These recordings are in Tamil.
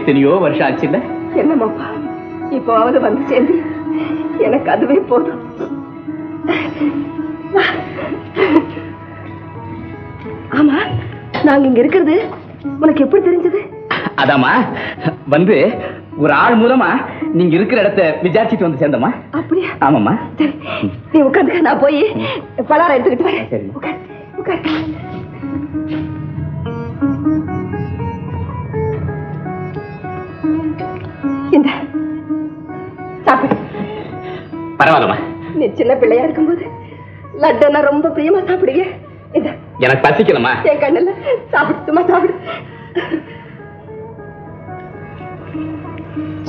எத்தனையோ வருஷம் ஆச்சுல்ல? என்னமாப்பா இப்போவாவது வந்து சேர்ந்து எனக்கு அதுவே போதும். ஆமா நாங்க இங்க இருக்கிறது உனக்கு எப்படி தெரிஞ்சது? அதாம்மா வந்து ஒரு ஆள் மூலமா நீங்க இருக்கிற இடத்த விசாரிச்சுட்டு வந்து சேர்ந்தம்மா. அப்படியா? ஆமாம்மா. சரி நீ உட்காந்துக்க நான் போய் பலாரம் எடுத்துக்கிட்டு வரேன். சரி. உட்கார் உட்கார். இந்த சாப்பிடு. பரவாயில்லம்மா. நீ சின்ன பிள்ளையா இருக்கும்போது லட்டனா ரொம்ப பிரியமா சாப்பிடுங்க இந்த எனக்கு பசிக்கலம்மா. என் கண்ணுல சாப்பிடு சும்மா சாப்பிடு.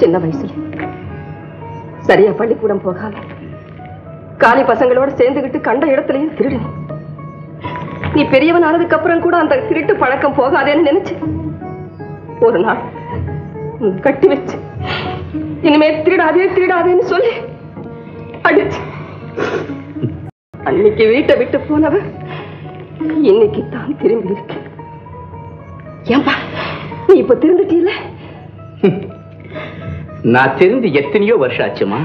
சின்ன வயசுல சரியா பள்ளிக்கூடம் போகாம காலி பசங்களோட சேர்ந்துகிட்டு கண்ட இடத்துலயும் திருடு. நீ பெரியவன் ஆனதுக்கு அப்புறம் கூட அந்த திருட்டு பழக்கம் போகாதேன்னு நினைச்சு ஒரு நாள் கட்டி வச்சு இனிமே திருடாதே திருடாதேன்னு சொல்லி அடிச்சு. அன்னைக்கு வீட்டை விட்டு போனவன் இன்னைக்கு தான் திரும்பி இருக்கேன் ஏன்பா நீ இப்ப திருந்துட்டீல நான் தெரிந்து எத்தனையோ வருஷம் ஆச்சுமா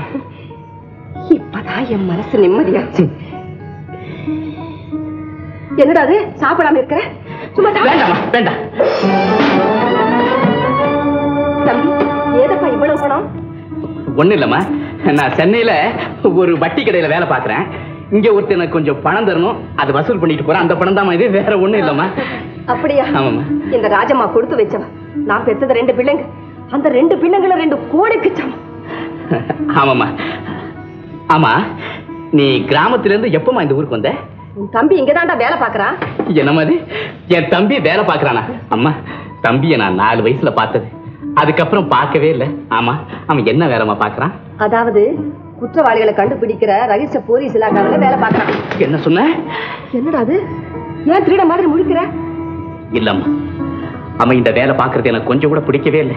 இப்பதான் என் மனசு நிம்மதியாச்சு. என்னடா அது? சாப்பிடாம இருக்கிற? சும்மா. வேண்டாமா வேண்டாம். தம்பி ஏதப்பா இவ்வளவு பணம் ஒண்ணு இல்லம்மா நான் சென்னையில ஒரு வட்டி கடையில வேலை பார்க்கறேன். இங்க ஒருத்தர் கொஞ்சம் பணம் தரணும். அது வசூல் பண்ணிட்டு போறேன். அந்த பணம் தான் இது. வேற ஒண்ணும் இல்லம்மா. அப்படியா? ஆமாம்மா. இந்த ராஜம்மா கொடுத்து வச்சவ. நான் பெத்தது ரெண்டு பிள்ளைங்க. அந்த ரெண்டு பிள்ளைங்களை ரெண்டு கோடைக்கு சமம் ஆமாம்மா. ஆமா நீ கிராமத்துல இருந்து எப்பமா இந்த ஊருக்கு வந்த? உன் தம்பி இங்கதான்டா வேலை பாக்குறான் என்னம்மா இது? என் தம்பி வேலை பார்க்கறானா? அம்மா தம்பியை நான் நாலு வயசுல பார்த்தது. அதுக்கப்புறம் பார்க்கவே இல்லை. ஆமா அவன் என்ன வேலைமா பார்க்கறான்? அதாவது குற்றவாளிகளை கண்டுபிடிக்கிற ரகசிய போலீஸ் இலாக்காவில வேலை பார்க்கறான். என்ன சொன்ன? என்னடா அது? ஏன் திருட மாதிரி முழிக்கிற? இல்லம்மா அவன் இந்த வேலை பார்க்கறது எனக்கு கொஞ்சம் கூட பிடிக்கவே இல்லை.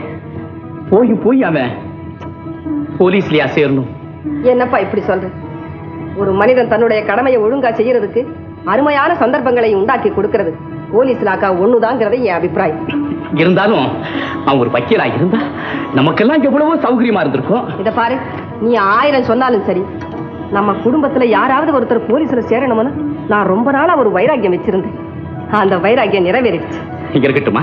போய் போய் அவன் போலீஸ்லயா சேரணும். என்னப்பா இப்படி சொல்ற? ஒரு மனிதன் தன்னுடைய கடமையை ஒழுங்கா செய்யறதுக்கு அருமையான சந்தர்ப்பங்களை உண்டாக்கி கொடுக்கிறது. போலீஸ் இலாக்கா ஒண்ணுதாங்கிறது என் அபிப்பிராயம். இருந்தாலும் அவன் ஒரு வக்கீலா இருந்தா நமக்கெல்லாம் எவ்வளவோ சௌகரியமா இருந்திருக்கும். இத பாரு நீ ஆயிரம் சொன்னாலும் சரி நம்ம குடும்பத்துல யாராவது ஒருத்தர் போலீஸ்ல சேரணும்னு நான் ரொம்ப நாளா ஒரு வைராக்கியம் வச்சிருந்தேன். அந்த வைராக்கியம் நிறைவேறிடுச்சு. இங்க இருக்கட்டுமா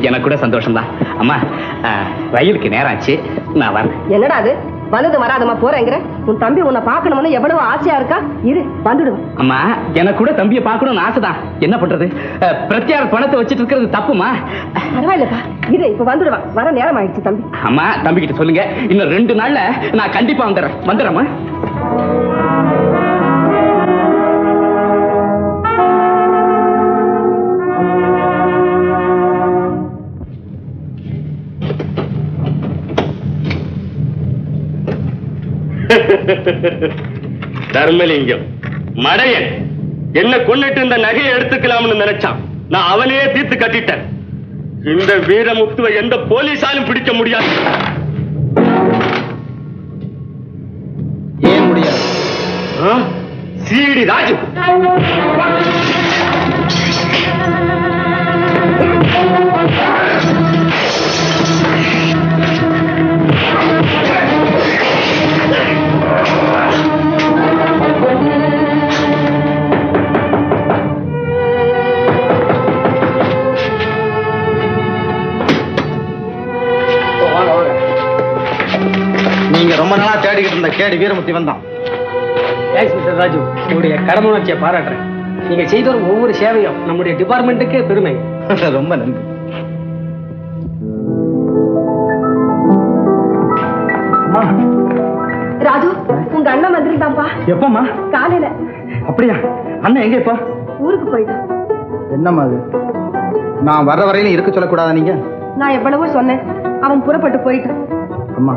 எனக்கு கூட சந்தோஷம்தான். அம்மா அஹ், ரயிலுக்கு நேரம் ஆச்சு. நான் வரேன். என்னடா அது? வலது வராதமா போறேங்கிற. உன் தம்பி உன்னை பார்க்கணும்னு எவ்வளவு ஆசையா இருக்கா? இரு வந்துடுவேன் அம்மா எனக்கு கூட தம்பியை பார்க்கணும்னு ஆசைதான். என்ன பண்றது? பிரத்யார் பணத்தை வச்சிட்டு இருக்கிறது தப்புமா? பரவாயில்லப்பா இரு இப்ப வந்துடுவான். வர நேரம் ஆயிடுச்சு தம்பி. அம்மா தம்பி கிட்ட சொல்லுங்க. இன்னும் ரெண்டு நாள்ல நான் கண்டிப்பா வந்துடுறேன். வந்துடுறேம்மா. தர்மலிங்கம். மடையன். என்ன கொன்னிட்டு இந்த நகையை எடுத்துக்கலாம்னு நினைச்சான். நான் அவனையே தீர்த்து கட்டிட்டேன். இந்த வீரமுத்துவை எந்த போலீஸாலும் பிடிக்க முடியாது. ஏன் முடியாது? ஆ? சிடி ராஜு. நீங்க இருந்த கேடி வீரமுத்தி வந்தான் தேங்க்ஸ் மிஸ்டர் ராஜு. உங்களுடைய கடமை உணர்ச்சியை பாராட்டுறேன். நீங்க செய்த ஒவ்வொரு சேவையும் நம்முடைய டிபார்ட்மெண்ட்டுக்கே பெருமை. ரொம்ப நன்றி. ராஜு உங்க அண்ணன் வந்திருந்தாப்பா. எப்பம்மா? காலையில. அப்படியா? அண்ணன் எங்க இப்போ? ஊருக்கு போயிட்டான் என்னம்மா அது? நான் வர்ற வரையிலும் இருக்க சொல்லக்கூடாதா நீங்க? நான் எவ்வளவோ சொன்னேன். அவன் புறப்பட்டு போயிட்டான். அம்மா.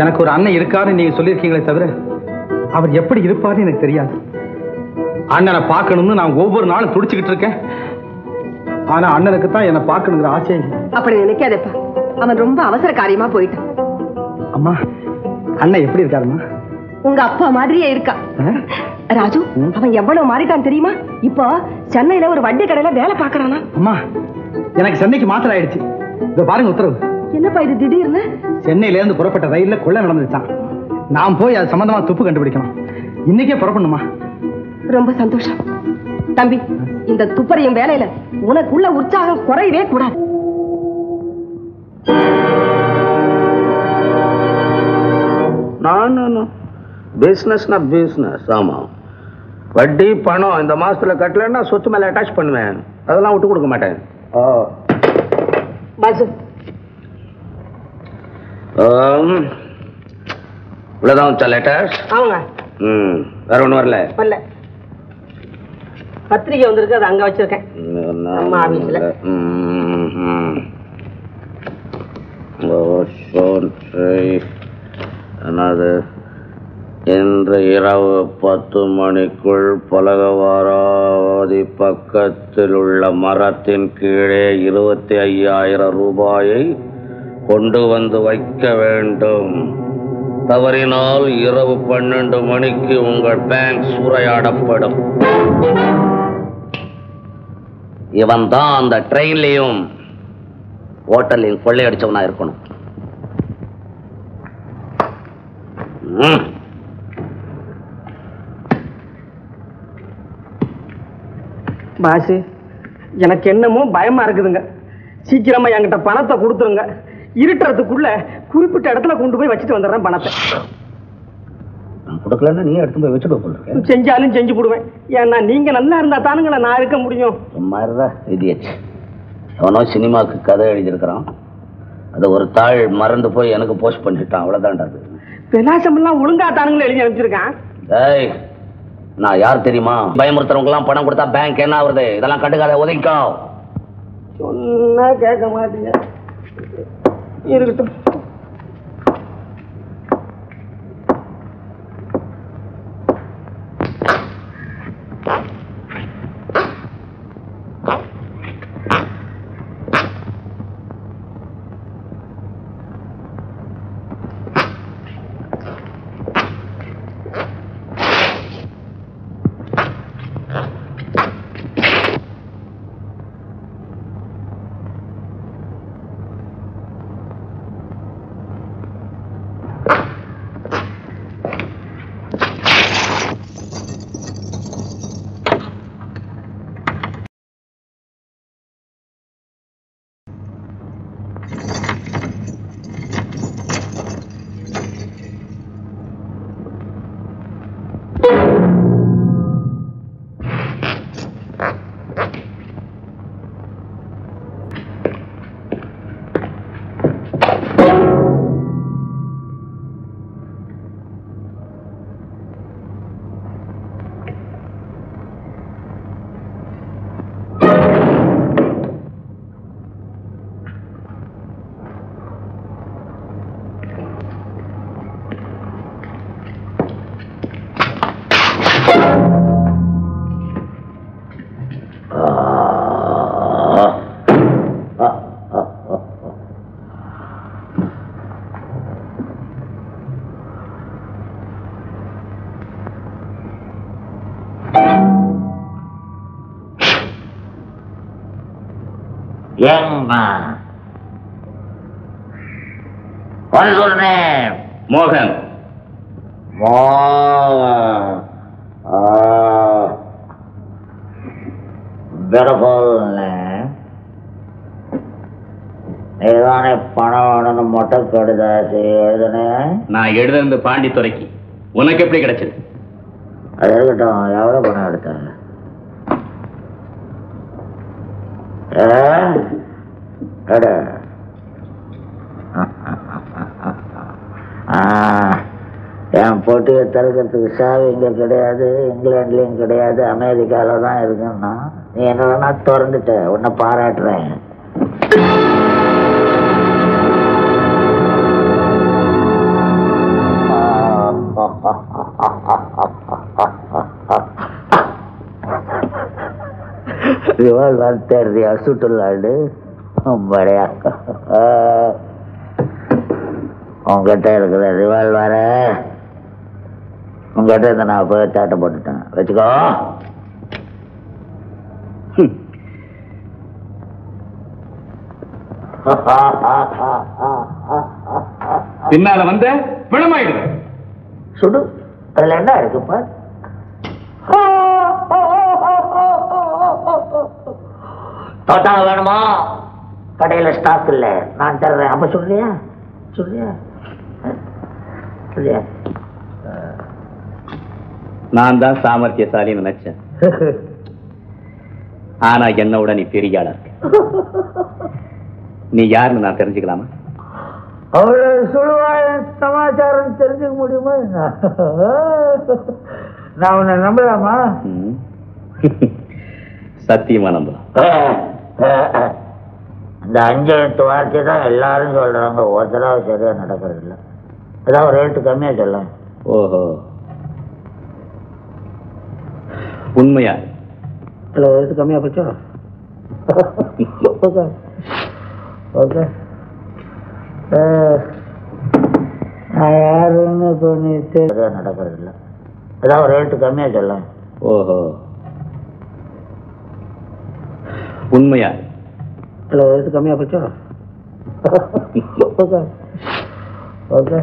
எனக்கு ஒரு அண்ணன் இருக்காருன்னு நீங்க சொல்லியிருக்கீங்களே தவிர அவர் எப்படி இருப்பாருன்னு எனக்கு தெரியாது. அண்ணனை பார்க்கணும்னு நான் ஒவ்வொரு நாளும் துடிச்சுக்கிட்டு இருக்கேன். ஆனா அண்ணனுக்கு தான் என்னை பார்க்கணுங்கிற ஆசை அப்படி நினைக்காதேப்பா. அவன் ரொம்ப அவசர காரியமா போயிட்டான். அம்மா அண்ணன் எப்படி இருக்காருமா உங்க அப்பா மாதிரியே இருக்கான் ராஜு அவன் எவ்வளவு மாறிட்டான் தெரியுமா? இப்போ சென்னையில ஒரு வட்டி கடையில வேலை பாக்குறானா அம்மா எனக்கு சென்னைக்கு மாத்திரம் ஆயிடுச்சு இதோ பாருங்க உத்தரவு. என்னப்பா இது திடீர்னு? சென்னையில இருந்து புறப்பட்ட ரயில்ல கொள்ளை நடந்துச்சான் நான் போய் அது சம்பந்தமா துப்பு கண்டுபிடிக்கணும். இன்னைக்கே புறப்படணுமா? ரொம்ப சந்தோஷம். தம்பி இந்த துப்பறியும் வேலையில உனக்குள்ள உற்சாகம் குறையவே கூடாது. பிஸ்னஸ்னா பிஸ்னஸ் வட்டி பணம் இந்த மாசத்துல கட்டலன்னா சொத்து மேல அட்டாச் பண்ணுவேன். அதெல்லாம் விட்டு கொடுக்க மாட்டேன். இவ்வளவுதான் வச்சா ஆமாங்க. ம். வேற ஒண்ணும் வரல? வரல. பத்திரிக்கை வந்திருக்கு அது அங்க வச்சிருக்கேன். என்னது இன்று இரவு பத்து மணிக்குள் பலகவாராவதி பக்கத்தில் உள்ள மரத்தின் கீழே இருபத்தி ஐயாயிரம் ரூபாயை கொண்டு வந்து வைக்க வேண்டும். தவறினால் இரவு பன்னெண்டு மணிக்கு உங்கள் பேங்க் சூறையாடப்படும். இவன் தான் அந்த ட்ரெயின்லையும் ஹோட்டலையும் கொள்ளையடிச்சவனா இருக்கணும். ம். பாசு எனக்கு என்னமோ பயமா இருக்குதுங்க. சீக்கிரமா என்கிட்ட பணத்தை கொடுத்துருங்க. இருட்டுறதுக்குள்ள குறிப்பிட்ட இடத்துல கொண்டு போய் வச்சுட்டு வந்துடுறேன் பணத்தை. நான் கொடுக்கலன்னா நீ எடுத்து போய் வச்சுட்டு போல செஞ்சாலும் செஞ்சு போடுவேன். ஏன்னா நீங்க நல்லா இருந்தா தானுங்களே நான் இருக்க முடியும். இருந்தா இடியட் அவனோ சினிமாவுக்கு கதை எழுதியிருக்கிறான். அது ஒரு தாள் மறந்து போய் எனக்கு போஸ்ட் பண்ணிட்டான். அவ்வளவுதான்டா அது. ஒழுங்கா தானுங்களே எழுதி அனுப்பிச்சிருக்கான். டேய் நான் யார் தெரியுமா? பயமுறுத்துறவங்க எல்லாம் பணம் கொடுத்தா பேங்க் என்ன ஆகுறது இதெல்லாம் கண்டுக்காத உதைக்கோ சொன்னா கேட்க மாட்டீங்க. இருக்கட்டும் ஏங்கம்மா Beautiful name. நீதானே பணம் வேணும்னு மொட்டை கடுதாசி எழுதுனேன் நான் எழுதுறது பாண்டித்துறைக்கு உனக்கு எப்படி கிடைச்சது? அது இருக்கட்டும் எவ்வளோ பணம் எடுத்த ஏ? எடு. தருகிறதுக்கு என் இங்கே சாவி கிடையாது இங்கிலாண்ட்லேயும் கிடையாது அமெரிக்காவில் தான் இருக்குன்னா நீ என்னடா திறந்துட்ட? உன்னை பாராட்டுறேன். ரிவால்வர் தெரியா சுட்டுலாடு படையா உங்ககிட்ட இருக்கிற ரிவால்வரை உங்ககிட்ட இருந்து நான் போய் தேட்டை போட்டுட்டேன் வச்சுக்கோ பின்னால வந்த பிணமாயிடுவேன் சுடு. அதுல என்ன இருக்குப்பா தோட்டா வேணுமா? கடையில ஸ்டாக் இல்ல. நான் தர்றேன். அப்ப சொல்றியா? சொல்றியா? சொல்றியா? நான் தான் சாமர்த்தியசாலின்னு நினைச்சேன். ஆனா என்னோட நீ பெரிய ஆளா நீ யாருன்னு நான் தெரிஞ்சுக்கலாமா? அவளை சொல்லுவாள் சமாச்சாரம் தெரிஞ்சுக்க முடியுமா நான் உன்னை நம்பலாமா. சத்தியமா நம்பலாம். இந்த அஞ்சு எழுத்து வார்த்தை தான் எல்லாரும் சொல்றாங்க. ஒருத்தராவது சரியா நடக்கிறது இல்ல. ஒரு எழுத்து கம்மியா சொல்ல ஓஹோ. உண்மையா? இல்ல ஒரு எழுத்து கம்மியா போச்சோ? ஓகே. ஓகே. நான் யாருன்னு இப்போ நீ சரியா நடக்கிறது இல்ல ஏதாவது ஒரு எழுத்து கம்மியா சொல்ல. ஓஹோ. உண்மையா? இல்ல ஒரு எழுத்து கம்மியா போச்சோ? ஓகே. ஓகே.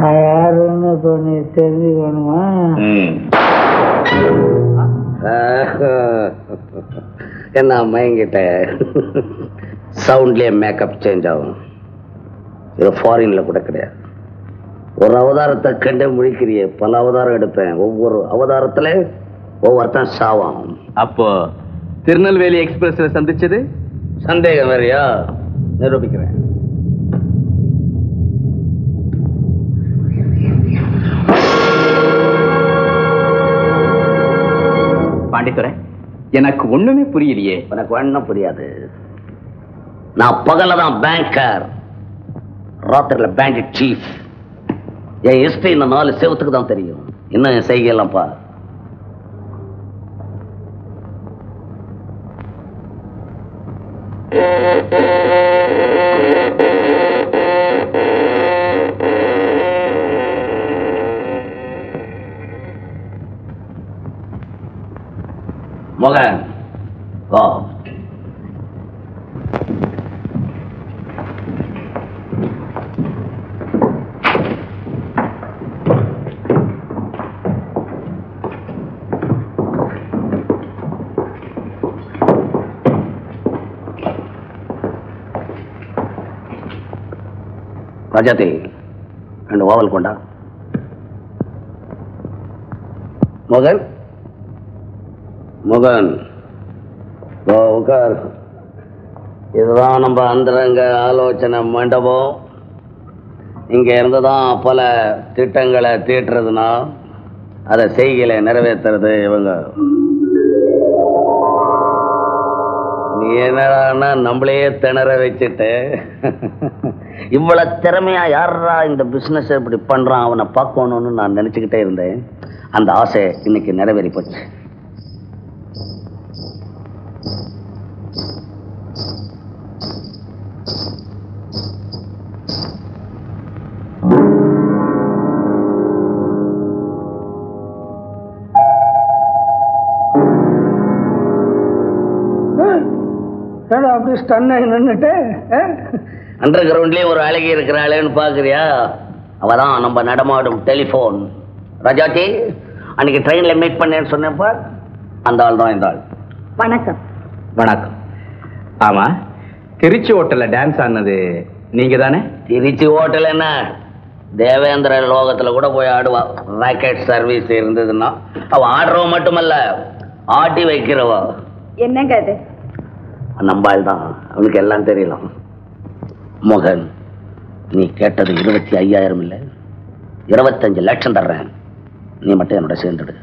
நான் யாருன்னு இப்போ நீ தெரிஞ்சுக்கணுமா? ம். என்ன மயங்கிட்ட? சவுண்ட்லயே மேக்கப் சேஞ்ச் ஆகும். இது ஃபாரின்ல கூட கிடையாது. ஒரு அவதாரத்தை கண்டே முழிக்கிறிய பல அவதாரம் எடுப்பேன். ஒவ்வொரு அவதாரத்துல ஒவ்வொருத்தன் சாவான் அப்போ திருநெல்வேலி எக்ஸ்பிரஸ்ல சந்திச்சது? சந்தேகம் வேறையா? நிரூபிக்கிறேன். பாண்டித்துறை எனக்கு ஒண்ணுமே புரியலையே. உனக்கு ஒன்றும் புரியாது. நான் பகல தான் பேங்கர் ராத்திரில பேங்க் சீஃப் என் ஹிஸ்டரி இந்த நாலு செவத்துக்கு தான் தெரியும். இன்னும் என் செய்கையெல்லாம் பா மகன் வா ராஜாத்தி ரெண்டு ஓவல் கொண்டா மகன் மகன் உட்கார். இதுதான் நம்ம அந்தரங்க ஆலோசனை மண்டபம். இங்க இருந்து தான் பல திட்டங்களை தீட்டுறதுனா அதை செய்கையில நிறைவேற்றுறது இவங்க. நீ என்னடான்னா நம்மளையே திணற வச்சுட்டு இவ்வளவு திறமையா யாரா இந்த பிசினஸ் இப்படி பண்றான் அவனை பார்க்கணும்னு நான் நினச்சிக்கிட்டே இருந்தேன். அந்த ஆசை இன்னைக்கு நிறைவேறி போச்சு. அப்படி ஸ்டன் ஆகி நின்னுட்டு ஆ? அண்டர் கிரவுண்ட்லயும் ஒரு அழகி இருக்கிறாளேன்னு பாக்குறியா? அவதான் நம்ம நடமாடும் டெலிபோன் ராஜாச்சி அன்னைக்கு ட்ரெயின்ல மீட் பண்ணேன்னு சொன்னப்ப அந்த ஆள் தான் இந்த ஆள். வணக்கம். வணக்கம். ஆமா திருச்சி ஹோட்டல்ல டான்ஸ் ஆடினது நீங்க தானே திருச்சி ஹோட்டல் என்ன? தேவேந்திர லோகத்துல கூட போய் ஆடுவா. ராக்கெட் சர்வீஸ் இருந்ததுன்னா அவ ஆடுறவ மட்டுமல்ல ஆட்டி வைக்கிறவ. என்னங்க அது? நம்ம ஆள் தான் அவனுக்கு எல்லாம் தெரியலாம் மோகன் நீ கேட்டது இருபத்தி ஐயாயிரம் இல்லை. இருபத்தஞ்சு லட்சம் தர்றேன். நீ மட்டும் என்னோட சேர்ந்துடு.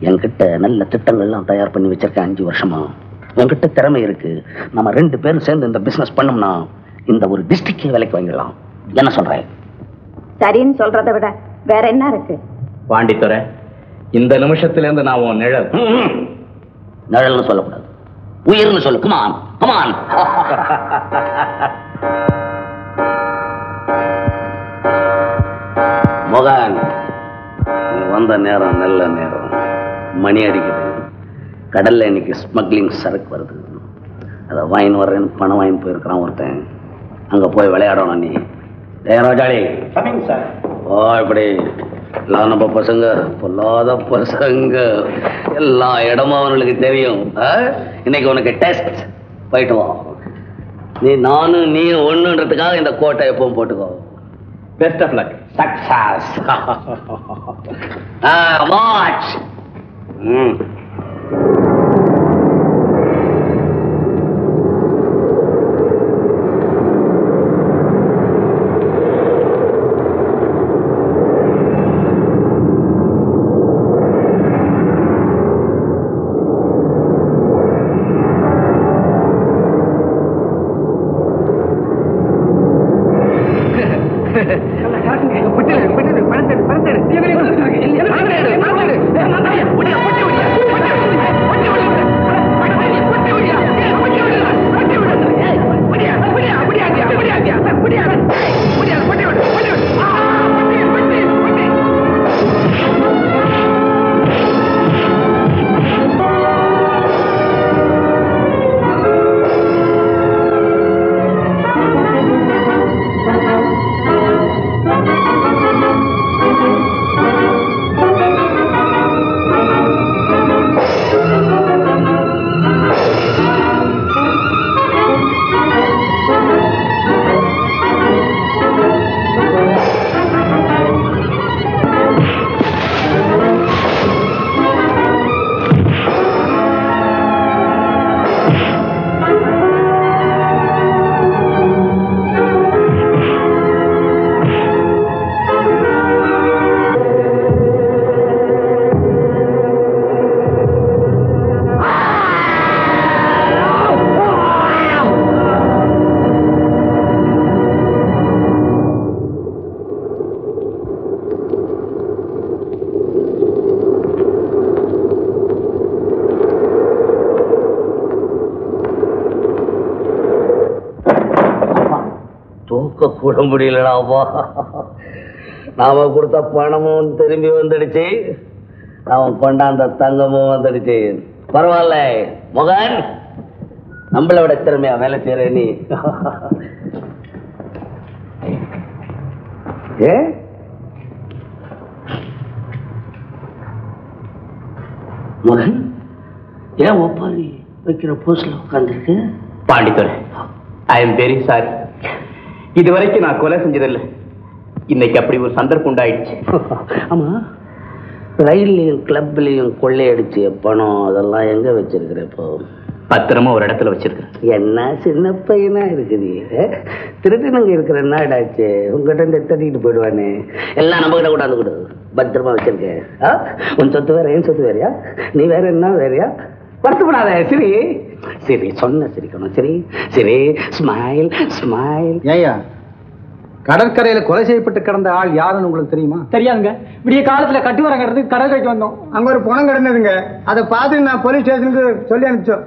என்கிட்ட நல்ல திட்டங்கள்லாம் தயார் பண்ணி வச்சிருக்கேன் அஞ்சு வருஷமா. உன்கிட்ட திறமை இருக்கு. நம்ம ரெண்டு பேரும் சேர்ந்து இந்த பிசினஸ் பண்ணோம்னா இந்த ஒரு டிஸ்ட்ரிக்ட் வேலைக்கு வாங்கிடலாம். என்ன சொல்றேன்? சரின்னு சொல்றதை விட வேற என்ன இருக்கு? பாண்டித்துறை இந்த நிமிஷத்துல இருந்து நான் உன் நிழல். நிழல்னு சொல்லக்கூடாது. உயிர்னு சொல்லு. கமான் கமான் மோகன் நீ வந்த நேரம் நல்ல நேரம். மணி அடிக்குது. கடல்ல இன்னைக்கு ஸ்மக்லிங் சரக்கு வருது. அதை வாங்கின்னு வர்றேன்னு பணம் வாங்கின்னு போயிருக்கிறான் ஒருத்தன். அங்க போய் விளையாடணும் நீ. ஏ ரோஜாளி ஓ இப்படி. எல்லாம் நம்ம பசங்க பொல்லாத பசங்க. எல்லா இடமும் அவனுக்கு தெரியும். இன்னைக்கு உனக்கு டெஸ்ட் போயிட்டு வா. நீ நானும் நீ ஒண்ணுன்றதுக்காக இந்த கோட்டை எப்பவும் போட்டுக்கோ. Best of luck success march ம். கூட முடியலடா அப்பா. நாம கொடுத்த பணமும் திரும்பி வந்துடுச்சு. அவன் கொண்டாந்த தங்கமும் வந்துடுச்சு. பரவாயில்ல. மகன் நம்மளை விட திறமையா வேலை செய்யற நீ. ஏ? மகன் ஏன் ஒப்பாரி வைக்கிற போஸ்ட்ல உட்காந்துருக்கு Pandithurai I am very sorry இது வரைக்கும் நான் கொலை செஞ்சதில்லை. இன்னைக்கு அப்படி ஒரு சந்தர்ப்பம் உண்டாயிடுச்சு. ஆமா. ரயில்லையும் கிளப்லையும் கொள்ளையடிச்சு பணம் அதெல்லாம் எங்க வச்சிருக்கிற இப்போ? பத்திரமா ஒரு இடத்துல வச்சிருக்கேன். என்ன சின்ன பையனா இருக்குது? திருட்டுனுங்க இருக்கிற நாடாச்சு. உங்ககிட்ட இருந்து தட்டிட்டு போயிடுவானே? எல்லாம் நம்ம கிட்ட கூடாந்து கொடு. பத்திரமா வச்சிருக்கேன்? உன் சொத்து வேற என் சொத்து வேறையா? நீ வேற என்ன வேறையா? வருத்தப்படாத சரி சரி சொன்ன சிரிக்கணும் சரி சரி ஸ்மைல் ஸ்மைல் ஏய்யா கடற்கரையில கொலை செய்யப்பட்டு கிடந்த ஆள் யாருன்னு உங்களுக்கு தெரியுமா? தெரியாதுங்க. விடிய காலத்துல கட்டுவரம் கட்டுறதுக்கு கடற்கரைக்கு வந்தோம். அங்க ஒரு பணம் கிடந்ததுங்க. அதை பார்த்து நான் போலீஸ் ஸ்டேஷனுக்கு சொல்லி அனுப்பிச்சோம்.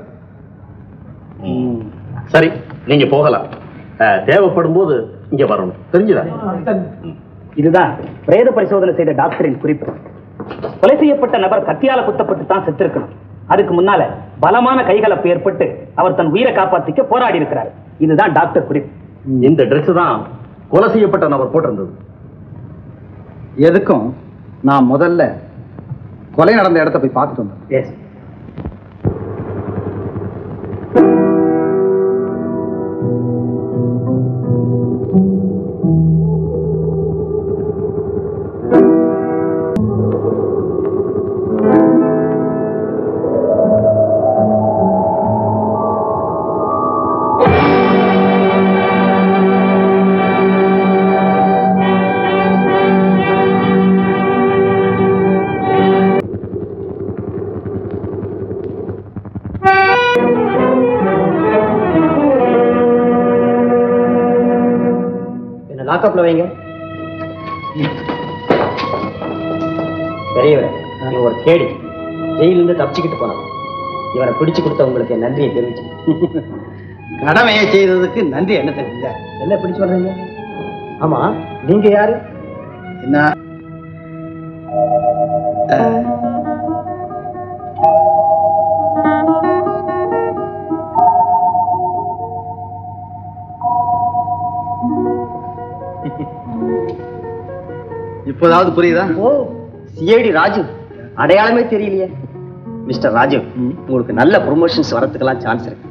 சரி நீங்க போகலாம். தேவைப்படும் போது இங்க வரணும். தெரிஞ்சுதா? இதுதான் பிரேத பரிசோதனை செய்த டாக்டரின் குறிப்பு. கொலை செய்யப்பட்ட நபர் கத்தியால குத்தப்பட்டு தான் செத்திருக்கணும். அதுக்கு முன்னால பலமான கைகலப்பு ஏற்பட்டு அவர் தன் உயிரை காப்பாத்திக்க போராடி இருக்கிறார். இதுதான் டாக்டர் குறிப்பு இந்த Dress தான் கொலை செய்யப்பட்ட நபர் போட்டிருந்தது. எதுக்கும் நான் முதல்ல கொலை நடந்த இடத்த போய் பார்த்துட்டு வந்தேன் எஸ் தப்பிச்சுக்கிட்டு போனான் இவனை பிடிச்சு கொடுத்த உங்களுக்கு என் நன்றியை தெரிவிச்சு கடமையை செய்ததுக்கு நன்றி என்ன தெரிஞ்ச? என்ன பிடி சொல்றீங்க ஆமா நீங்க யாரு? என்ன? இப்போதாவது புரியுதா? ஓ சிஐடி ராஜு. அடையாளமே தெரியலையே. மிஸ்டர் ராஜு உங்களுக்கு நல்ல ப்ரொமோஷன்ஸ் வரதுக்கெல்லாம் சான்ஸ் இருக்கு.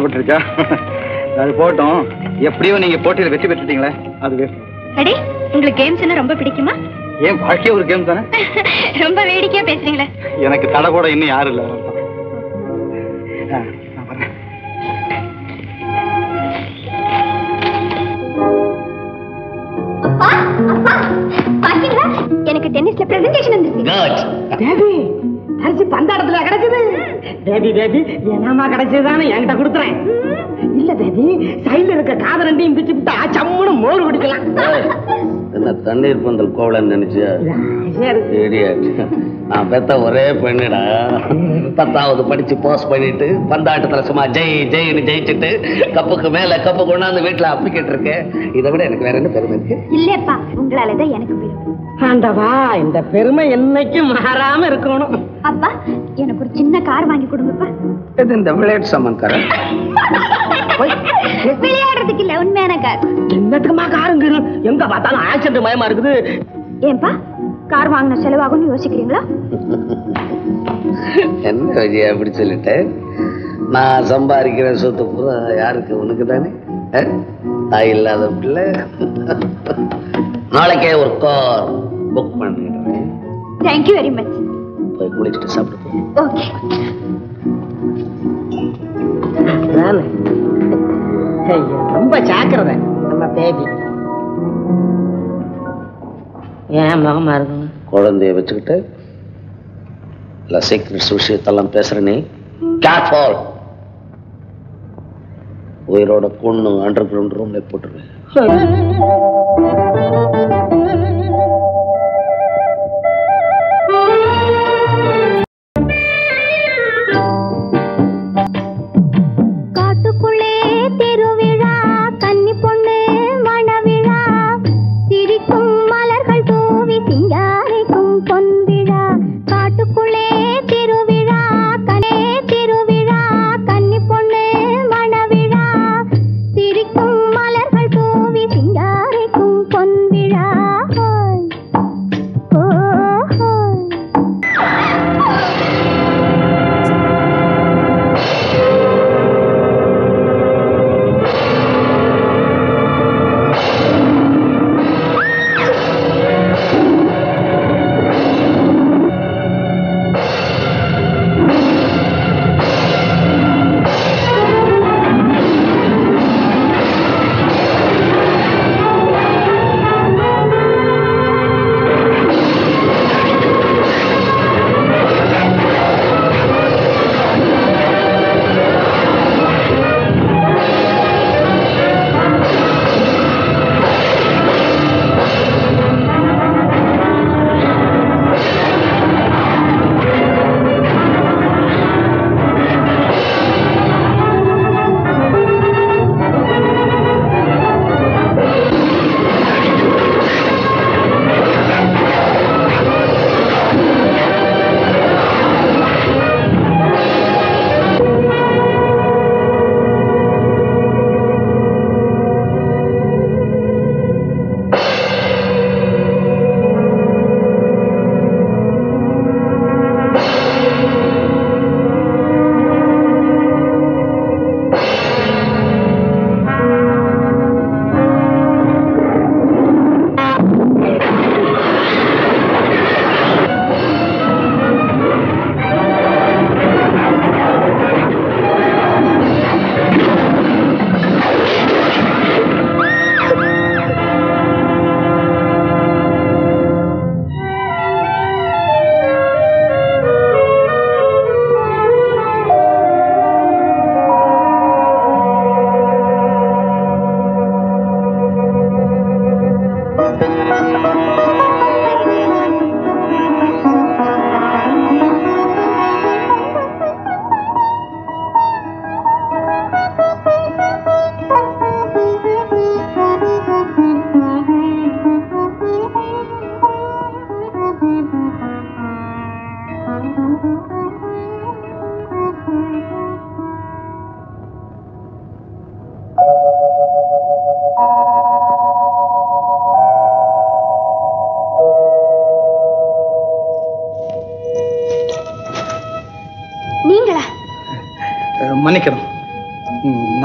கணத்துல பட்டுருச்சா அது போட்டோம். எப்படியோ நீங்க போட்டியில வெற்றி பெற்றுட்டீங்களே. அது அடே உங்களுக்கு கேம்ஸ்னா ரொம்ப பிடிக்குமா? ஏன் வாழ்க்கையே ஒரு கேம் தானே? ரொம்ப வேடிக்கையா பேசுறீங்களே. எனக்கு தடை கூட இன்னும் யாரும் இல்லை. தேவி தேவி என்னமா கிடைச்சதுதானே? என்கிட்ட கொடுத்துறேன். இல்ல தேவி சைடுல இருக்க காத ரெண்டையும் பிச்சு விட்டா சம்முன்னு மோர் குடிக்கலாம். என்ன தண்ணீர் பந்தல் கோவலன்னு நினைச்சியா. நான் பெத்த ஒரே பெண்ணுடா. பத்தாவது படிச்சு பாஸ் பண்ணிட்டு பந்தாட்டத்துல சும்மா ஜெய் ஜெயின்னு ஜெயிச்சுட்டு கப்புக்கு மேல கப்பு கொண்டாந்து வீட்டுல அப்பிக்கிட்டு இருக்கேன். இதை விட எனக்கு வேற என்ன பெருமை இருக்கு? இல்லப்பா உங்களாலதான் எனக்கு பெருமை. ஆண்டவா இந்த பெருமை என்னைக்கும் மாறாம இருக்கணும். எனக்கு ஒரு சின்ன கார் வாங்கி கொடுங்கப்பா. இது இந்த விளையாட்டு சம்மந்தக்காரன் விளையாடுறதுக்கு இல்ல உண்மையான கார். என்னத்துக்குமா காருங்க எங்க பார்த்தாலும் ஆக்சிடென்ட் மயமா இருக்குது. ஏன்பா கார் வாங்கின செலவாகும்னு யோசிக்கிறீங்களா? என்ன விஜயா அப்படி சொல்லிட்டேன் நான் சம்பாதிக்கிற சொத்து பூரா யாருக்கு? உனக்கு தானே? தாய் இல்லாத பிள்ளை. நாளைக்கே ஒரு கார் புக் பண்ணிடுறேன். தேங்க்யூ வெரி மச் போய் குளிச்சுட்டு சாப்பிட்டு போ. ஓகே. ரொம்ப ஜாக்கிரதை. நம்ம பேபி ஏன் முகமா இருக்குங்க குழந்தைய வச்சுக்கிட்டு இல்ல சீக்கிரட்ஸ் விஷயத்தெல்லாம் பேசுற நீ. கேர்ஃபால் உயிரோட கொண்டு அண்டர் கிரவுண்ட் ரூம்ல போட்டுருவேன்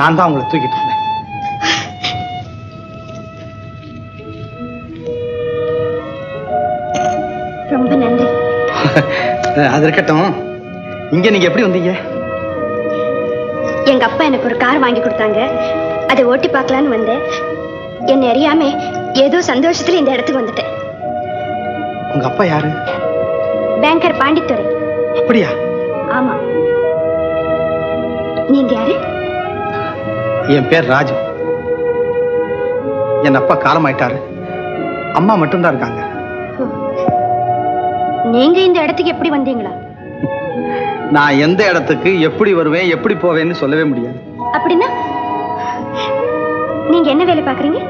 நான் தான் உங்களை தூக்கிட்டு இருந்தேன் ரொம்ப நன்றி. அது இருக்கட்டும். இங்க நீங்க எப்படி வந்தீங்க? எங்க அப்பா எனக்கு ஒரு கார் வாங்கி கொடுத்தாங்க. அதை ஓட்டி பார்க்கலான்னு வந்தேன். என்னை அறியாம ஏதோ சந்தோஷத்துல இந்த இடத்துக்கு வந்துட்டேன். உங்க அப்பா யாரு? பேங்கர் பாண்டித்துறை. அப்படியா? என் பேர் ராஜு. என் அப்பா காலமாயிட்டாரு. அம்மா மட்டும்தான் இருக்காங்க. நீங்க இந்த இடத்துக்கு எப்படி வந்தீங்களா? நான் எந்த இடத்துக்கு எப்படி வருவேன் எப்படி போவேன்னு சொல்லவே முடியாது. அப்படின்னா? நீங்க என்ன வேலை பாக்குறீங்க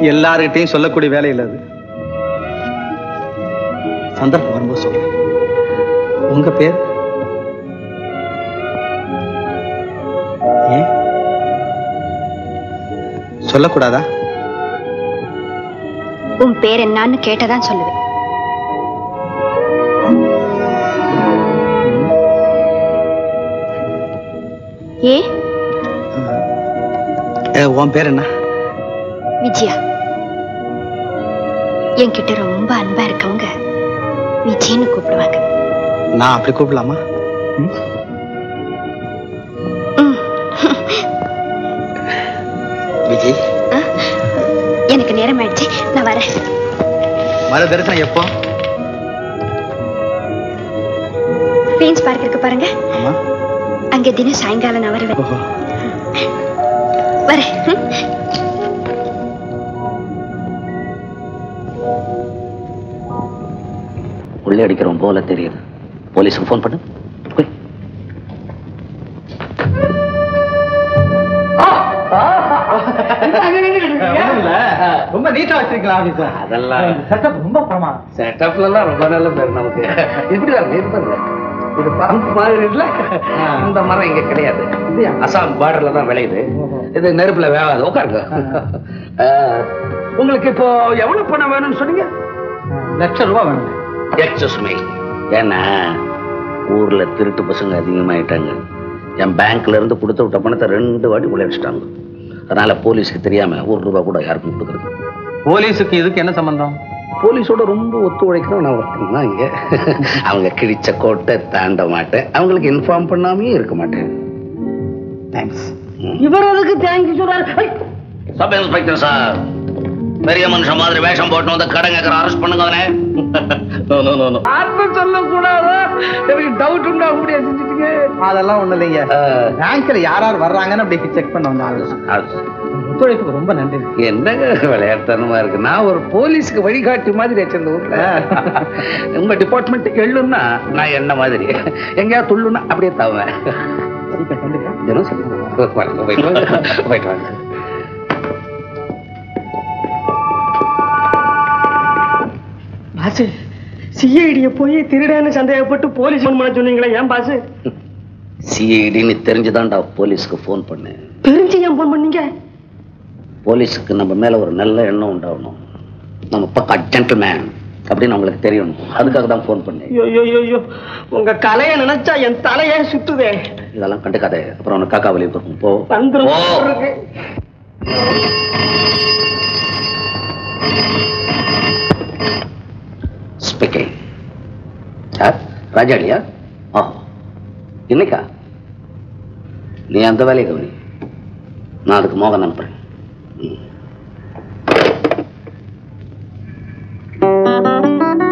எல்லார்கிட்டையும் சொல்லக்கூடிய வேலை இல்லை அது. சந்தர்ப்பம் வரும்போது சொல்றேன். உங்க பேர்? சொல்லக்கூடாதா? உன் பேர் என்னன்னு கேட்டதான் சொல்லுவேன். ஏ? உன் பேர் என்ன? விஜயா. என்கிட்ட ரொம்ப அன்பா இருக்கவங்க விஜயன்னு கூப்பிடுவாங்க. நான் அப்படி கூப்பிடலாமா? மறு தரிசனம் எப்போ? குயின்ஸ் பார்க் இருக்கு பாருங்க. அங்க தினம் சாயங்காலம் நான் வருவேன். ம். உள்ளே அடிக்கிறோம் போல தெரியுது. போலீஸுக்கு ஃபோன் பண்ணு. ரொம்ப நீட்டா வச்சிருக்கலாம் ஆபீசர் அதெல்லாம். செட்டப் ரொம்ப பிரமாதம். செட்டப்ல எல்லாம் ரொம்ப நல்ல பேர் நமக்கு. இப்படி பாருங்க இது பரம்பு மாதிரி இல்ல? இந்த மரம் இங்க கிடையாது. அசாம் பார்டர்ல தான் விளையுது. இது நெருப்புல வேகாது. உட்காருங்க. உங்களுக்கு இப்போ எவ்வளவு பணம் வேணும்னு சொன்னீங்க? லட்சம் ரூபாய் வேணும். எக்ஸஸ் மீ ஏன்னா ஊர்ல திருட்டு பசங்க அதிகமாயிட்டாங்க. என் பேங்க்ல இருந்து கொடுத்து விட்ட பணத்தை ரெண்டு வாட்டி உழைச்சிட்டாங்க அதனால போலீஸ்க்கு தெரியாம ஒரு ரூபாய் கூட யாருக்கும் கொடுக்குறது? போலீஸுக்கு இதுக்கு என்ன சம்பந்தம்? போலீஸோட ரொம்ப ஒத்துழைக்கிறோம் நான் ஒருத்தன் தான் இங்க. அவங்க கிழிச்ச கோட்டை தாண்ட மாட்டேன். அவங்களுக்கு இன்ஃபார்ம் பண்ணாமையும் இருக்க மாட்டேன். தேங்க்ஸ் இவர் அதுக்கு தேங்க்யூ சொல்றாரு? சப் இன்ஸ்பெக்டர் சார் பெரிய மனுஷன் மாதிரி வேஷம் போட்டு வந்து கடன் கேட்கற அரெஸ்ட் பண்ணுங்க அவனே நோ நோ நோ நோ சொல்லக்கூடாதா? எனக்கு டவுட் உண்டா? அப்படியே செஞ்சுட்டீங்க. அதெல்லாம் ஒண்ணு இல்லைங்க. பேங்க்ல யார் யார் வர்றாங்கன்னு அப்படி செக் பண்ண வந்தாங்க ஒத்துழைப்புக்கு ரொம்ப நன்றி. என்னங்க விளையாட்டுத்தனமா இருக்கு? நான் ஒரு போலீஸ்க்கு வழிகாட்டி மாதிரி வச்சிருந்த ஊர்ல. உங்க டிபார்ட்மெண்ட் எள்ளுன்னா நான் என்ன மாதிரி? எங்கேயாவது துள்ளுன்னா அப்படியே தவேன். தினம் சொல்லி போயிட்டு வாங்க போயிட்டு வாங்க. பாசு சிஐடிய போய் திருடன்னு சந்தேகப்பட்டு போலீஸ் ஃபோன் பண்ண சொன்னீங்களே ஏன் பாசு? சிஐடின்னு தெரிஞ்சுதான்டா போலீஸ்க்கு ஃபோன் பண்ணேன் தெரிஞ்சு ஏன் ஃபோன் பண்ணீங்க? போலீஸுக்கு நம்ம மேல ஒரு நல்ல எண்ணம் உண்டாகணும். நம்ம பக்கா ஜென்டில்மேன் அப்படின்னு அவங்களுக்கு தெரியணும். அதுக்காக தான் ஃபோன் பண்ணேன். ஐயோ உங்க கலையை நினைச்சா என் தலையே சுத்துதே. இதெல்லாம் கண்டுக்காத. அப்புறம் அவனை காக்கா வழி போகும் போ. வந்துரும். ஸ்பீக்கிங் சார் ராஜாடியா ஆ. என்னைக்கா நீ அந்த வேலையை கவனி. நான் அதுக்கு மோகன் அனுப்புறேன். ம்.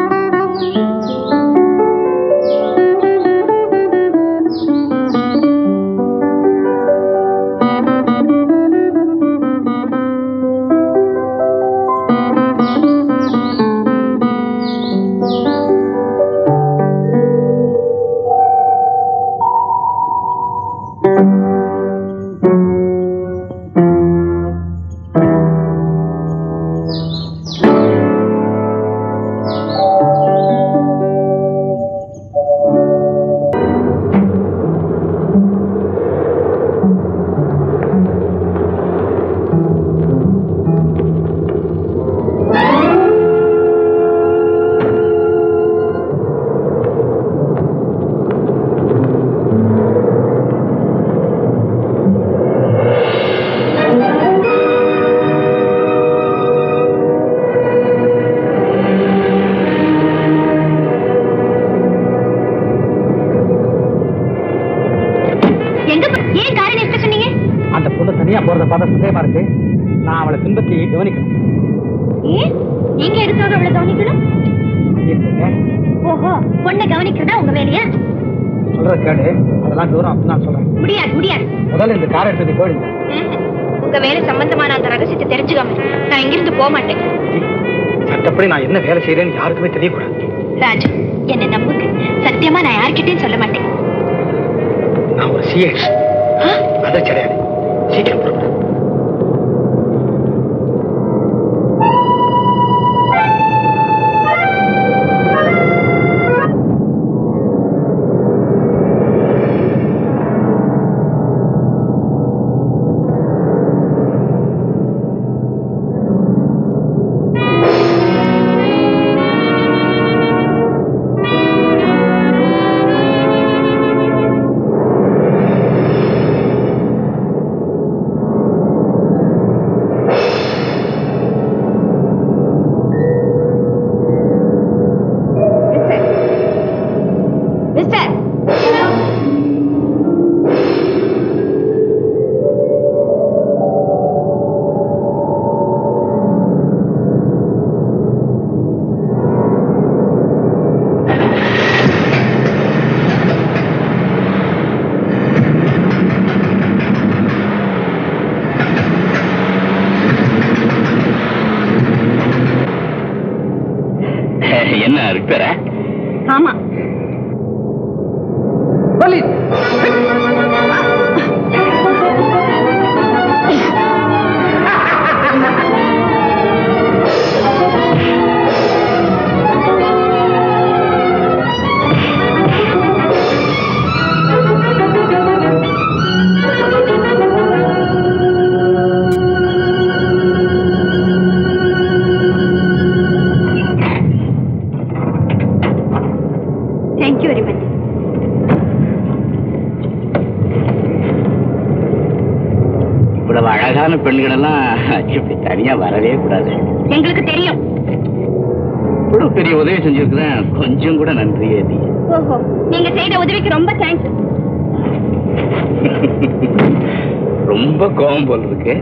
போல் இருக்கு.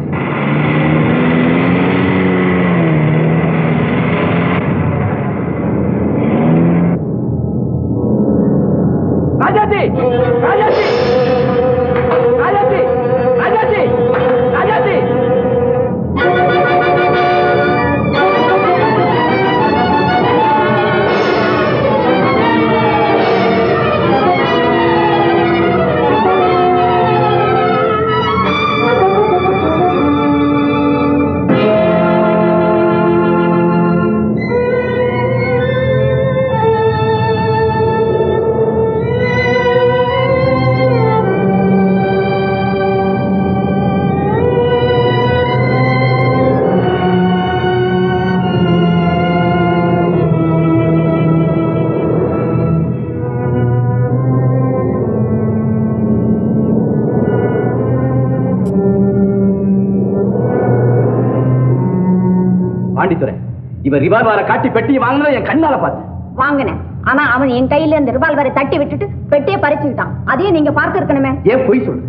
காட்டி பெட்டியை வாங்கினதை என் கண்ணால பார்த்தேன் வாங்கினேன். ஆனா அவன் என் கையில இந்த ரிவால்வரை தட்டி விட்டுட்டு பெட்டியை பறிச்சுக்கிட்டான். அதையும் நீங்க பார்த்து இருக்கணுமே. ஏன் பொய் சொல்லு?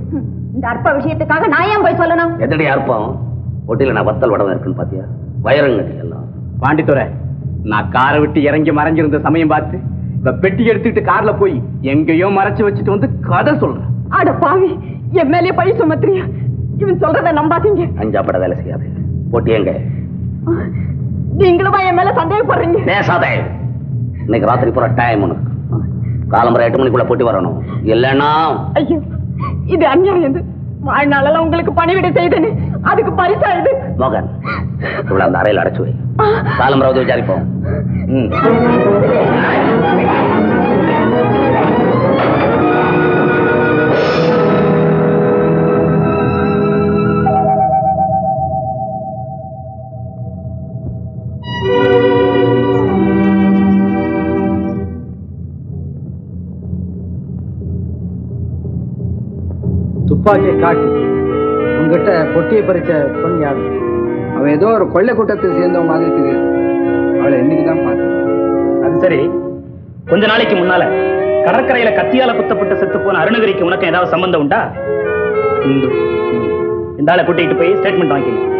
இந்த அற்ப விஷயத்துக்காக நான் ஏன் போய் சொல்லணும்? எதடி அற்பம்? ஒட்டில நான் வத்தல் வடவை இருக்குன்னு பாத்தியா வயரங்கட்டி எல்லாம். பாண்டித்துறை நான் காரை விட்டு இறங்கி மறைஞ்சிருந்த சமயம் பார்த்து இப்ப பெட்டி எடுத்துக்கிட்டு கார்ல போய் எங்கேயோ மறைச்சு வச்சுட்டு வந்து கதை சொல்றேன் அட பாவி என் மேலே பழி சுமத்துறியா? இவன் சொல்றத நம்பாதீங்க. அஞ்சாப்பட வேலை செய்யாது. போட்டி எங்க நீங்களும் என் மேல சந்தேகப்படுறீங்க பேசாதே. இன்னைக்கு ராத்திரி பூரா டைம் உனக்கு. காலம்பரை எட்டு மணிக்குள்ள போட்டி வரணும். இல்லைன்னா ஐயோ இது அநியாயம் இது. வாழ்நாளெல்லாம் உங்களுக்கு பணிவிடை செய்தேன்னு அதுக்கு பரிசா இது. மோகன் இவ்வளவு அந்த அறையில் அடைச்சு வை. காலம்பரை வந்து விசாரிப்போம். ம். துப்பாக்கியை காட்டு உங்ககிட்ட பொட்டியை பறிச்ச பொண்ணு யாரு? அவன் ஏதோ ஒரு கொள்ளை கூட்டத்தை சேர்ந்தவன் மாதிரி தெரியுது அவளை இன்னைக்கு தான் பார்த்தேன் அது சரி. கொஞ்ச நாளைக்கு முன்னால கடற்கரையில கத்தியால குத்தப்பட்டு செத்து போன அருணகிரிக்கு உனக்கு ஏதாவது சம்பந்தம் உண்டா? இந்த ஆளை கூட்டிட்டு போய் ஸ்டேட்மெண்ட் வாங்கிக்கங்க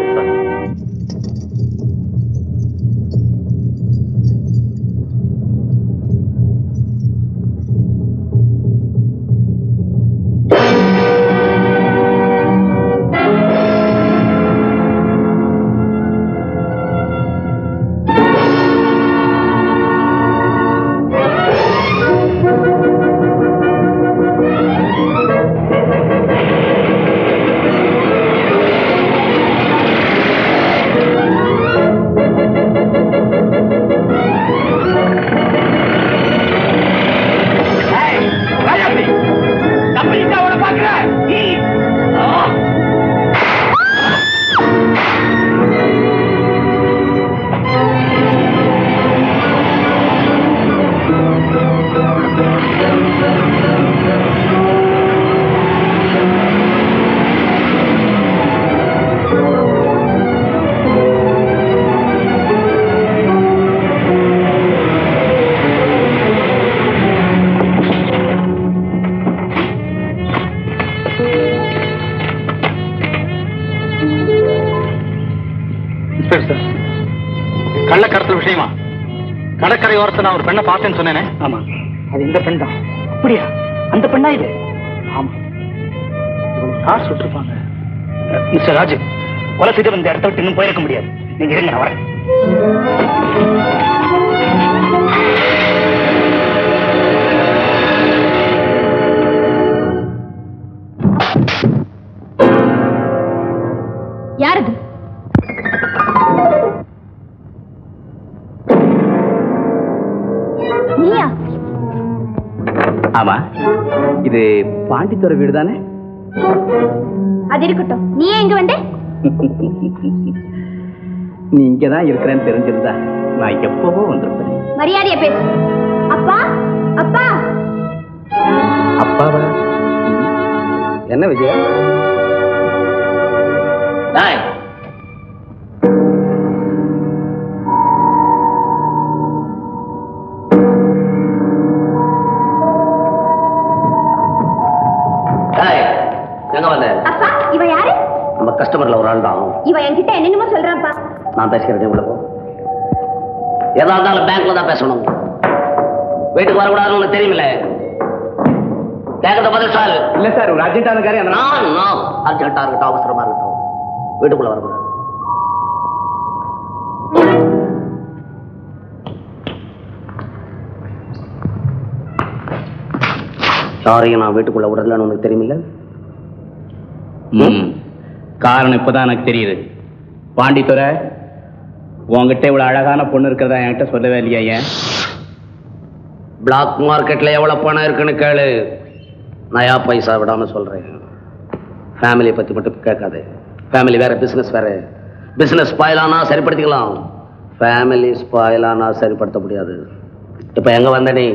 நான் ஒரு பெண்ணை பார்த்தேன்னு சொன்னேனே. ஆமா. அது இந்த பெண் தான். அப்படியா? அந்த பெண்ணா இது? ஆமா. கார் சுட்டிருப்பாங்க மிஸ்டர் ராஜு கொலை செய்து வந்த இடத்த விட்டு இன்னும் போயிருக்க முடியாது. நீங்க இருங்க நான் வரேன். பாண்டித்துறை வீடு தானே அது இருக்கட்டும். நீ இங்க வந்த? நீ இங்கதான் இருக்கிறேன்னு தெரிஞ்சிருந்தா நான் எப்பவோ வந்திருப்பேன். மரியாதைய பேசு. அப்பா அப்பா. அப்பாவா? என்ன விஜயா? நான் பேசிக்கிறேன் உள்ள போ. எதா இருந்தாலும் பேங்க்ல தான் பேசணும். வீட்டுக்கு வரக்கூடாதுன்னு உனக்கு தெரியுமில்ல? கேட்கறத பதில் சார். இல்ல சார் ஒரு அர்ஜென்டான காரியம். நான் நான் அர்ஜென்ட்டா இருக்கட்டும் அவசரமா இருக்கட்டும். வீட்டுக்குள்ள வரக்கூடாது. யாரையும் நான் வீட்டுக்குள்ள விடலன்னு உனக்கு தெரியுமில்ல? காரணம் இப்பதான் எனக்கு தெரியுது. பாண்டித்துறை உன்கிட்ட இவ்வளவு அழகான பொண்ணு இருக்கிறதா என்கிட்ட சொல்லவே இல்லையா ஏன்? பிளாக் மார்க்கெட்ல எவ்வளவு பணம் இருக்குன்னு கேளு. நயா பைசா விடாம சொல்றேன்? ஃபேமிலியை பத்தி மட்டும் கேட்காது. ஃபேமிலி வேற பிசினஸ் வேற. பிசினஸ் ஸ்பாயிலானா சரிப்படுத்திக்கலாம். ஃபேமிலி ஸ்பாயிலானா சரிப்படுத்த முடியாது. இப்ப எங்க வந்த நீ?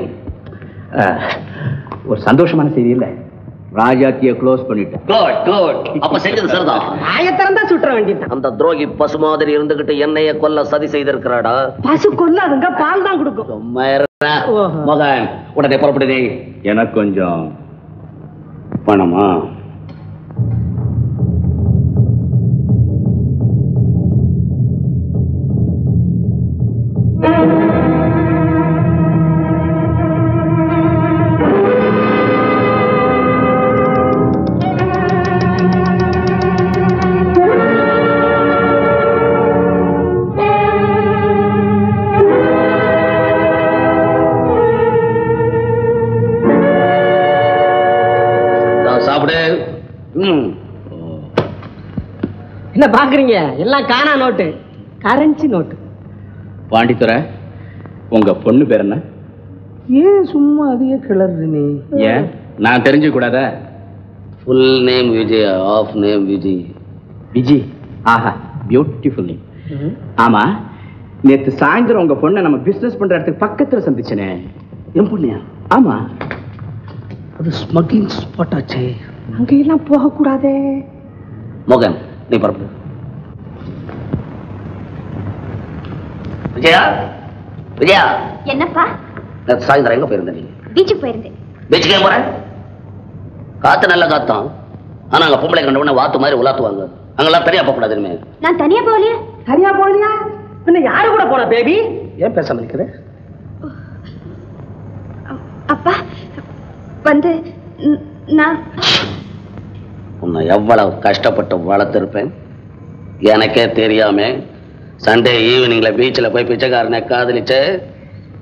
ஒரு சந்தோஷமான செய்தி இல்ல? ராஜாத்திய க்ளோஸ் பண்ணிட்டேன். குட் குட் அப்ப செஞ்சது சரிதான். சுற்ற அந்த துரோகி பசு மாதிரி இருந்துகிட்டு என்னைய கொல்ல சதி செய்திருக்கிறாடா? பசு கொல்லாதுங்க பால் தான் கொடுக்கும். சும்மா. மகன். உடனே புறப்படுதே எனக்கு கொஞ்சம் பணமா? பாக்குறீங்க? எல்லாம் காணா நோட்டு. Currency note. பாண்டித்துறை உங்க பொண்ணு பேர் என்ன? ஏன் சும்மா அதையே கிளறு நீ? ஏன்? நான் தெரிஞ்சுக்க கூடாதா full name Vijay of name Vijay. Viji Aha beautiful name ஆமா நேத்து சாயந்தரம் உங்க பொண்ணை நம்ம பிசினஸ் பண்ற இடத்துக்கு பக்கத்துல சந்திச்சனே. என் பொண்ணியா? ஆமா. அது ஸ்மக்லிங் ஸ்பாட் ஆச்சே. அங்கெல்லாம் போக கூடாதே மோகன் நீ பரப்பு விஜயா? விஜயா? என்னப்பா? நேத்து சாயந்தரம் எங்க போயிருந்த நீ? பீச்சுக்கு போயிருந்தேன். பீச்சுக்கே போற? காத்து நல்ல காத்தான் ஆனா அங்க பொம்பளை கண்ட உடனே வாத்து மாதிரி உலாத்துவாங்க. அங்கெல்லாம் தனியா போக கூடாது இனிமே. நான் தனியா போகலையே? சரியா போகலையா? பின்ன யாரு கூட போன பேபி ஏன் பேசாம நிக்கிற? அப்பா வந்து நான் உன்னை எவ்வளவு கஷ்டப்பட்டு வளர்த்துருப்பேன்? எனக்கே தெரியாம. சண்டே ஈவினிங்ல பீச்சில் போய் பிச்சைக்காரனை காதலிச்சு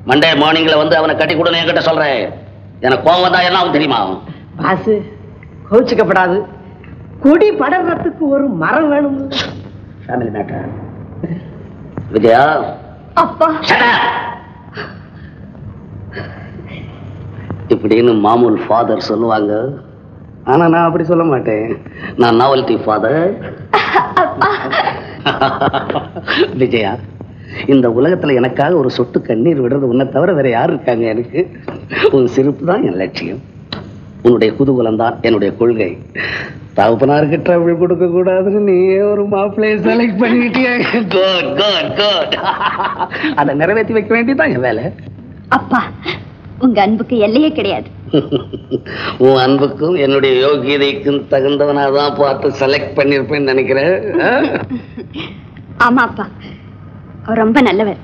மண்டே மார்னிங்ல வந்து அவனை கட்டி கொடுன்னு என்கிட்ட சொல்றேன் எனக்கு கோவம் வந்தா என்ன ஆகும் தெரியுமா? பாசு கோச்சுக்கப்படாது கொடி படறதுக்கு ஒரு மரம் வேணும். Family matter Vijaya? அப்பா. இப்படின்னு மாமூல் ஃபாதர் சொல்லுவாங்க. ஆனா நான் அப்படி சொல்ல மாட்டேன். நான் நாவல்டி ஃபாதர் விஜயா இந்த உலகத்துல எனக்காக ஒரு சொட்டு கண்ணீர் விடுறது உன்னை தவிர வேற யார் இருக்காங்க எனக்கு? உன் சிரிப்பு தான் என் லட்சியம். உன்னுடைய குதூகலம் தான் என்னுடைய கொள்கை. தகப்பனாருக்கு ட்ரபிள் கொடுக்க கூடாதுன்னு நீயே ஒரு மாப்பிள்ளையை செலக்ட் பண்ணிட்டியா குட் குட் குட் அதை நிறைவேற்றி வைக்க வேண்டியதான் என் வேலை. அப்பா உங்க அன்புக்கு எல்லையே கிடையாது. உன் அன்புக்கும் என்னுடைய யோகியதைக்கும் தகுந்தவனா தான் பார்த்து செலக்ட் பண்ணிருப்பேன்னு நினைக்கிறேன் ஆ? ஆமா அப்பா அவர் ரொம்ப நல்லவர்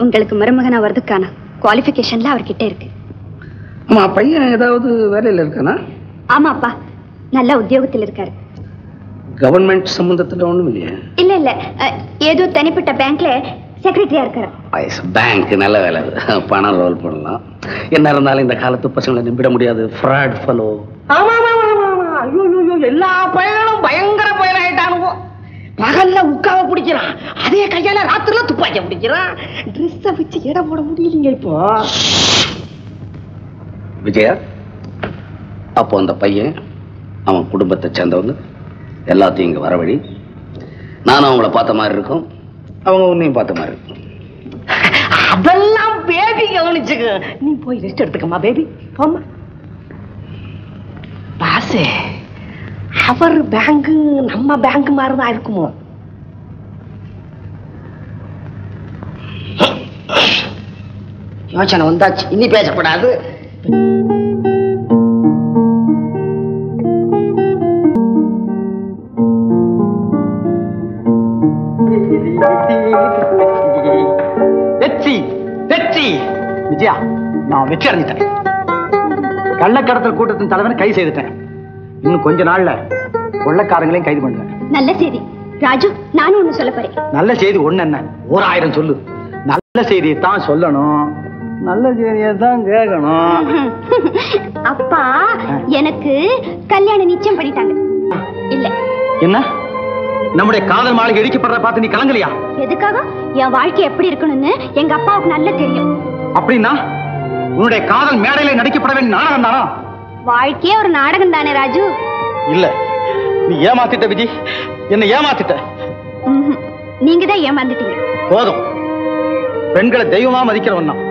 உங்களுக்கு மருமகனா வர்றதுக்கான குவாலிஃபிகேஷன்ல அவர்கிட்ட இருக்கு. ஆமா பையன் ஏதாவது வேலையில இருக்கானா? ஆமாப்பா. நல்ல உத்தியோகத்தில் இருக்காரு. கவர்மெண்ட் சம்பந்தத்துல ஒண்ணும் இல்லையா? இல்ல இல்ல. ஏதோ தனிப்பட்ட பேங்க்ல செக்ரட்டரியா இருக்காரு. பேங்க் நல்ல வேலை. பணம் ரோல் பண்ணலாம். என்ன இருந்தாலும் இந்த காலத்து பசங்களை நம்பிட முடியாது. ஃப்ராட் ஃபலோ ஆமா ஆமா ஆமா ஆமா, ஐயோ ஐயோ, எல்லா பயனும் பயங்கர பயனாயிட்டானுவோ. பகல்ல உட்காவ பிடிக்கிறான். அதே கையால ராத்திரில துப்பாக்கிய பிடிக்கிறான். ட்ரெஸ்ஸ வச்சு எடை போட முடியலீங்க இப்போ. விஜயா அப்போ அந்த பையன் அவன் குடும்பத்தை சேர்ந்தவங்க எல்லாத்தையும் இங்க வரவழி நானும் அவங்கள பார்த்த மாதிரி இருக்கும். அவங்க உன்னையும் பார்த்த மாதிரி அதெல்லாம் பேபி கவனிச்சுக்க. நீ போய் ரெஸ்ட் எடுத்துக்கம்மா பேபி போம்மா. பாசே அவர் பேங்க் நம்ம பேங்க் மாதிரி தான் இருக்குமோ? யோசனை வந்தாச்சு. இனி பேசக்கூடாது. விஜயா நான் வெற்றி அடைஞ்சிட்டேன். கள்ளக்கடத்தல் கூட்டத்தின் தலைவனை கைது செய்துட்டேன். இன்னும் கொஞ்ச நாள்ல கொள்ளக்காரங்களையும் கைது பண்ணுவேன் நல்ல செய்தி. ராஜு நானும் ஒண்ணு சொல்ல போறேன். நல்ல செய்தி ஒண்ணு என்ன? ஓர் ஆயிரம் சொல்லு. நல்ல செய்தியை தான் சொல்லணும். நல்ல செய்தியை தான் கேட்கணும். அப்பா எனக்கு கல்யாணம் நிச்சயம் பண்ணிட்டாங்க. இல்ல. என்ன? நம்முடைய காதல் மாளிகை இடிக்கப்படுறத பார்த்து நீ கலங்கலையா? எதுக்காக? என் வாழ்க்கை எப்படி இருக்கணும்னு எங்க அப்பாவுக்கு நல்லா தெரியும். அப்படின்னா உன்னுடைய காதல் மேடையில நடிக்கப்பட வேண்டிய நாடகம் தானா? வாழ்க்கையே ஒரு நாடகம் தானே ராஜு. இல்ல. நீ ஏமாத்திட்ட விஜய் என்ன ஏமாத்திட்ட. நீங்க தான் ஏமாந்துட்டீங்க. போதும். பெண்களை தெய்வமா மதிக்கிறவன் தான்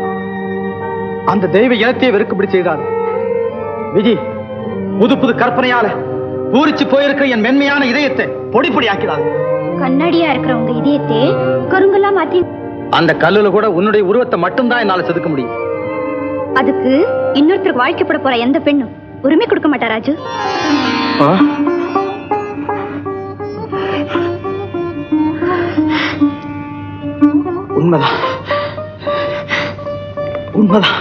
அந்த தெய்வ இனத்தையே வெறுக்கும்படி செய்தார். விஜி புது புது கற்பனையால பூரிச்சு போயிருக்கிற என் மென்மையான இதயத்தை பொடி பொடி ஆக்கிறார் கண்ணாடியா இருக்கிற உங்க இதயத்தை கருங்கல்லா மாத்தி அந்த கல்லுல கூட உன்னுடைய உருவத்தை மட்டும்தான் என்னால செதுக்க முடியும். அதுக்கு இன்னொருத்தருக்கு வாழ்க்கைப்பட போற எந்த பெண்ணும் உரிமை கொடுக்க மாட்டா ராஜு? உண்மைதான். உண்மைதான்.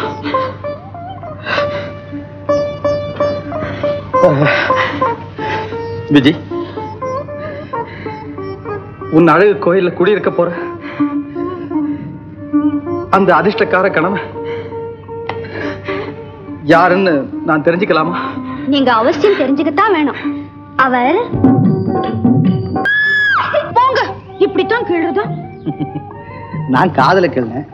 விஜி உன் அழகு கோயில்ல குடியிருக்க போற அந்த அதிர்ஷ்டக்கார கணவன். யாருன்னு நான் தெரிஞ்சுக்கலாமா? நீங்க அவசியம் தெரிஞ்சுக்கத்தான் வேணும். அவர் போங்க. இப்படித்தான் கீழுதா நான் காதல கிள்ளேன்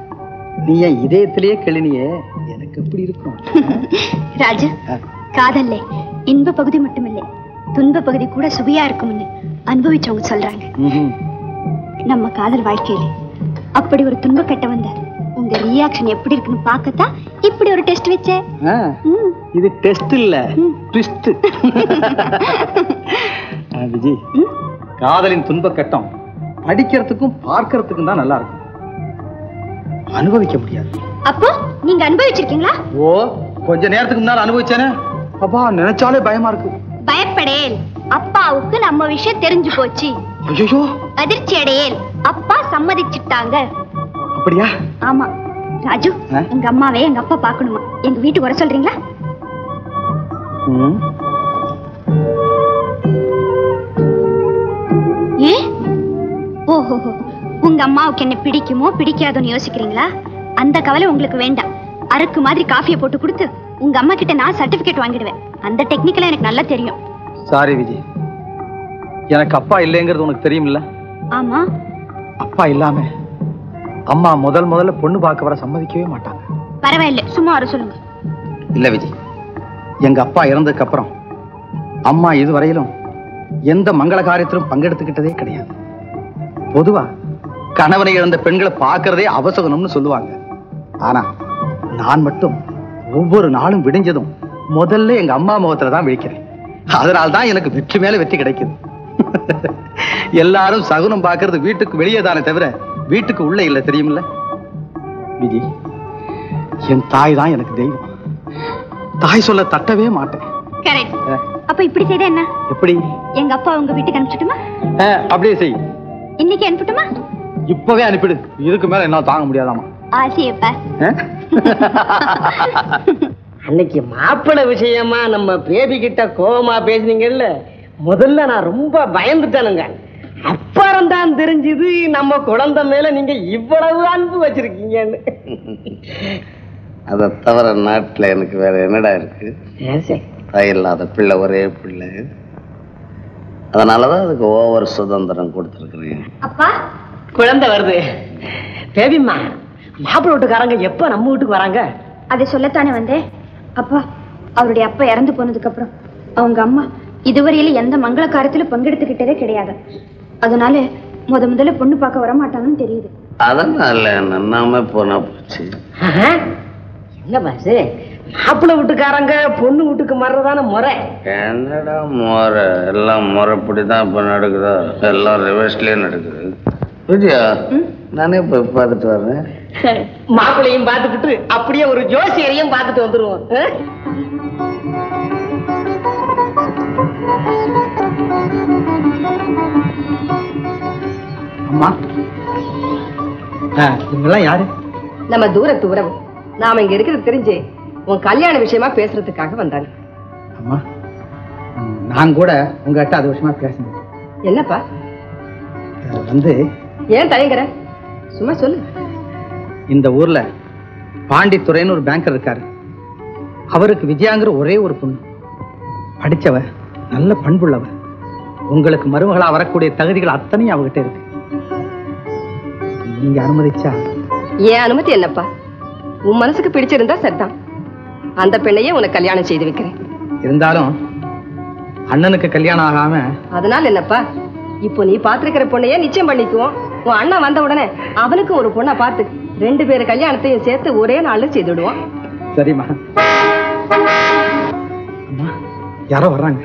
நீ என் இதயத்திலேயே கிள்ளினியே எனக்கு எப்படி இருக்கும்? ராஜு காதல்ல இன்ப பகுதி மட்டுமில்லை. துன்ப பகுதி கூட சுவையா இருக்கும்னு அனுபவிச்சவங்க சொல்றாங்க. நம்ம காதல் வாழ்க்கையில அப்படி ஒரு துன்ப கட்ட வந்த உங்க ரியாக்ஷன் எப்படி இருக்குன்னு பார்க்கத்தான் இப்படி ஒரு டெஸ்ட் வச்சேன். இது டெஸ்ட் இல்ல ட்விஸ்ட் விஜி காதலின் துன்ப கட்டம் படிக்கிறதுக்கும் பார்க்கறதுக்கும் தான் நல்லா இருக்கும். அனுபவிக்க முடியாது. அப்போ நீங்க அனுபவிச்சிருக்கீங்களா? ஓ கொஞ்ச நேரத்துக்கு முன்னால அனுபவிச்சேனே. அப்பா நினைச்சாலே பயமா இருக்கு. பயப்படேல். அப்பாவுக்கு நம்ம விஷயம் தெரிஞ்சு போச்சு. ஐயோ அதிர்ச்சி அடையேல். அப்பா சம்மதிச்சிட்டாங்க. அப்படியா? ஆமா. ராஜு? எங்க அம்மாவே எங்க அப்பா பார்க்கணுமா? எங்க வீட்டுக்கு வர சொல்றீங்களா? ஓஹோ உங்க அம்மாவுக்கு என்ன பிடிக்குமோ பிடிக்காதோன்னு யோசிக்கிறீங்களா? அந்த கவலை உங்களுக்கு வேண்டாம். அறுக்கு மாதிரி காஃபியை போட்டு கொடுத்து உங்க அம்மா கிட்ட நான் சர்டிபிகேட் வாங்கிடுவேன். அந்த டெக்னிக்கலா எனக்கு நல்லா தெரியும். சாரி விஜய் எனக்கு அப்பா இல்லைங்கிறது உனக்கு தெரியுமில்ல ஆமா. அப்பா இல்லாம அம்மா முதல் முதல்ல பொண்ணு பார்க்க வர சம்மதிக்கவே மாட்டாங்க. பரவாயில்ல சும்மா வர சொல்லுங்க. இல்ல விஜய் எங்க அப்பா இறந்ததுக்கு அப்புறம் அம்மா இதுவரையிலும் எந்த மங்கள காரியத்திலும் பங்கெடுத்துக்கிட்டதே கிடையாது. பொதுவா கணவனை இழந்த பெண்களை பார்க்கறதே அவசகுணம்னு சொல்லுவாங்க. ஆனா நான் மட்டும் ஒவ்வொரு நாளும் விடிஞ்சதும் முதல்ல எங்க அம்மா முகத்துல தான் விழிக்கிறேன். அதனால தான் எனக்கு வெற்றி மேல வெற்றி கிடைக்குது. எல்லாரும் சகுனம் பார்க்கறது வீட்டுக்கு வெளியே தானே தவிர வீட்டுக்கு உள்ள இல்ல தெரியுமில்ல? விஜய் என் தாய் தான் எனக்கு தெய்வம். தாய் சொல்ல தட்டவே மாட்டேன். அப்ப இப்படி செய்தா என்ன? எப்படி? எங்க அப்பா உங்க வீட்டுக்கு அனுப்பிச்சுட்டுமா? அப்படியே செய். இன்னைக்கு அனுப்பட்டுமா? இப்பவே அனுப்பிடு. இதுக்கு மேல என்ன தாங்க முடியாதாமா ஆசையப்பா அன்னைக்கு மாப்பிள்ளை விஷயமா நம்ம பேபி கிட்ட கோவமா பேசுனீங்கல்ல முதல்ல நான் ரொம்ப பயந்துட்டேனுங்க. அப்புறம் தான் தெரிஞ்சது நம்ம குழந்தை மேல நீங்க இவ்வளவு அன்பு வச்சிருக்கீங்கன்னு. அதை தவிர நாட்டுல எனக்கு வேற என்னடா இருக்கு? தாய் இல்லாத பிள்ளை ஒரே பிள்ளை. அதனாலதான் அதுக்கு ஓவர் சுதந்திரம் கொடுத்துருக்குறேன். அப்பா? குழந்தை வருது. பேபிம்மா மாப்பிள்ளை வீட்டுக்காரங்க எப்ப நம்ம வீட்டுக்கு வராங்க? அதை சொல்லத்தானே வந்தேன். அப்பா அவருடைய அப்பா இறந்து போனதுக்கு அப்புறம் அவங்க அம்மா இதுவரையில எந்த மங்கள காரியத்துல பங்கெடுத்துக்கிட்டதே கிடையாது. அதனால முத முதல்ல பொண்ணு பார்க்க வர மாட்டாங்கன்னு தெரியுது. அதனால நன்னாம போனா போச்சு. என்ன பாசு? மாப்பிள்ளை வீட்டுக்காரங்க பொண்ணு வீட்டுக்கு மாறுறதான முறை. என்னடா முறை? எல்லாம் முறைப்படி தான் இப்ப நடக்குதா? எல்லாம் ரிவர்ஸ்லயே நடக்குது. விஜயா நானே போய் பார்த்துட்டு வர்றேன் மாப்பிள்ளையும் பார்த்துக்கிட்டு அப்படியே ஒரு ஜோசியரையும் பார்த்துட்டு வந்துருவோம். அம்மா. இவங்கெல்லாம் யாரு? நம்ம தூரத்து உறவு. நாம இங்க இருக்கிறது தெரிஞ்சு உன் கல்யாண விஷயமா பேசுறதுக்காக வந்தாங்க. அம்மா நான் கூட உங்ககிட்ட அது விஷயமா பேசணும் என்னப்பா? வந்து ஏன் தயங்குற? சும்மா சொல்லு. இந்த ஊர்ல பாண்டித்துறைன்னு ஒரு பேங்கர் இருக்காரு. அவருக்கு விஜயாங்கிற ஒரே ஒரு பொண்ணு. படிச்சவ நல்ல பண்புள்ளவ. உங்களுக்கு மருமகளா வரக்கூடிய தகுதிகள் அத்தனையும் அவகிட்ட இருக்கு. நீங்க அனுமதிச்சா? ஏன் அனுமதி என்னப்பா? உன் மனசுக்கு பிடிச்சிருந்தா சரிதான். அந்த பெண்ணையே உனக்கு கல்யாணம் செய்து வைக்கிறேன். இருந்தாலும் அண்ணனுக்கு கல்யாணம் ஆகாம அதனால என்னப்பா? இப்போ நீ பாத்திருக்கிற பொண்ணையே நிச்சயம் பண்ணிக்குவோம். உன் அண்ணன் வந்த உடனே அவனுக்கு ஒரு பொண்ணை பார்த்து ரெண்டு பேர் கல்யாணத்தையும் சேர்த்து ஒரே நாள்ல செய்துடுவோம் சரிம்மா. யாரோ வர்றாங்க.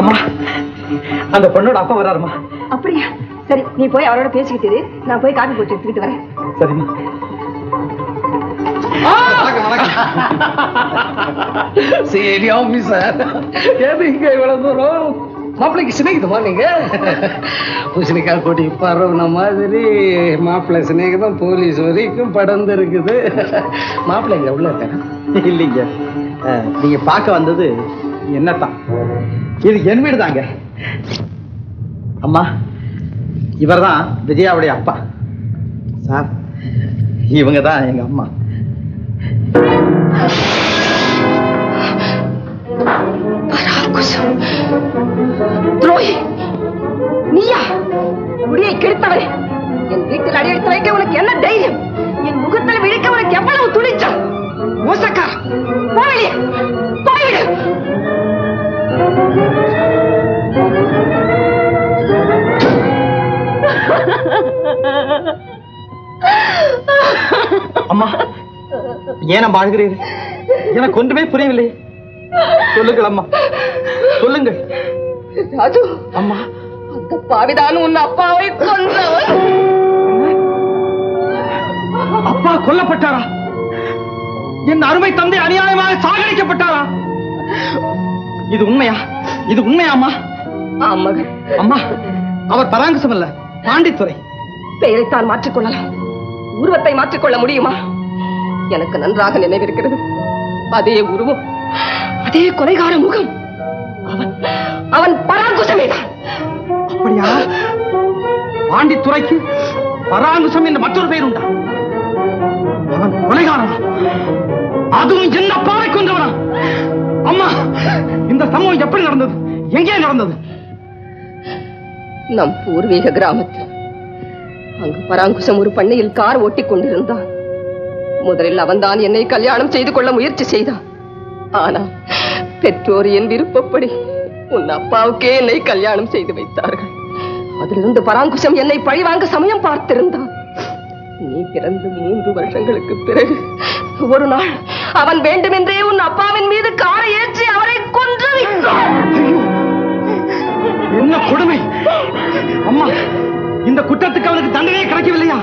அம்மா அந்த பொண்ணோட அப்பா வர்றாருமா அப்படியா? சரி நீ போய் அவரோட பேசிக்கிட்டு இரு. நான் போய் காபி போட்டு எடுத்துக்கிட்டு வரேன். சரிம்மா. சரி ஆபீசர் ஏது இங்க இவ்வளவு தூரம்? மாப்பிள்ளைக்கு சிநேகிதமா நீங்க? பூசணிக்காய் கொடி பரவுன மாதிரி மாப்பிள்ளை சிநேகிதம் போலீஸ் வரைக்கும் படர்ந்து இருக்குது மாப்பிள்ளை இங்க உள்ள இல்லைங்க. நீங்க பார்க்க வந்தது என்னத்தான்? இது என் வீடு தாங்க அம்மா இவர்தான் விஜயாவுடைய அப்பா. சார் இவங்க தான் எங்க அம்மா. துரோகி நீயா? முடியை கெடுத்தவரே. என் வீட்டில் அடியெடுத்து வைக்க உனக்கு என்ன தைரியம்? என் முகத்தில் விழிக்க உனக்கு எவ்வளவு துணிச்சல்? மோசக்கார போவிலே போய்விடு அம்மா ஏன் நம்ம அழுகிறீர்கள்? எனக்கு ஒன்றுமே புரியவில்லை. சொல்லுங்கள் அம்மா. சொல்லுங்கள். ராஜு. அம்மா. அந்த பாவிதான் உன் அப்பாவை கொன்றவன். அப்பா கொல்லப்பட்டாரா? என் அருமை தந்தை அநியாயமாக சாகடிக்கப்பட்டாரா? இது உண்மையா? இது உண்மையா அம்மா? ஆமாங்க அம்மா அவர் பராங்கசம் அல்ல பாண்டித்துறை பெயரைத்தான் மாற்றிக்கொள்ளலாம். உருவத்தை மாற்றிக்கொள்ள முடியுமா? எனக்கு நன்றாக நினைவிருக்கிறது. அதே உருவம் அதே கொலைகார முகம். அவன் அவன் பராங்குசமேதான். அப்படியா? பாண்டித்துறைக்கு பராங்குசம் என்ற மற்றொரு பெயர் உண்டா? அவன் கொலைகாரன்? அதுவும் என்ன பாவை கொண்டவனா அம்மா இந்த சம்பவம் எப்படி நடந்தது? எங்கே நடந்தது? நம் பூர்வீக கிராமத்தில் அங்கு பராங்குசம் ஒரு பண்ணையில் கார் ஓட்டிக் கொண்டிருந்தான். முதலில் அவன்தான் என்னை கல்யாணம் செய்து கொள்ள முயற்சி செய்தான். ஆனால் பெற்றோர் என் விருப்பப்படி உன் அப்பாவுக்கே என்னை கல்யாணம் செய்து வைத்தார்கள். அதிலிருந்து பராங்குசம் என்னை பழிவாங்க சமயம் பார்த்திருந்தான். நீ பிறந்து மூன்று வருஷங்களுக்கு பிறகு ஒரு நாள் அவன் வேண்டுமென்றே உன் அப்பாவின் மீது காரை ஏற்றி அவரை கொன்று என்ன கொடுமை? அம்மா இந்த குற்றத்துக்கு அவனுக்கு தண்டனையே கிடைக்கவில்லையா?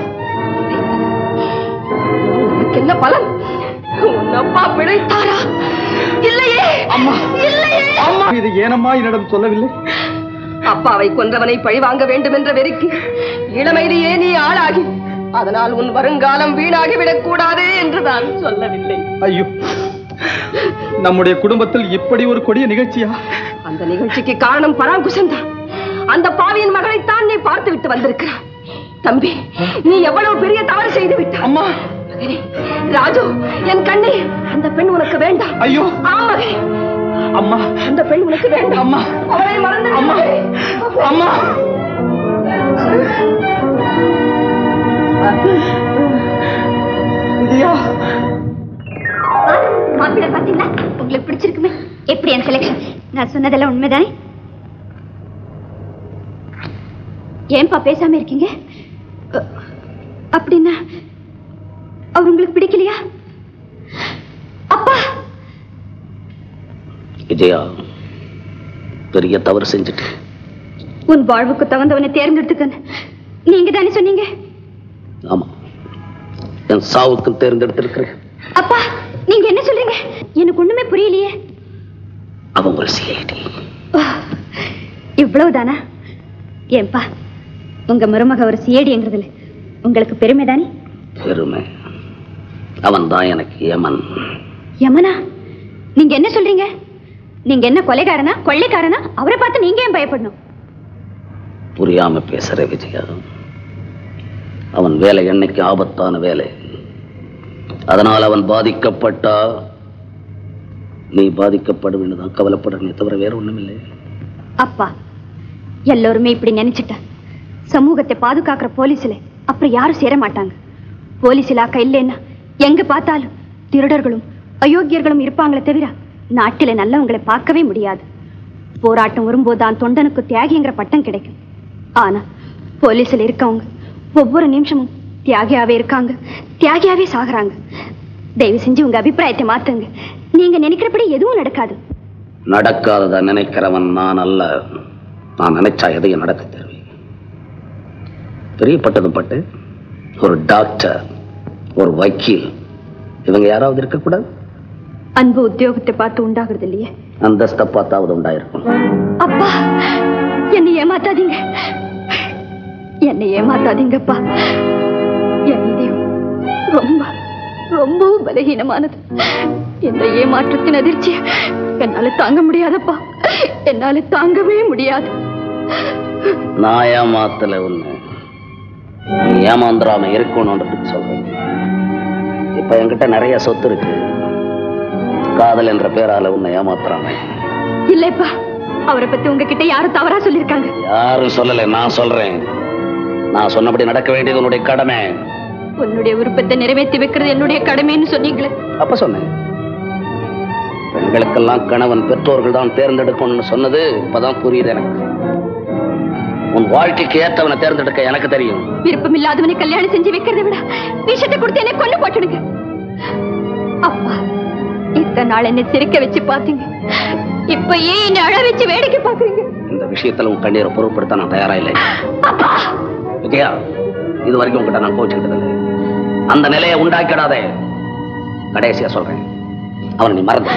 உனக்கு என்ன பலன்? உன் அப்பா பிழைத்தாரா? இல்லையே அம்மா இல்லையே. அம்மா இது ஏனம்மா என்னிடம் சொல்லவில்லை? அப்பாவை கொன்றவனை பழிவாங்க வேண்டும் என்ற வெறிக்கு இளமையிலேயே நீ ஆளாகி அதனால் உன் வருங்காலம் வீணாகிவிடக் கூடாதே என்று நான் சொல்லவில்லை. ஐயோ நம்முடைய குடும்பத்தில் இப்படி ஒரு கொடிய நிகழ்ச்சியா? அந்த நிகழ்ச்சிக்கு காரணம் பராங்குசன் தான் அந்த பாவியின் மகளைத்தான் நீ பார்த்து விட்டு வந்திருக்கிறாய். தம்பி நீ எவ்வளவு பெரிய தவறு செய்து விட்ட அம்மா! ராஜு என் கண்ணே அந்த பெண் உனக்கு வேண்டாம். ஐயோ! ஆமகே அம்மா! அந்த பெண் உனக்கு வேண்டாம். அம்மா! அவளை மறந்து அம்மா! அம்மா! விஜயா மாப்பிள்ளை பாத்தீங்களா உங்களுக்கு பிடிச்சிருக்குமே. எப்படி என் செலெக்ஷன் நான் சொன்னதெல்லாம் உண்மைதானே? ஏன்பா பேசாம இருக்கீங்க? அ, அப்படின்னா அவர் உங்களுக்கு பிடிக்கலையா? அப்பா! விஜயா பெரிய தவறு செஞ்சுட்டு உன் வாழ்வுக்கு தகுந்தவனை தேர்ந்தெடுத்துக்கன்னு. நீங்க தானே சொன்னீங்க? ஆமா. என் சாவுக்கும் தேர்ந்தெடுத்திருக்கிறேன். அப்பா நீங்க என்ன சொல்றீங்க? எனக்கு ஒண்ணுமே புரியலையே. அவன் ஒரு சிஐடி இவ்வளவுதானா? ஏன்பா உங்க மருமக ஒரு சிஏடிங்கிறதுல உங்களுக்கு பெருமை தானே? பெருமை. அவன் தான் எனக்கு யமன். யமனா? நீங்க என்ன சொல்றீங்க? நீங்க என்ன கொலைகாரனா கொள்ளைக்காரனா? அவரை பார்த்து நீங்க ஏன் பயப்படணும்? புரியாம பேசுற விஜயா அவன் வேலை என்னைக்கு ஆபத்தான வேலை. அதனால் அவன் பாதிக்கப்பட்டா நீ பாதிக்கப்படுவேன்னு தான் கவலைப்படுறனே தவிர வேற ஒண்ணுமில்லை அப்பா எல்லோருமே இப்படி நினைச்சிட்டா. சமூகத்தை பாதுகாக்கிற போலீஸ்ல அப்புறம் யாரும் சேர மாட்டாங்க. போலீஸ் இலாக்கா இல்லைன்னா எங்க பார்த்தாலும் திருடர்களும் அயோக்கியர்களும் இருப்பாங்களே தவிர நாட்டில நல்லவங்களை பார்க்கவே முடியாது. போராட்டம் வரும்போது தான் தொண்டனுக்கு தியாகிங்கிற பட்டம் கிடைக்கும். ஆனா போலீஸ்ல இருக்கவங்க ஒவ்வொரு நிமிஷமும் தியாகியாவே இருக்காங்க. தியாகியாவே சாகுறாங்க. தயவு செஞ்சு உங்க அபிப்பிராயத்தை மாத்துங்க. நீங்க நினைக்கிறபடி எதுவும் நடக்காது. நடக்காததை நினைக்கிறவன் நான் அல்ல. நான் நினைச்சா எதையும் நடக்க தருவேன். பிரியப்பட்டதும் பட்டு ஒரு டாக்டர் ஒரு வக்கீல் இவங்க யாராவது இருக்கக்கூடாது? அன்பு உத்தியோகத்தை பார்த்து உண்டாகிறது இல்லையே? அந்தஸ்தை பார்த்தாவது உண்டாயிருக்கும். அப்பா என்னை ஏமாத்தாதீங்க. என்னை ஏமாத்தாதீங்கப்பா. என் இதயம் ரொம்ப ரொம்பவும் பலகீனமானது. இந்த ஏமாற்றத்தின் அதிர்ச்சி என்னால தாங்க முடியாதப்பா. என்னால தாங்கவே முடியாது. நான் ஏமாத்தல உன்னை. நீ ஏமாந்துராம இருக்கணும்ன்றதுக்கு சொல்றேன். இப்ப என்கிட்ட நிறைய சொத்து இருக்கு. காதல் என்ற பேரால உன்னை ஏமாத்துறாங்க இல்லப்பா. அவரை பத்தி உங்ககிட்ட யாரும் தவறா சொல்லிருக்காங்க யாரும் சொல்லல நான் சொல்றேன். நான் சொன்னபடி நடக்க வேண்டியது உன்னுடைய கடமை. உன்னுடைய விருப்பத்தை நிறைவேற்றி வைக்கிறது என்னுடைய கடமைன்னு சொன்னீங்களே. அப்ப சொன்னேன். பெண்களுக்கெல்லாம் கணவன் பெற்றோர்கள் தான் தேர்ந்தெடுக்கணும்னு சொன்னது இப்பதான் புரியுது எனக்கு. உன் வாழ்க்கைக்கு ஏற்றவனை தேர்ந்தெடுக்க எனக்கு தெரியும். விருப்பம் இல்லாதவனை கல்யாணம் செஞ்சு வைக்கிறதை விட விஷத்தை கொடுத்து என்னை கொண்டு போட்டுடுங்க. அப்பா இத்தனை நாள் என்னை சிரிக்க வச்சு பாத்தீங்க இப்ப ஏன் என்னை அழ வச்சு வேடிக்கை பாக்குறீங்க இந்த விஷயத்துல உன் கண்ணீரை பொருட்படுத்த நான் தயாரா இல்லை விஜயா இது வரைக்கும் உங்ககிட்ட நான் கோச்சுக்கிட்டது. அந்த நிலையை உண்டாக்கிடாதே. கடைசியா சொல்றேன். அவனை நீ மறந்து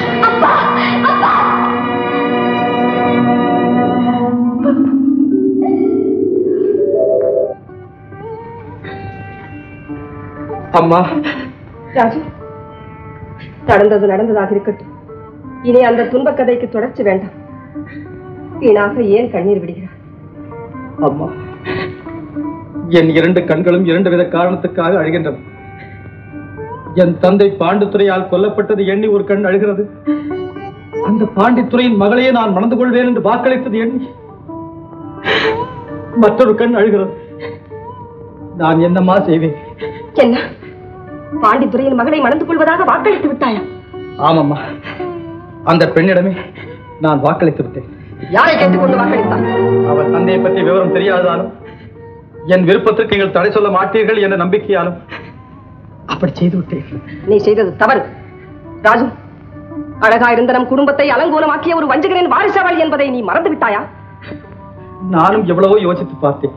அம்மா. ராஜு நடந்தது நடந்ததாக இருக்கட்டும். இனி அந்த துன்பக் கதைக்கு தொடர்ச்சி வேண்டாம். வீணாக ஏன் கண்ணீர் விடுகிறார் அம்மா. என் இரண்டு கண்களும் இரண்டு வித காரணத்துக்காக அழுகின்றன. என் தந்தை பாண்டித்துறையால் கொல்லப்பட்டது எண்ணி ஒரு கண் அழுகிறது. அந்த பாண்டித்துறையின் மகளையே நான் மணந்து கொள்வேன் என்று வாக்களித்தது எண்ணி மற்றொரு கண் அழுகிறது. நான் என்னம்மா செய்வேன்? என்ன? பாண்டித்துறையின் மகளை மணந்து கொள்வதாக வாக்களித்து விட்டாயா? ஆமாம்மா. அந்த பெண்ணிடமே நான் வாக்களித்து விட்டேன். யாரை கேட்டுக்கொண்டு வாக்களித்தாய்? அவர் தந்தையை பற்றி விவரம் தெரியாததாலும் என் விருப்பத்திற்கு நீங்கள் தடை சொல்ல மாட்டீர்கள் என்ற நம்பிக்கையாலும் அப்படி செய்து விட்டேன் நீ செய்தது தவறு. ராஜு அழகா இருந்த நம் குடும்பத்தை அலங்கோலமாக்கிய ஒரு வஞ்சகரின் வாரிசவள் என்பதை நீ மறந்து விட்டாயா? நானும் எவ்வளவோ யோசித்து பார்த்தேன்.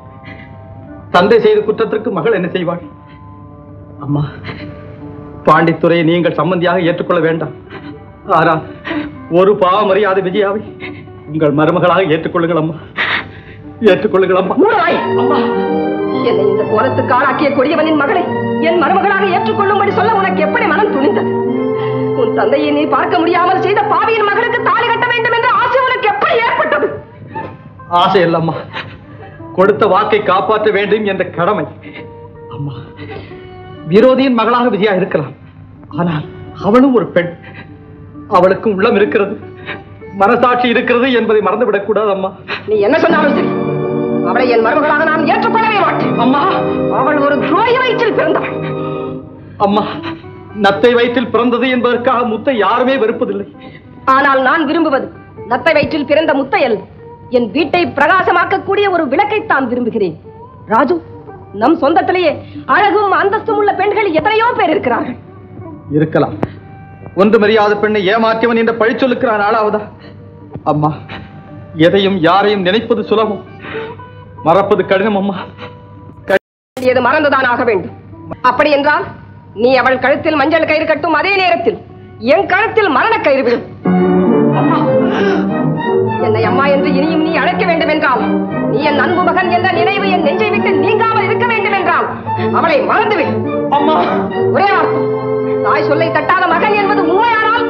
தந்தை செய்த குற்றத்திற்கு மகள் என்ன செய்வாள்? அம்மா பாண்டித்துறையை நீங்கள் சம்பந்தியாக ஏற்றுக்கொள்ள வேண்டாம். ஆனால் ஒரு பாவம் அறியாத விஜயாவை உங்கள் மருமகளாக ஏற்றுக்கொள்ளுங்கள் அம்மா. ஏற்றுக்கொள்ளுங்கள் அம்மா மூடவாய் அம்மா! என்னை இந்த கோலத்துக்கு ஆளாக்கிய கொடியவனின் மகளை என் மருமகளாக ஏற்றுக்கொள்ளும்படி சொல்ல உனக்கு எப்படி மனம் துணிந்தது? உன் தந்தையை நீ பார்க்க முடியாமல் செய்த பாவியின் மகளுக்கு தாலி கட்ட வேண்டும் என்ற ஆசை உனக்கு எப்படி ஏற்பட்டது? ஆசை இல்லம்மா. கொடுத்த வாக்கை காப்பாற்ற வேண்டும் என்ற கடமை. அம்மா விரோதியின் மகளாக விஜயா இருக்கலாம். ஆனால் அவளும் ஒரு பெண். அவளுக்கும் உள்ளம் இருக்கிறது. மனசாட்சி இருக்கிறது என்பதை மறந்துவிடக் கூடாது அம்மா. நீ என்ன சொன்னாலும் சரி. அவளை என் மருமகளாக நான் ஏற்றுக்கொள்ளவே மாட்டேன். அம்மா அவள் ஒரு துரோகி வயிற்றில் பிறந்தவள். அம்மா நத்தை வயிற்றில் பிறந்தது என்பதற்காக முத்தை யாருமே வெறுப்பதில்லை. ஆனால் நான் விரும்புவது நத்தை வயிற்றில் பிறந்த முத்தை அல்ல. என் வீட்டை பிரகாசமாக்கக்கூடிய ஒரு விளக்கைத்தான் விரும்புகிறேன். ராஜு நம் சொந்தத்திலேயே அழகும் அந்தஸ்தும் உள்ள பெண்கள் எத்தனையோ பேர் இருக்கிறார்கள். இருக்கலாம். ஒன்று மரியாத பெண்ணை ஏமாற்றியவன் என்ற பழி சொல்லுக்கிறான் ஆளாவதா? அம்மா எதையும் யாரையும் நினைப்பது சுலபம். மறப்பது கடினம் அம்மா. மறந்துதான் ஆக வேண்டும். அப்படி என்றால் நீ அவள் கழுத்தில் மஞ்சள் கயிறு கட்டும் அதே நேரத்தில் என் கழுத்தில் மரண கயிறு விடும். என்னை அம்மா என்று இனியும் நீ அழைக்க வேண்டும் என்றால் நீ என் அன்பு மகன் என்ற நினைவு என் நெஞ்சை விட்டு நீங்காமல் இருக்க வேண்டும் என்றால் அவளை மறந்துவிடு. அம்மா. ஒரே வார்த்தை. தாய் சொல்லை தட்டாத மகன் என்பது உண்மையானால்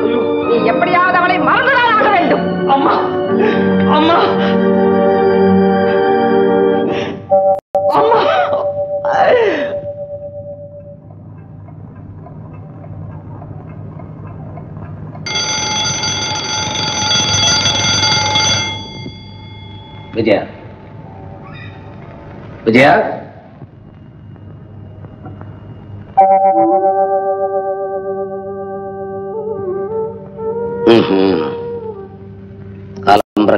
நீ எப்படியாவது அவளை மறந்துதான் ஆக வேண்டும். அம்மா. அம்மா. விஜயா. விஜயா? ம்ஹும்.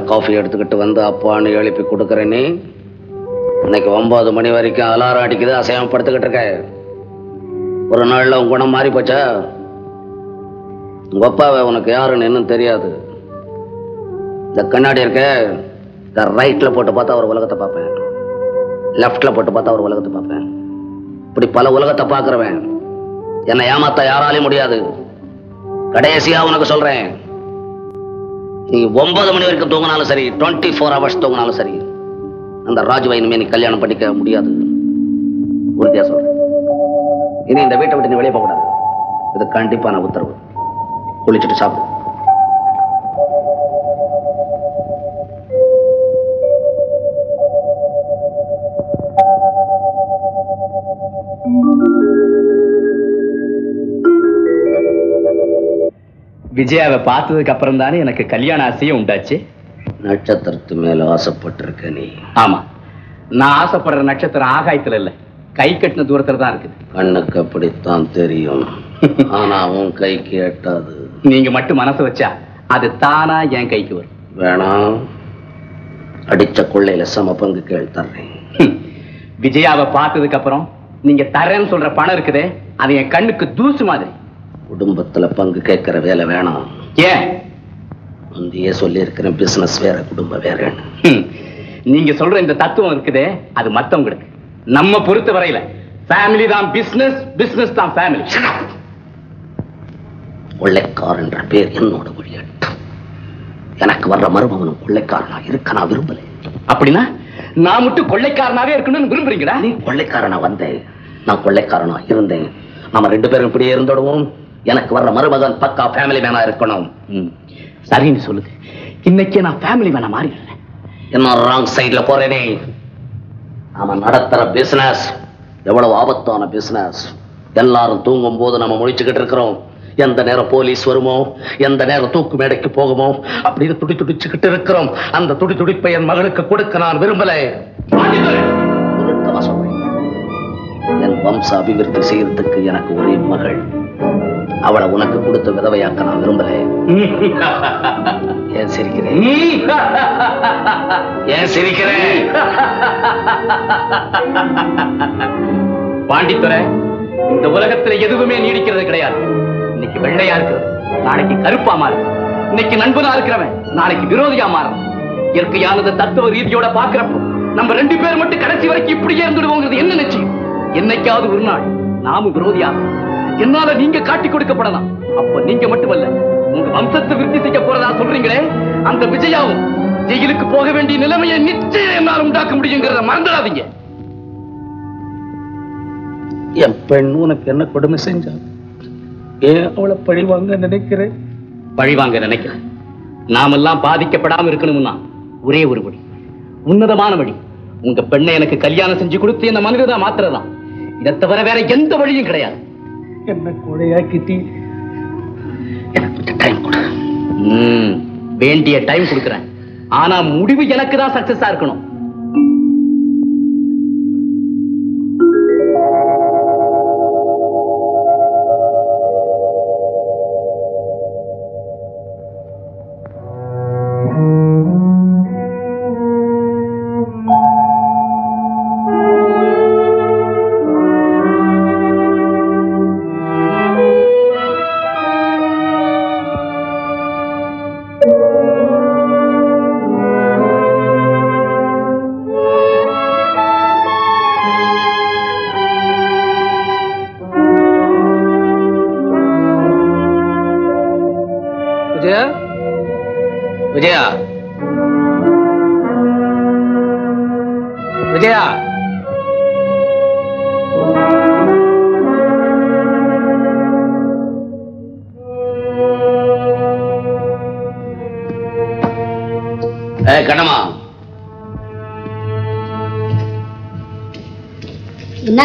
காஃபி எடுத்துக்கிட்டு வந்து அப்பான்னு எழுப்பி கொடுக்குறேனே. இன்னைக்கு ஒன்பது மணி வரைக்கும் அலாரம் அடிக்குது அசையாம படுத்துக்கிட்டு இருக்க. ஒரு நாளில் உன் குணம் மாறி போச்சா? உங்கள் அப்பாவை உனக்கு யாருன்னு இன்னும் தெரியாது. இந்த கண்ணாடி இருக்க இந்த ரைட்டில் போட்டு பார்த்தா ஒரு உலகத்தை பார்ப்பேன். லெஃப்டில் போட்டு பார்த்தா ஒரு உலகத்தை பார்ப்பேன். இப்படி பல உலகத்தை பார்க்குறவன் என்னை ஏமாத்த யாராலையும் முடியாது. கடைசியாக உனக்கு சொல்கிறேன் நீ ஒன்பது மணி வரைக்கும் தூங்கினாலும் சரி டுவெண்ட்டி ஃபோர் ஹவர்ஸ் தூங்கினாலும் சரி அந்த ராஜுவை இனிமே நீ கல்யாணம் பண்ணிக்க முடியாது. உறுதியா சொல்றேன். இனி இந்த வீட்டை விட்டு நீ வெளியே போக கூடாது இது கண்டிப்பான உத்தரவு. குளிச்சுட்டு சாப்பிடு. விஜயாவை பார்த்ததுக்கு அப்புறம் தானே எனக்கு கல்யாண ஆசையும் உண்டாச்சு. நட்சத்திரத்து மேல ஆசைப்பட்டிருக்க நீ. ஆமா. நான் ஆசைப்படுற நட்சத்திரம் ஆகாயத்துல இல்ல. கை கட்டின தூரத்துல தான் இருக்குது. கண்ணுக்கு அப்படித்தான் தெரியும். ஆனா உன் கைக்கு எட்டாது நீங்க மட்டும் மனசு வச்சா அது தானா என் கைக்கு வரும். வேணாம் அடிச்ச கொள்ளையில சம பங்கு கேள் தர்றேன். விஜயாவை பார்த்ததுக்கு அப்புறம் நீங்க தரேன்னு சொல்ற பணம் இருக்குதே அது என் கண்ணுக்கு தூசு மாதிரி. குடும்பத்துல பங்கு கேட்கிற வேலை வேணாம். ஏன்? முந்தையே சொல்லி இருக்கிற பிசினஸ் வேற குடும்பம் ஹம். நீங்க சொல்ற இந்த தத்துவம் இருக்குதே அது மத்தவங்களுக்கு. நம்ம பொறுத்த வரையில ஃபேமிலி தான் பிசினஸ் பிசினஸ் தான் ஃபேமிலி கொள்ளைக்காரன்ற பேர் என்னோட விளையாட்டு எனக்கு வர்ற மருமகனும் கொள்ளைக்காரனா இருக்க நான் விரும்பல. அப்படின்னா நான் மட்டும் கொள்ளைக்காரனாவே இருக்கணும்னு விரும்புறீங்களா? நீ கொள்ளைக்காரனா வந்தேன். நான் கொள்ளைக்காரனா இருந்தேன். நாம ரெண்டு பேரும் இப்படியே இருந்துடுவோம். எனக்கு வர்ற மருமகன் பக்கா ஃபேமிலி மேனா இருக்கணும். சரின்னு சொல்லுது. இன்னைக்கு நான் ஃபேமிலி மேன மாறிடுறேன். என்ன ராங் சைட்ல போறேனே? நாம நடத்துற பிசினஸ் எவ்வளவு ஆபத்தான பிசினஸ் எல்லாரும் தூங்கும் போது நம்ம முழிச்சுக்கிட்டு இருக்கிறோம். எந்த நேரம் போலீஸ் வருமோ எந்த நேரம் தூக்கு மேடைக்கு போகுமோ அப்படின்னு துடி துடிச்சுக்கிட்டு இருக்கிறோம். அந்த துடி துடிப்பை என் மகளுக்கு கொடுக்க நான் விரும்பல. என் வம்ச அபிவிருத்தி செய்யறதுக்கு எனக்கு ஒரே மகள். அவளை உனக்கு கொடுத்த விதவையாக்க நான் விரும்பல. ஏன் சிரிக்கிறேன்? ஏன் சிரிக்கிறேன்? பாண்டித்துறை இந்த உலகத்துல எதுவுமே நீடிக்கிறது கிடையாது. இன்னைக்கு வெள்ளையா இருக்கிறது நாளைக்கு கருப்பா மாறும் இன்னைக்கு நண்பனா இருக்கிறவன் நாளைக்கு விரோதியா மாறும் இயற்கையானது தத்துவ ரீதியோட பாக்குறப்போ நம்ம ரெண்டு பேர் மட்டும் கடைசி வரைக்கும் இப்படியே இருந்துடுவோங்கிறது என்ன நிச்சயம்? என்னைக்காவது ஒரு நாள் நாமும் விரோதியாக என்னால நீங்க காட்டி கொடுக்கப்படலாம். அப்ப நீங்க மட்டுமல்ல உங்க வம்சத்தை விருத்தி செய்ய போறதா சொல்றீங்களே? அந்த விஜயாவும் ஜெயிலுக்கு போக வேண்டிய நிலைமையை நிச்சயம் என்னால் உண்டாக்க முடியுங்கிறத மறந்துடாதீங்க. என் பெண் உனக்கு என்ன கொடுமை செஞ்சா ஏன் அவளை பழி வாங்க நினைக்கிறேன்? பழி வாங்க நினைக்கிறேன். நாமெல்லாம் பாதிக்கப்படாம இருக்கணும்னா ஒரே ஒரு வழி. உன்னதமான வழி. உங்க பெண்ணை எனக்கு கல்யாணம் செஞ்சு கொடுத்து என்ன மனிததா மாத்திரதான் இதை தவிர வேற எந்த வழியும் கிடையாது. என்ன கொடையாக்கிட்டி? கொடு. வேண்டிய டைம் கொடுக்குறேன். ஆனா முடிவு எனக்கு தான் சக்சஸா இருக்கணும்.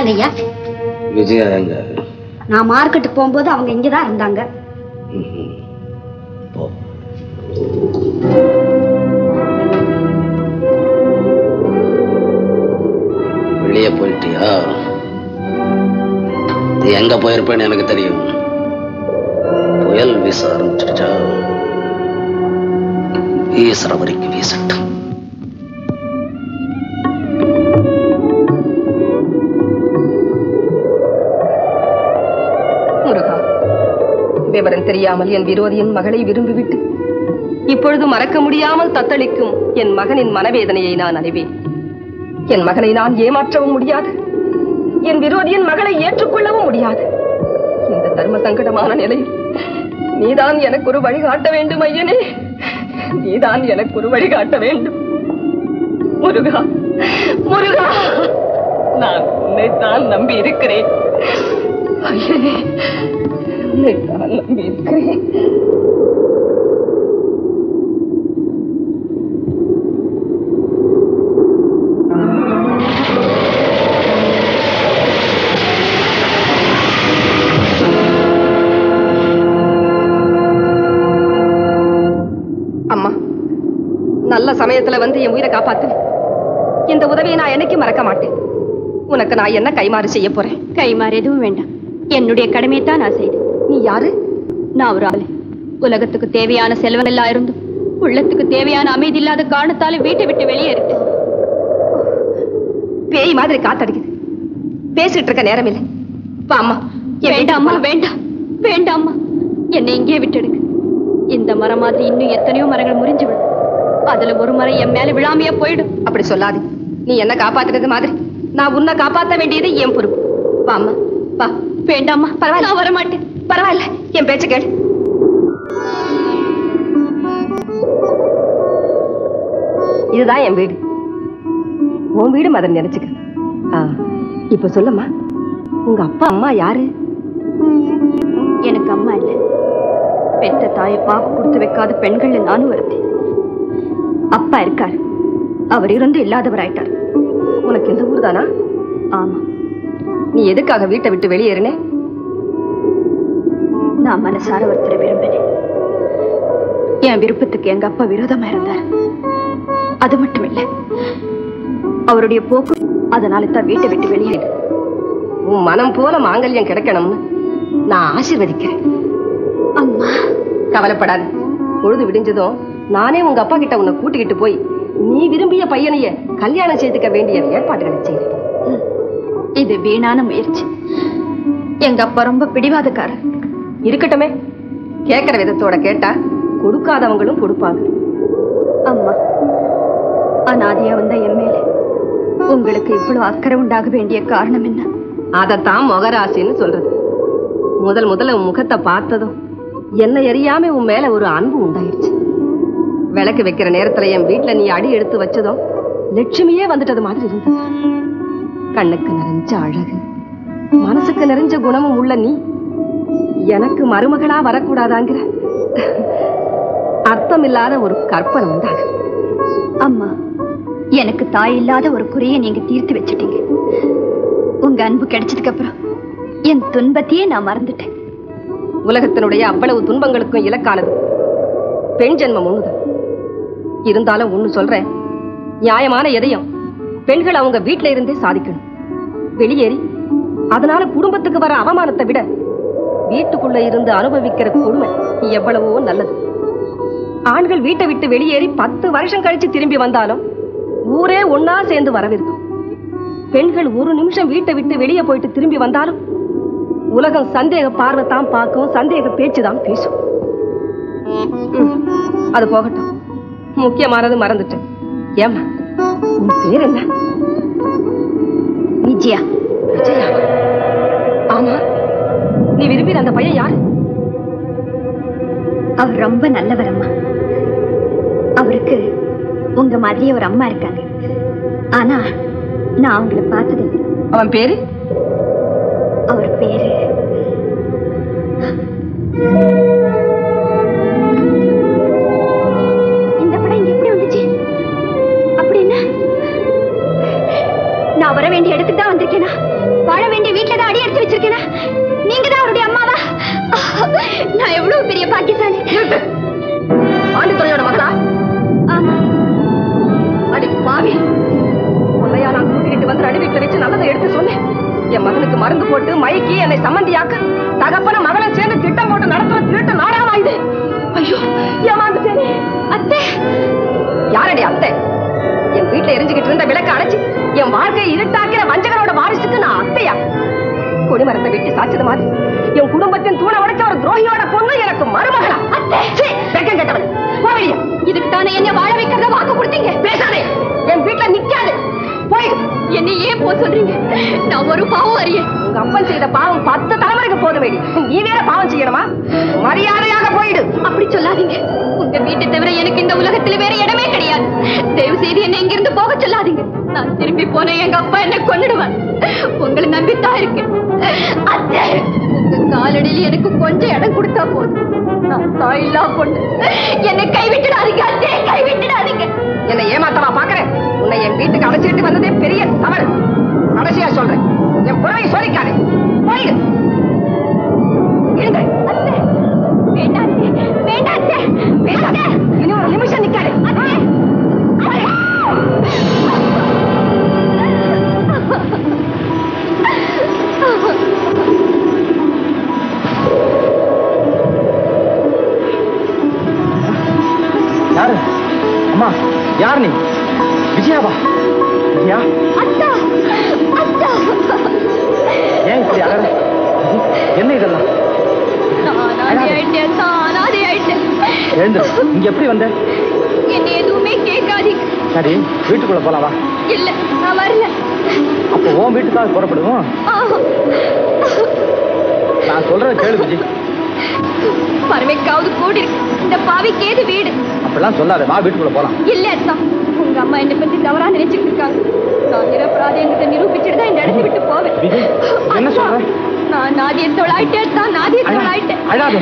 ஐயா விஜயா எங்க நான் மார்க்கெட்டுக்கு போகும்போது அவங்க இங்கதான் இருந்தாங்க. வெளியே போயிட்டியா? நீ எங்க போயிருப்பேன்னு எனக்கு தெரியும். புயல் வீச ஆரம்பிச்சிடுச்சா வீசுற வரைக்கும் வீசட்டும். விவரம் தெரியாமல் என் விரோதியின் மகளை விரும்பிவிட்டு இப்பொழுது மறக்க முடியாமல் தத்தளிக்கும் என் மகனின் மனவேதனையை நான் அறிவேன். என் மகனை நான் ஏமாற்றவும் முடியாது. என் விரோதியின் மகளை ஏற்றுக்கொள்ளவும் முடியாது. இந்த தர்ம சங்கடமான நிலையில் நீதான் எனக்கு ஒரு வழிகாட்ட வேண்டும் ஐயனே. நீதான் எனக்கு ஒரு வழிகாட்ட வேண்டும். முருகா முருகா நான் உன்னைத்தான் நம்பி இருக்கிறேன் ஐயனே. நல்ல சமயத்துல வந்து என் உயிரை காப்பாத்து. இந்த உதவியை நான் என்னைக்கு மறக்க மாட்டேன். உனக்கு நான் என்ன கைமாறு செய்ய போறேன்? கைமாறு எதுவும் வேண்டாம். என்னுடைய கடமையை தான் நான் செய்தேன். நீ யாரு? நான் ஒரு ஆளு. உலகத்துக்கு தேவையான செல்வம் எல்லாம் இருந்தும் உள்ளத்துக்கு தேவையான அமைதி இல்லாத காரணத்தால வீட்டை விட்டு வெளியே இருக்கு. பேய் மாதிரி காத்தடிக்குது. பேசிட்டு இருக்க நேரம் இல்லை அம்மா. வேண்டாம்மா. வேண்டாம் வேண்டாம்மா என்னை இங்கே விட்டுடுங்க இந்த மரம் மாதிரி இன்னும் எத்தனையோ மரங்கள் முறிஞ்சு விடும் அதுல ஒரு மரம் என் மேல விழாமையே போயிடும். அப்படி சொல்லாது. நீ என்ன காப்பாத்துறது மாதிரி. நான் உன்னை காப்பாத்த வேண்டியது என் பொறுப்பு. வா அம்மா. வா. வேண்டாம்மா பரவாயில்ல. நான் வர மாட்டேன் பரவாயில்ல என் பேச்ச கேளு. இதுதான் என் வீடு. உன் வீடு மதன் நினைச்சுக்க. இப்ப சொல்லம்மா. உங்க அப்பா அம்மா யாரு? எனக்கு அம்மா இல்ல. பெத்த தாயை பாப்பு கொடுத்து வைக்காத பெண்கள்ல நானும் வருத்தி அப்பா இருக்கார். அவர் இருந்து இல்லாதவராயிட்டார். உனக்கு இந்த ஊர் தானா? ஆமா. நீ எதுக்காக வீட்டை விட்டு வெளியேறினே? நான் மனசார ஒருத்தரை விரும்பினேன். என் விருப்பத்துக்கு எங்க அப்பா விரோதமா இருந்தார். அது மட்டும் இல்ல அவருடைய போக்கு அதனால தான் வீட்டை விட்டு வெளியேறி உன் மனம் போல மாங்கல்யம் கிடைக்கணும்னு நான் ஆசீர்வதிக்கிறேன். அம்மா. கவலைப்படாத. பொழுது விடிஞ்சதும் நானே உங்க அப்பா கிட்ட உன்னை கூட்டிக்கிட்டு போய் நீ விரும்பிய பையனைய கல்யாணம் செய்துக்க வேண்டிய ஏற்பாடுகளை செய்றேன் இது வீணான முயற்சி. எங்க அப்பா ரொம்ப பிடிவாதக்காரர். இருக்கட்டுமே. கேட்கிற விதத்தோட கேட்டா கொடுக்காதவங்களும் கொடுப்பாங்க. அம்மா அனாதியா வந்த என் மேல உங்களுக்கு இவ்வளவு அக்கறை உண்டாக வேண்டிய காரணம் என்ன? அதத்தான் மொகராசின்னு சொல்றது. முதல் முதல்ல உன் முகத்தை பார்த்ததும் என்ன எரியாம உன் மேல ஒரு அன்பு உண்டாயிடுச்சு விளக்கு வைக்கிற நேரத்துல என் வீட்டுல நீ அடி எடுத்து வச்சதும் லட்சுமியே வந்துட்டது மாதிரி இருந்தது. கண்ணுக்கு நிறைஞ்ச அழகு மனசுக்கு நிறைஞ்ச குணமும் உள்ள நீ எனக்கு மருமகளா வரக்கூடாதாங்கிற அர்த்தம் இல்லாத ஒரு கற்பனை உண்டாகு அம்மா எனக்கு தாய் இல்லாத ஒரு குறையை நீங்க தீர்த்து வச்சிட்டீங்க. உங்க அன்பு கிடைச்சதுக்கு அப்புறம் என் துன்பத்தையே நான் மறந்துட்டேன். உலகத்தினுடைய அவ்வளவு துன்பங்களுக்கும் இலக்கானது பெண் ஜென்மம் ஒண்ணுதான். இருந்தாலும் ஒண்ணு சொல்றேன். நியாயமான எதையும் பெண்கள் அவங்க வீட்ல இருந்தே சாதிக்கணும். வெளியேறி அதனால குடும்பத்துக்கு வர அவமானத்தை விட வீட்டுக்குள்ள இருந்து அனுபவிக்கிற கொடுமை எவ்வளவோ நல்லது. ஆண்கள் வீட்டை விட்டு வெளியேறி பத்து வருஷம் கழிச்சு திரும்பி வந்தாலும் ஊரே ஒன்னா சேர்ந்து வரவிருக்கும். பெண்கள் ஒரு நிமிஷம் வீட்டை விட்டு வெளியே போயிட்டு திரும்பி வந்தாலும் உலகம் சந்தேக பார்வை தான் பார்க்கும் சந்தேக பேச்சு தான் பேசும். அது போகட்டும். முக்கியமானது மறந்துட்டேன் ஏமா உன் பேர் என்ன? விஜயா. விஜயா? ஆமா. நீ விரும்பின அந்த பையன் யாரு? அவர் ரொம்ப நல்லவர் அம்மா. அவருக்கு உங்க மாதிரியே ஒரு அம்மா இருக்காங்க. ஆனா நான் அவங்கள பார்த்ததில்லை. அவன் பேரு? அவர் பேரு இந்த படம் இங்க எப்படி வந்துச்சு? அப்படி என்ன? நான் வர வேண்டிய இடத்துக்கு தான் வந்திருக்கேனா? வாழ வேண்டிய வீட்டுல தான் அடி எடுத்து வச்சிருக்கேனா? நான் எவ்வளவு பெரிய பாக்கியசாலி? ஆண்டுத்துறையோட மகளா? ஆமா. அடி பாவி. உன்னையா நான் கூட்டிக்கிட்டு வந்து நடு வீட்டுல வச்சு நல்லதை எடுத்து சொன்னேன். என் மகனுக்கு மருந்து போட்டு மயக்கி என்னை சம்மந்தியாக்க தகப்பன மகனும் சேர்ந்து திட்டம் போட்டு நடத்துற திருட்டு நாடகமா இது? ஐயோ ஏமாந்துட்டேனே. அத்தை. யாரடி அத்தை? என் வீட்டுல எரிஞ்சுக்கிட்டு இருந்த விளக்க அடைச்சு என் வாழ்க்கையை இருட்டாக்கிற வஞ்சகரோட வாரிசுக்கு நான் அத்தையா? கொடிமரத்தை வெட்டி சாச்சது மாதிரி. என் குடும்பத்தின் தூணை உடைச்ச ஒரு துரோகியோட பொண்ணு எனக்கு மருமகளா? வெக்கம் கெட்டவன். போவடியா இதுக்கு தானே என்ன வாழ வைக்கிறத வாக்கு கொடுத்தீங்க? பேசாதே. என் வீட்டுல நிக்காது. போயிடு என்னை ஏன் போ சொல்றீங்க? நான் ஒரு பாவம் அறியேன். உங்க அப்பன் செய்த பாவம் பத்து தலைமுறைக்கு போதுமேடி நீ வேற பாவம் செய்யணுமா? மரியாதையாக போயிடு. அப்படி சொல்லாதீங்க. உங்க வீட்டை தவிர எனக்கு இந்த உலகத்தில் வேற இடமே கிடையாது. தயவு செய்து என்ன இங்கிருந்து போக சொல்லாதீங்க. நான் திரும்பி போன எங்க அப்பா என்ன கொன்னுடுவார். உங்களை நம்பித்தான் இருக்கேன். அத்தை, உங்க காலடியில் எனக்கு கொஞ்சம் இடம் கொடுத்தா போதும். நான் தாயில்லா பொண்ணு. என்னை கைவிட்டுடாதீங்க அத்தே கைவிட்டுடாதீங்க. என்னை ஏமாத்தவா பாக்குறேன்? உன்னை என் வீட்டுக்கு அழைச்சிட்டு வந்ததே பெரிய தவறு. கடைசியா சொல்றேன். என் புறவை சோதிக்காதே. போயிடு. இருங்க அத்தை, வேண்டாம். யாரு? அம்மா யார் நீ? விஜயாவா? விஜயா? அத்தா. அத்தா. ஏன் இப்படி அழற? என்ன இதெல்லாம்? ஆயிட்டேன். அனாதை ஆயிட்டேன். எழுந்து இங்க எப்படி வந்த? என்னை எதுவுமே கேட்காதீங்க சரி வீட்டுக்குள்ள போலாம் வா. இல்ல நான் வரல. அப்போ உன் வீட்டுக்காக புறப்படுவோம். நான் சொல்றத கேளு விஜய் பறவைக்காவது கூடி இந்த பாவிக்கு ஏது வீடு. அப்படிலாம் சொல்லாத வா வீட்டுக்குள்ள போலாம். இல்ல அத்தா. உங்க அம்மா என்னை பத்தி தவறா நினைச்சிட்டு இருக்காங்க. நான் நிரபராதின்றதை நிரூபிச்சுட்டு தான் இந்த இடத்தை விட்டு போவேன். என்ன அத்தா, சொல்ற? நான் நாதியத்தோள் ஆயிட்டேன் தான் நாதியத்தோள் ஆயிட்டேன். அழாத.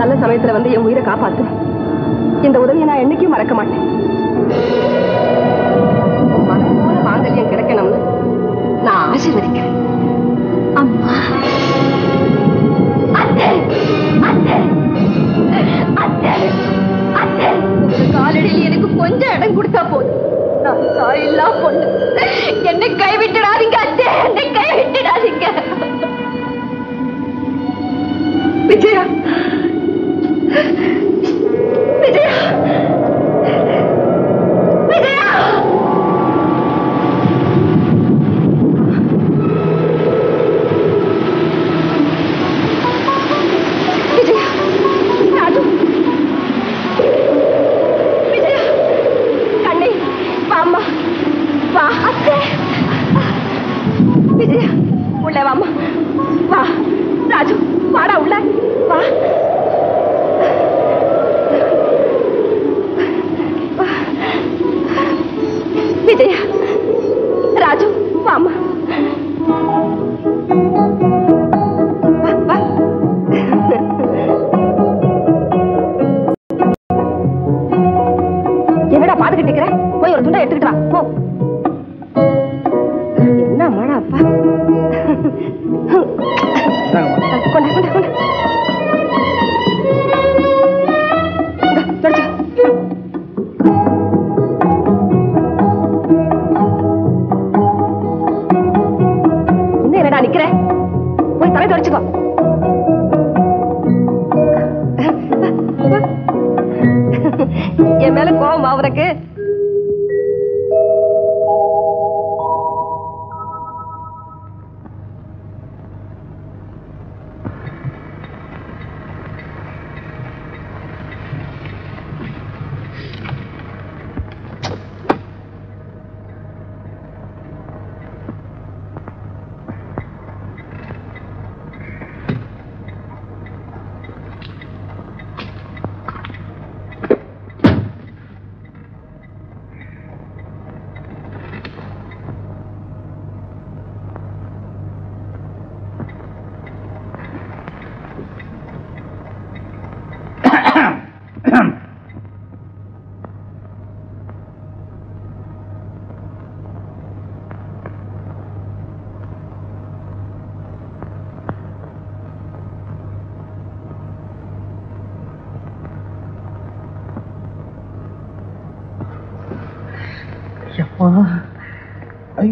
நல்ல சமயத்துல வந்து என் உயிரை காப்பாத்து. இந்த உதவியை நான் என்னைக்கும் மறக்க மாட்டேன்.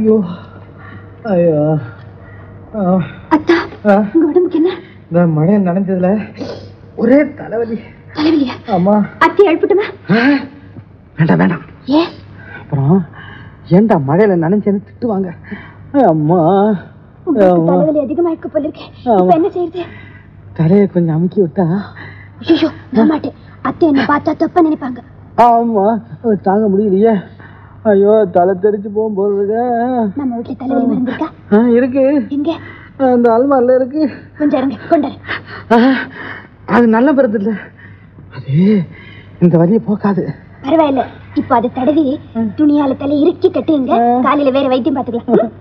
ஐயோ. ஐயோ. அத்தா உங்க உடம்புக்கு என்ன? இந்த மழையில் நனைஞ்சதுல ஒரே தலைவலி. தலைவலியா? ஆமா. அத்தி எழுப்பட்டுமா வேண்டாம் வேண்டாம். ஏன் அப்புறம் ஏன்டா மழையில நனைஞ்சேன்னு திட்டுவாங்க? அம்மா. தலைவலி அதிகமா இருக்க. போல இருக்கு என்ன செய்யறது தலையை கொஞ்சம் அமுக்கி விட்டா? ஐயோ நான் மாட்டேன். அத்தை என்ன பார்த்தா தப்பா நினைப்பாங்க. ஆமா. தாங்க முடியலையே. ஐயோ தலை தெரிச்சு போகும் போல் இருக்கு. நம்ம வீட்டுல தலைவலி மருந்து இருக்கா இருக்கு. எங்க? அந்த அல்மாரில் இருக்கு. கொஞ்சம் இருங்க கொண்டாரு ஆ, அது நல்ல மருந்து இல்ல. அது இந்த வலியை போக்காது. பரவாயில்ல. இப்ப அது தடவி துணியால தலை இறுக்கி கட்டுங்க. காலையில வேற வைத்தியம் பாத்துக்கலாம்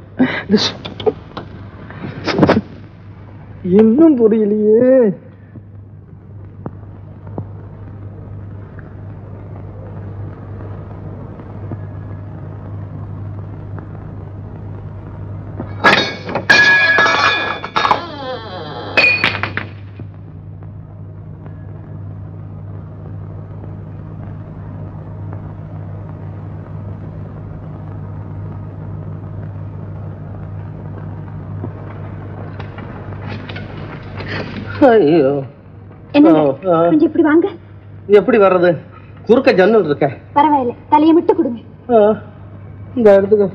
இன்னும் புரியலையே. ஐயோ. ஆ. கொஞ்சம் இப்படி வாங்க. எப்படி வர்றது? குறுக்க ஜன்னல் இருக்க. பரவாயில்ல. தலையை மட்டும் கொடுங்க. இந்த இடத்துக்கு.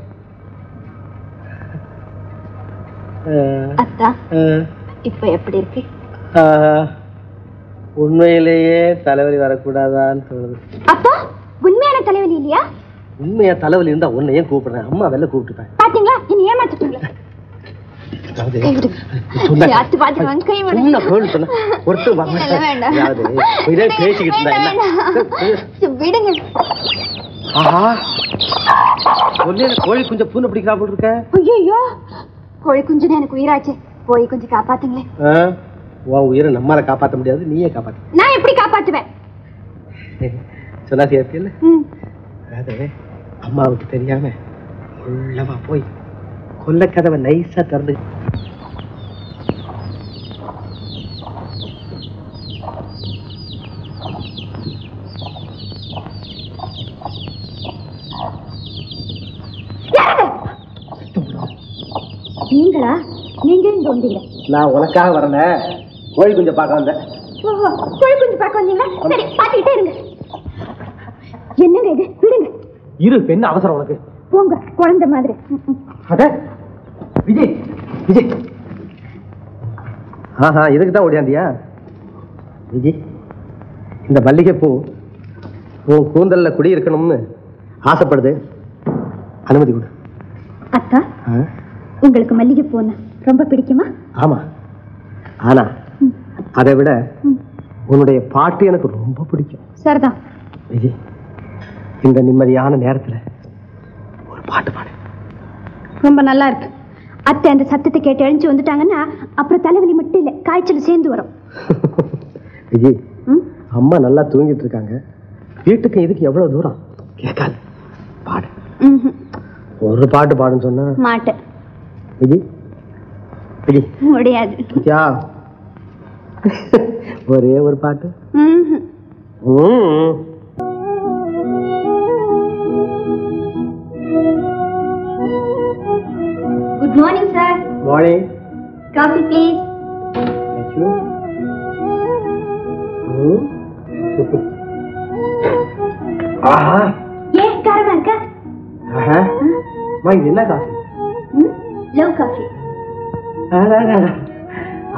அத்தா இப்ப எப்படி இருக்கு? உண்மையிலேயே தலைவலி வரக்கூடாதான்னு தோணுது. அப்பா உண்மையான தலைவலி இல்லையா? உண்மையா தலைவலி இருந்தா உன்னை ஏன் கூப்பிடுறேன். அம்மா வெளில கூப்பிட்டுப்பேன். பாத்தீங்களா? என்ன ஏமாத்திட்டீங்களா? அதாவது ஒருத்தர். அதாவது பேசிக்கிட்டு இருந்தா ஆஹா. சொல்லி கோழி கொஞ்சம் பூனை பிடிக்கிறா போல் இருக்க. ஐயோ கோழி குஞ்சுன்னு எனக்கு உயிராச்சு. போய் கொஞ்சம் காப்பாத்துங்களேன் உன் உயிரை நம்மால காப்பாத்த முடியாது நீயே காப்பாத்து. நான் எப்படி காப்பாத்துவேன்? சொன்னா சேர்த்தில்ல ம். அதாவது அம்மாவுக்கு தெரியாம உள்ளவா போய் கொல்ல கதவை நைஸா திறந்து நீங்களா? நீங்க இங்க வந்தீங்க. நான் உனக்காக வரேன். கோழி கொஞ்சம் பார்க்க வந்தேன். ஓஹோ கோழி குஞ்சு பார்க்க வந்தீங்களா? சரி பாத்துக்கிட்டே இருங்க. என்னங்க இது? விடுங்க. இரு பெண் அவசரம் உனக்கு. போங்க குழந்தை மாதிரி. அட விஜய் விஜய். ஆஹா இதுக்கு தான் ஓடியாந்தியா? விஜய் இந்த மல்லிகைப்பூ உன் கூந்தல்ல குடி இருக்கணும்னு ஆசைப்படுது. அனுமதி கொடு. அத்தா உங்களுக்கு மல்லிகை பூன்னா ரொம்ப பிடிக்குமா? ஆமா. ஆனா அதை விட உன்னுடைய பாட்டு எனக்கு ரொம்ப பிடிக்கும். சரிதான். விஜய் இந்த நிம்மதியான நேரத்துல ஒரு பாட்டு பாடு. ரொம்ப நல்லா இருக்கு. அத்தை அந்த சத்தத்தை கேட்டு எழுந்து வந்துட்டாங்கன்னா அப்புறம் தலைவலி மட்டும் இல்ல காய்ச்சல் சேர்ந்து வரும். விஜய்? அம்மா நல்லா தூங்கிட்டு இருக்காங்க. வீட்டுக்கு இதுக்கு எவ்வளவு தூரம்? கேட்காது. பாடு. ஒரு பாட்டு பாடுன்னு சொன்னா? மாட்டேன் விஜய் விஜய் முடியாது. ஒரே ஒரு பாட்டு. ம். Morning sir morning coffee please thank you ஆஹா. ஏன் காரமா இருக்க? ஆஹா. மா இது என்ன காஃபி? Love coffee.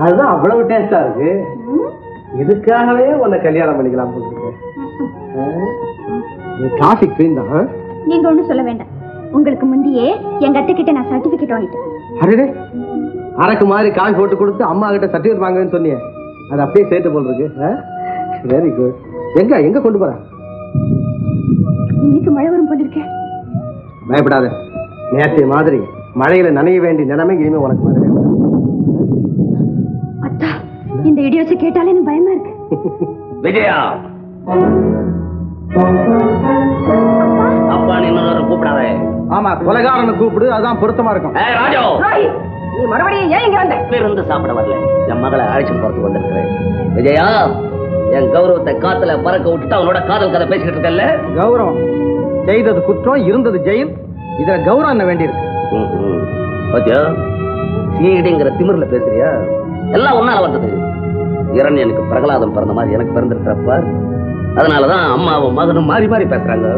அதுதான் அவ்வளவு டேஸ்டா இருக்கு. இதுக்காகவே உன்னை கல்யாணம் பண்ணிக்கலாம் போட்டுருக்கேன் காஃபி குயின் தான். நீங்க ஒன்றும் சொல்ல வேண்டாம். உங்களுக்கு முந்தையே எங்க அத்தை கிட்ட நான் சர்டிபிகேட் வாங்கிட்டேன் அடடே அரக்கு மாதிரி காஃபி போட்டு கொடுத்து அம்மா கிட்ட சர்டிஃபிகேட் வாங்குவேன்னு சொன்னியே. அது அப்படியே சேர்த்து போல் இருக்கு வெரி குட் எங்க எங்க கொண்டு போற? இன்னைக்கு மழை வரும் போல இருக்கேன் பயப்படாத. நேற்றைய மாதிரி மழையில நனைய வேண்டிய நிலைமை இனிமே உனக்கு வரவே. அத்தா இந்த இடியோசை கேட்டாலே எனக்கு பயமா இருக்கு. விஜயா! அப்பா நீ இன்னொரு கூப்பிடாத. ஆமா கொலைகாரனை கூப்பிடு அதான் பொருத்தமா இருக்கும். ஏய் ராஜோ! நீ மறுபடியும் ஏன் இங்க வந்த? இருந்து சாப்பிட வரல. என் மகளை அழைச்சிட்டு போறதுக்கு வந்திருக்கிறேன். விஜயா என் கௌரவத்தை காத்துல பறக்க விட்டுட்டு அவனோட காதல் கதை பேசிக்கிட்டு இருக்கல்ல? கௌரவம். செய்தது குற்றம் இருந்தது ஜெயில் இதுல கௌரவம் என்ன வேண்டியிருக்கு? பாத்தியா? சீடிங்கிற திமிர்ல பேசுறியா? எல்லாம் உன்னால வந்தது. இரண்யனுக்கு பிரகலாதம் பிறந்த மாதிரி எனக்கு பிறந்திருக்கிறப்ப அதனாலதான் அம்மாவும் மகனும் மாறி மாறி பேசுறாங்க.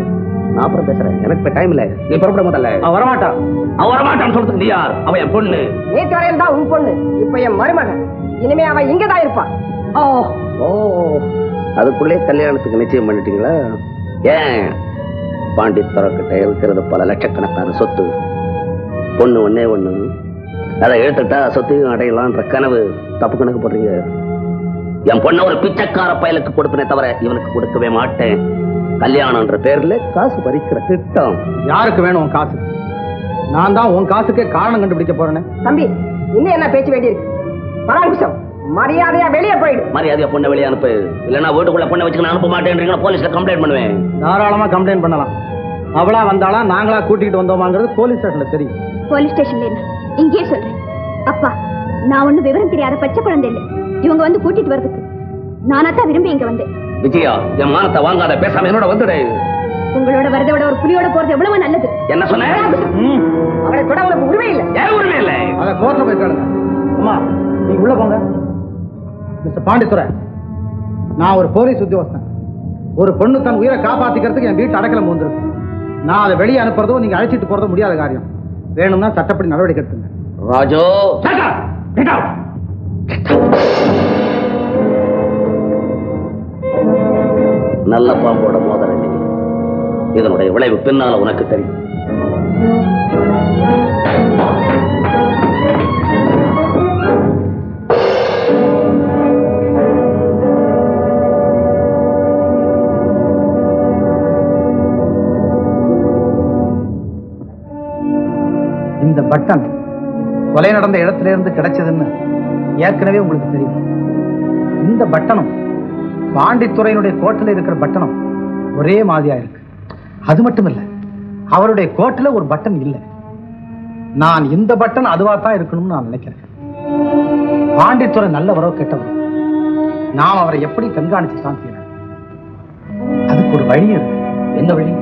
நான் அப்புறம் பேசுறேன். எனக்கு இப்ப டைம் இல்ல. நீ புறப்பட முதல்ல. அவன் வரமாட்டான். அவன் வரமாட்டான்னு சொல்றதுக்கு நீ யார்? அவன் என் பொண்ணு. நேற்று வரையில் தான் உன் பொண்ணு. இப்ப என் மருமகன். இனிமே அவன் இங்கதான் இருப்பான். ஓ. ஓ அதுக்குள்ளே கல்யாணத்துக்கு நிச்சயம் பண்ணிட்டீங்களா? ஏன்? பாண்டித்துறை கிட்ட இருக்கிறது பல லட்சக்கணக்கான சொத்து. பொண்ணு ஒண்ணே ஒண்ணு. அதை எடுத்துட்டா சொத்தையும் அடையலான்ற கனவு. தப்பு கணக்கு போடுறீங்க. என் பொண்ணை ஒரு பிச்சைக்கார பயலுக்கு கொடுப்பனே தவிர இவனுக்கு கொடுக்கவே மாட்டேன். கல்யாணம்ன்ற பேர்ல காசு பறிக்கிற திட்டம். யாருக்கு வேணும் உன் காசு? நான் தான் உன் காசுக்கே காரணம் கண்டுபிடிக்க போறேனே. தம்பி இன்னும் என்ன பேச்சு வேண்டியிருக்கு? பராமரிசம் மரியாதையா வெளியே போயிடு. மரியாதையா பொண்ணை வெளியே அனுப்பு. இல்லைன்னா வீட்டுக்குள்ள பொண்ணை வச்சுக்க நான் அனுப்ப மாட்டேன்றீங்களா? போலீஸ்ல கம்ப்ளைண்ட் பண்ணுவேன். தாராளமா கம்ப்ளைண்ட் பண்ணலாம். அவளா வந்தாளா நாங்களா கூட்டிகிட்டு வந்தோமாங்கிறது போலீஸ் ஸ்டேஷன்ல தெரியும். போலீஸ் ஸ்டேஷன்ல என்ன? இங்கேயே சொல்றேன். அப்பா நான் ஒண்ணு விவரம் தெரியாத பச்சை குழந்தை இல்லை. இவங்க வந்து கூட்டிட்டு வர்றதுக்கு. நானாத்தான் விரும்பி இங்க வந்தேன். விஜயா என் மானத்தை வாங்காத பேசாம என்னோட வந்துடு. உங்களோட வரதை விட ஒரு புலியோட போறது எவ்வளவு நல்லது? என்ன சொன்ன? அவளை தொட உனக்கு உரிமை இல்லை. ஏன் உரிமை இல்லை? அத கோர்ட்ல போய் கேளுங்க. அம்மா நீங்க உள்ள போங்க. மிஸ்டர் பாண்டித்துறை நான் ஒரு போலீஸ் உத்தியோகஸ்தன். ஒரு பொண்ணு தன் உயிரை காப்பாத்திக்கிறதுக்கு என் வீட்டு அடைக்கலம் வந்திருக்கு நான் அதை வெளியே அனுப்புறதோ நீங்க அழைச்சிட்டு போறதோ முடியாத காரியம். வேணும்னா சட்டப்படி நடவடிக்கை எடுத்துங்க. ராஜோ! நல்ல பாம்போட மோதல் நீ இதனுடைய விளைவு பின்னால உனக்கு தெரியும். இந்த பட்டன் கொலை நடந்த இடத்திலிருந்து கிடைச்சதுன்னு ஏற்கனவே உங்களுக்கு தெரியும். இந்த பட்டனும் பாண்டித்துறையினுடைய கோட்டில் இருக்கிற பட்டனும் ஒரே மாதிரியா இருக்கு. அது மட்டும் இல்ல அவருடைய கோட்டில் ஒரு பட்டன் இல்லை. நான் இந்த பட்டன் அதுவா தான் இருக்கணும்னு நான் நினைக்கிறேன். பாண்டித்துறை நல்லவரோ கெட்டவரோ. நாம் அவரை எப்படி கண்காணிச்சு தான் செய்யணும் அதுக்கு ஒரு வழி இருக்கு. என்ன வழி?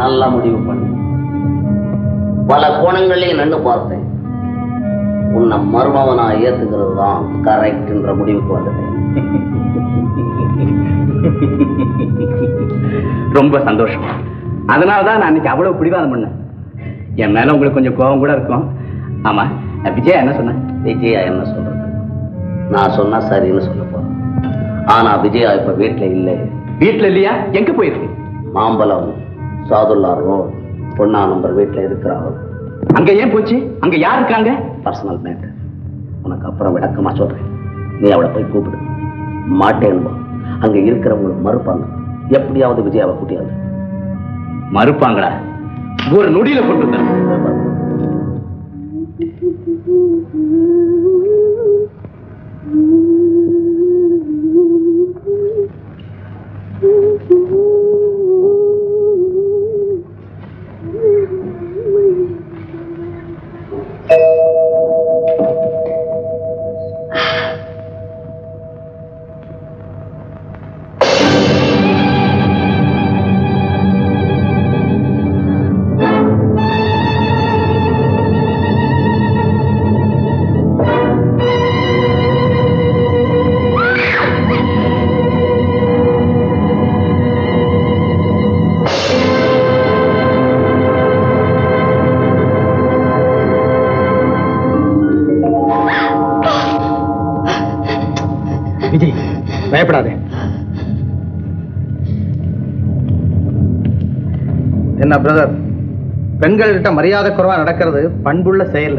நல்லா முடிவு பண்ணு. பல கோணங்களையும் நின்று பார்த்தேன். உன்னை மருமவனா ஏத்துக்கிறது தான் கரெக்ட்ன்ற முடிவுக்கு வந்துட்டேன் ரொம்ப சந்தோஷம். அதனால தான் நான் இன்னைக்கு அவ்வளவு பிடிவாதம் பண்ணேன். என் மேல உங்களுக்கு கொஞ்சம் கோபம் கூட இருக்கும். ஆமா விஜயா என்ன சொன்ன விஜயா என்ன சொல்றது? நான் சொன்னா சரின்னு சொல்ல போறேன். ஆனா விஜயா இப்ப வீட்டுல இல்லை. வீட்டுல இல்லையா? எங்க போயிருக்கு? மாம்பழம் சாதுல்லா ரோட். பொண்ணா நம்பர் வீட்டுல இருக்கிறாள் அங்க ஏன் போச்சு? அங்க யார் இருக்காங்க? பர்சனல் மேட்டர் உனக்கு அப்புறம் விளக்கமாக சொல்றேன். நீ அவளை போய் கூப்பிடு. மாட்டேன்பா அங்க இருக்கிறவங்க மறுப்பாங்க. எப்படியாவது விஜயாவை கூட்டியாவது மறுப்பாங்களா ஒரு நொடியில கொண்டு என்ன பிரதர் பெண்கள்கிட்ட மரியாதை குறைவா நடக்கிறது பண்புள்ள செயல்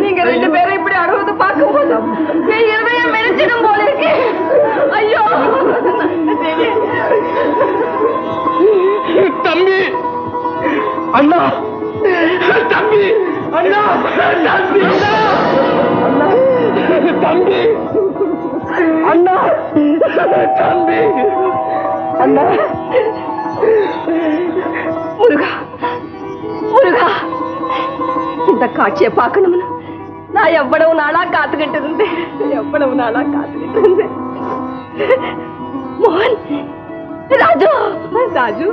நீங்க ரெண்டு பேரும் இப்படி அழுவது பார்க்கும் போது என் மெரிச்சிடும் போல இருக்கு. ஐயோ. தம்பி. அண்ணா. தம்பி. அண்ணா. தம்பி. தம்பி. அண்ணா. தம்பி. அண்ணா. முருகா. இந்த காட்சியை பார்க்கணும்னு? நான் எவ்வளவு நாளா காத்துக்கிட்டு இருந்தேன். எவ்வளவு நாளா காத்துக்கிட்டு இருந்தேன். மோகன் ராஜு! ராஜு!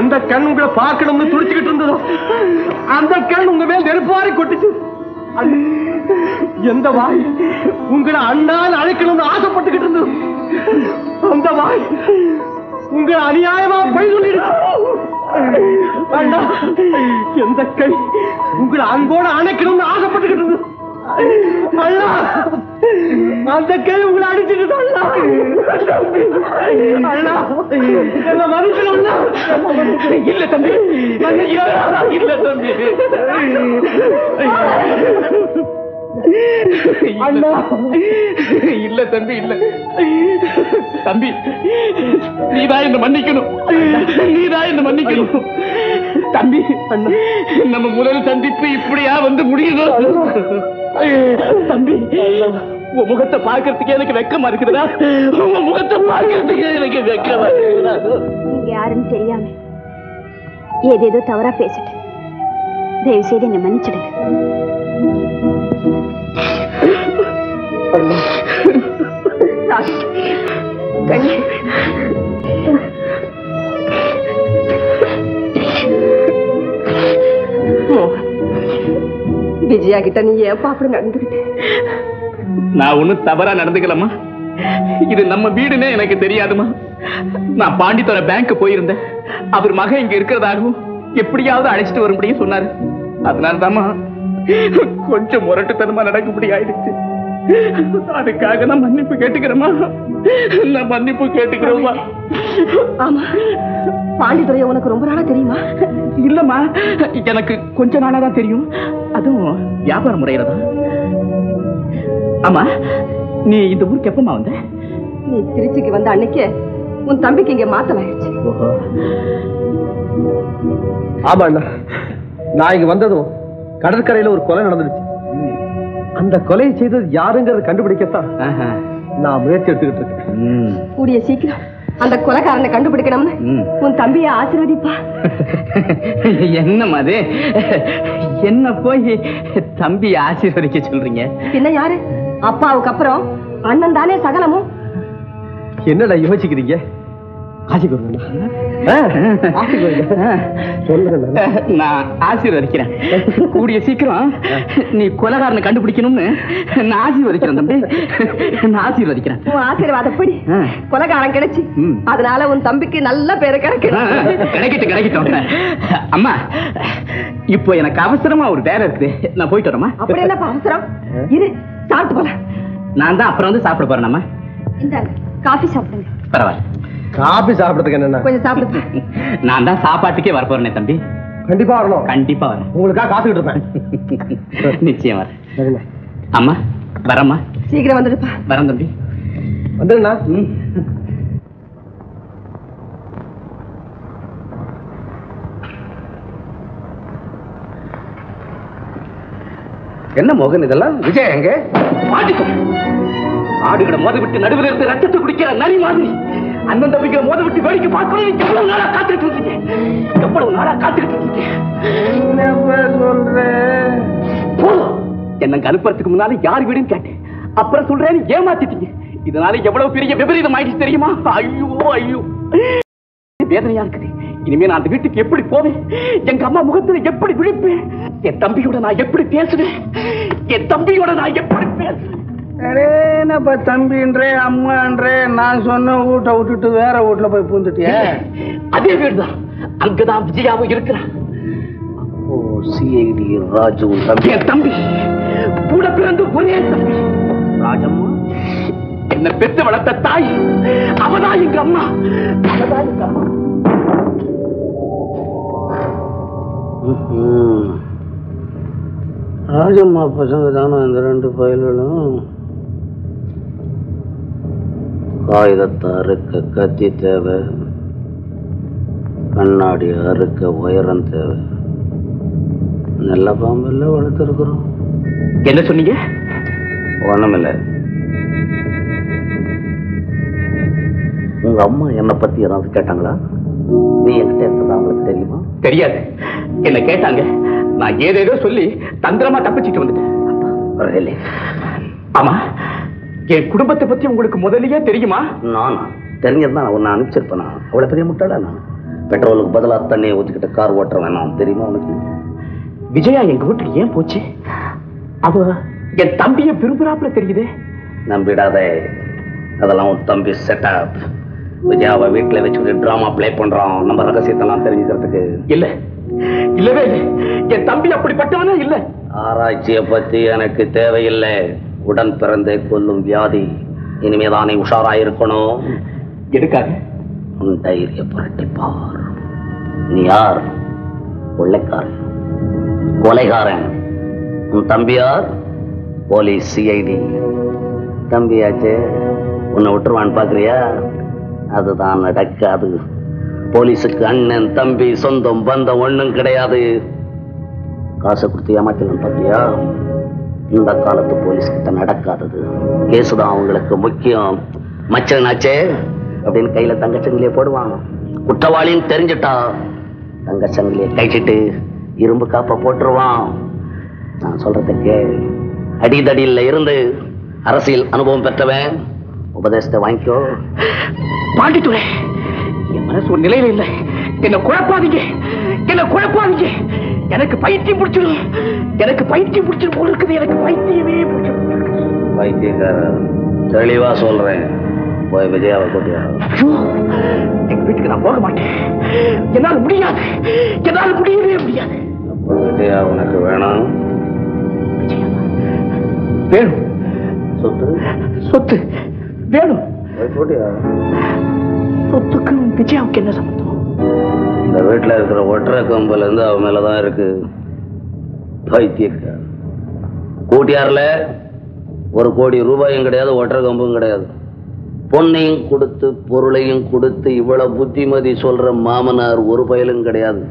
எந்த கண் உங்களை பார்க்கணும்னு துடிச்சுக்கிட்டு இருந்ததோ அந்த கண் உங்க மேல் நெருப்பாரி கொட்டுச்சு. எந்த வாய் உங்களை அண்ணால் அழைக்கணும்னு ஆசைப்பட்டுக்கிட்டு இருந்தது? அந்த வாய் உங்களை அநியாயமா பழி சொல்லிடுச்சு எந்த கை உங்களை அன்போட அணைக்கணும்னு ஆசைப்பட்டுக்கிட்டு இருந்தது அண்ணா அந்த கை உங்களை அடிச்சுட்டு அண்ணா. என்ன மனுஷன் இல்ல தம்பி. இல்ல தம்பி. அண்ணா. இல்ல தம்பி இல்ல. தம்பி நீதான் என்ன மன்னிக்கணும். நீதான் என்ன மன்னிக்கணும். தம்பி நம்ம முதல் சந்திப்பு இப்படியா வந்து முடியுதோ? தம்பி உன் முகத்தை பார்க்கறதுக்கு எனக்கு வெக்கமா இருக்குதுடா. உன் முகத்தை பார்க்கறதுக்கு எனக்கு வெக்கமா இருக்குதுடா. நீங்க யாருன்னு தெரியாம ஏதேதோ தவறா பேசிட்டேன். தயவு செய்து என்னை மன்னிச்சிடுங்க. ராஜு விஜயா கிட்ட நீ ஏப்பா அப்படி நடந்துகிட்ட நான் ஒண்ணும் தவறா நடந்துக்கலம்மா. இது நம்ம வீடுன்னே எனக்கு தெரியாதுமா நான் பாண்டித்தோட பேங்க் போயிருந்தேன். அவர் மகன் இங்க இருக்கிறதாகவும் எப்படியாவது அழைச்சிட்டு வரும்படியும் சொன்னாரு. அதனாலதாமா கொஞ்சம் முரட்டுத்தனமா நடக்கும்படி ஆயிடுச்சு. அதுக்காக நான் மன்னிப்பு கேட்டுக்கிறேம்மா. நான் மன்னிப்பு கேட்டுக்கிறேம்மா. ஆமா. பாண்டித்துறைய உனக்கு ரொம்ப நாளா தெரியுமா? இல்லம்மா. எனக்கு கொஞ்ச நாளா தான் தெரியும். அதுவும் வியாபார முறையில தான் ஆமா நீ இந்த ஊருக்கு எப்பமா வந்த? நீ திருச்சிக்கு வந்த அன்னைக்கு உன் தம்பிக்கு இங்க மாத்தம் ஆயிடுச்சு. ஆமா அண்ணா நான் இங்க வந்ததும் கடற்கரையில ஒரு கொலை நடந்துருச்சு அந்த கொலையை செய்தது யாருங்கிறத கண்டுபிடிக்கத்தான் நான் முயற்சி எடுத்துக்கிட்டு இருக்கேன். கூடிய சீக்கிரம் அந்த கொலைக்காரனை கண்டுபிடிக்கணும்னு உன் தம்பியை ஆசீர்வதிப்பா. என்னம்மா அது? என்ன போய் தம்பி ஆசீர்வதிக்க சொல்றீங்க? பின்ன யாரு? அப்பாவுக்கு அப்புறம் அண்ணன் தானே சகலமும்? என்னடா யோசிக்கிறீங்க? நான் ஆசீர்வதிக்கிறேன். கூடிய சீக்கிரம் நீ கொலகாரனை கண்டுபிடிக்கணும்னு நான் ஆசீர்வதிக்கிறேன் தம்பி. நான் ஆசீர்வதிக்கிறேன். உன் ஆசீர்வாதப்படி. கொலைகாரன் கிடைச்சு. அதனால உன் தம்பிக்கு நல்ல பேரு கிடைக்கணும். கிடைக்கட்டும் கிடைக்கட்டும் அம்மா இப்போ எனக்கு அவசரமா ஒரு வேலை இருக்குது. நான் போயிட்டு வரேம்மா. அப்படி என்னப்பா அவசரம். இரு சாப்பிட்டு போலாம். நான் தான் அப்புறம் வந்து சாப்பிட போறேன் இந்தாங்க காஃபி சாப்பிடுங்க. பரவாயில்ல. காபி சாப்பிடுறதுக்கு என்னண்ணா கொஞ்சம் சாப்பிடு நான் தான் சாப்பாட்டுக்கே வர போறேனே தம்பி. கண்டிப்பா வரணும். கண்டிப்பா வரேன். உங்களுக்காக காத்துக்கிட்டு இருப்பேன். நிச்சயம் வரேன். அம்மா வரேம்மா. சீக்கிரம் வந்துடுப்பா. வரேன் தம்பி. வந்துடுண்ணா. என்ன மோகன் இதெல்லாம்? விஜய் எங்க? மாட்டிக்கோ. ஆடுகளை மோத விட்டு நடுவில் இருந்து ரத்தத்தை குடிக்கிற நரி மாதிரி. அண்ணன் தம்பிக்கிற மோத விட்டு வேடிக்கை பார்க்கணும் எவ்வளவு நாளா காத்துக்கிட்டு இருக்கீங்க எவ்வளவு நாளா காத்துக்கிட்டு இருக்கீங்க சொல்றேன் போதும். அனுப்புறதுக்கு முன்னால யார் வீடுன்னு கேட்டேன். அப்புறம் சொல்றேன்னு ஏமாத்திட்டீங்க. இதனால எவ்வளவு பெரிய விபரீதம் ஆயிடுச்சு தெரியுமா? ஐயோ ஐயோ. வேதனையா இருக்குது. இனிமே நான் அந்த வீட்டுக்கு எப்படி போவேன்? எங்க அம்மா முகத்துல எப்படி விழிப்பேன்? என் தம்பியோட நான் எப்படி பேசுவேன்? என் தம்பியோட நான் எப்படி பேசுவேன்? என்னப்பா தம்பின்றே அம்மான்றே நான் சொன்ன வீட்டை விட்டுட்டு வேற வீட்டுல போய் பூந்துட்டியா? அதே வீடுதான். அங்கதான் விஜயாவும் இருக்கிறான். ஓ சிஐடி ராஜு தம்பி. தம்பி. கூட பிறந்து ஒரே தம்பி. ராஜம்மா? என்ன பெற்று வளர்த்த தாய் அவதான் எங்க அம்மா. அவதான் எங்க அம்மா. ராஜம்மா பசங்க தானே இந்த ரெண்டு பயல்களும்? காகிதத்தை அறுக்க கத்தி தேவை. கண்ணாடி அறுக்க உயரம் தேவை. நல்ல பாம்பெல்லாம் வளர்த்துருக்குறோம். என்ன சொன்னீங்க? ஒண்ணுமில்ல. உங்க அம்மா என்னை பத்தி ஏதாவது கேட்டாங்களா? நீ என்கிட்ட இருக்கிறதா அவங்களுக்கு தெரியுமா? தெரியாது. என்ன கேட்டாங்க? நான் ஏதேதோ சொல்லி தந்திரமா தப்பிச்சிட்டு வந்துட்டேன்? ஆமா என் குடும்பத்தை பத்தி உங்களுக்கு முதல்லயே தெரியுமா? நானா? தெரிஞ்சிருந்தா நான் உன்னை அனுப்பிச்சிருப்பேனா? அவ்வளவு பெரிய முட்டாளா நான்? பெட்ரோலுக்கு பதிலா தண்ணியை ஊற்றிக்கிட்டு கார் ஓட்டுறேன் நான். தெரியுமா உனக்கு? விஜயா எங்க வீட்டுக்கு ஏன் போச்சு? அவ என் தம்பிய விரும்புறாப்புல தெரியுதே. நம்பிடாதே. அதெல்லாம் உன் தம்பி செட்டப் விஜயாவை வீட்டுல வச்சுக்கிட்டு டிராமா ப்ளே பண்றான். நம்ம ரகசியத்தெல்லாம் தெரிஞ்சுக்கிறதுக்கு. இல்ல. இல்லவே இல்லை. என் தம்பி அப்படிப்பட்டவனே இல்ல. ஆராய்ச்சியை பத்தி எனக்கு தேவையில்லை. உடன் பிறந்தே கொல்லும் வியாதி. இனிமேதானே உஷாரா இருக்கணும் எதுக்காக உன் தைரிய புரட்டி பார். நீ யார்? கொள்ளைக்காரன். கொலைகாரன். உன் தம்பியார் போலீஸ் சிஐடி தம்பியாச்சே உன்னை விட்டுருவான்னு பாக்குறியா அதுதான் நடக்காது. போலீஸுக்கு அண்ணன் தம்பி சொந்தம் பந்தம் ஒண்ணும் கிடையாது. காசை கொடுத்து ஏமாத்தலாம் பாத்தியா இந்த காலத்து போலீஸ் கிட்ட நடக்காதது. கேஸ் தான் அவங்களுக்கு முக்கியம். மச்சனாச்சே அப்படின்னு கையில தங்கச்சங்கிலே போடுவாங்க. குற்றவாளின்னு தெரிஞ்சுட்டா தங்கச்சங்கிலே கைச்சிட்டு இரும்பு காப்ப போட்டுருவான். நான் சொல்றதுக்கு அடிதடியில் இருந்து அரசியல் அனுபவம் பெற்றவன். உபதேசத்தை வாங்கிக்கோ. பாண்டித்துறை என் மனசு ஒரு நிலையில இல்ல. என்ன குழப்பாதீங்க. என்ன குழப்பாதீங்க. எனக்கு பைத்தியம் பிடிச்சிடும் எனக்கு பைத்தியம் பிடிச்சிடும் போல இருக்குது. எனக்கு பைத்தியமே பிடிச்சிடும் வைத்தியக்காரர் தெளிவா சொல்றேன். போய் விஜயாவை கூட்டியா எங்க வீட்டுக்கு நான் போக மாட்டேன். என்னால முடியாது. என்னால முடியவே முடியாது. விஜயா உனக்கு வேணாம். வேணும். சொத்து? சொத்து. வேணும். போய் கூட்டியா சொத்துக்கும் விஜயாவுக்கு என்ன சம்பந்தம்? இந்த வீட்டில் இருக்கிற ஒற்றை கம்பல் இருந்து அவன் மேலதான் இருக்கு. பைத்தியக்கார கூட்டியார்ல ஒரு கோடி ரூபாயும் கிடையாது ஒற்றை கம்பும் கிடையாது. பொண்ணையும் கொடுத்து பொருளையும் கொடுத்து இவ்வளவு புத்திமதி சொல்ற மாமனார் ஒரு பயலும் கிடையாது.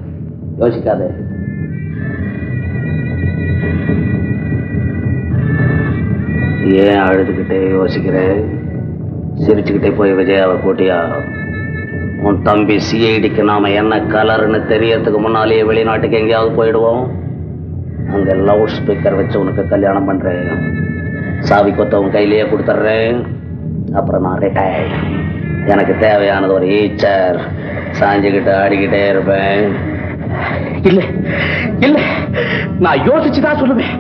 யோசிக்காதே. ஏன் அழுதுகிட்டே யோசிக்கிறேன் சிரிச்சுக்கிட்டே போய் விஜயாவை கூட்டியா? உன் தம்பி சிஐடிக்கு நாம என்ன கலர்னு தெரியறதுக்கு முன்னாலேயே வெளிநாட்டுக்கு எங்கேயாவது போயிடுவோம். அங்க லவுட் ஸ்பீக்கர் வச்சு உனக்கு கல்யாணம் பண்றேன். சாவி கொத்த உன் கையிலேயே கொடுத்துட்றேன். அப்புறம் நான் ரிட்டையர்ட் எனக்கு தேவையானது ஒரு ஈச்சர் சாஞ்சுக்கிட்டு ஆடிக்கிட்டே இருப்பேன். இல்ல இல்ல நான் யோசிச்சுதான் சொல்லுவேன்.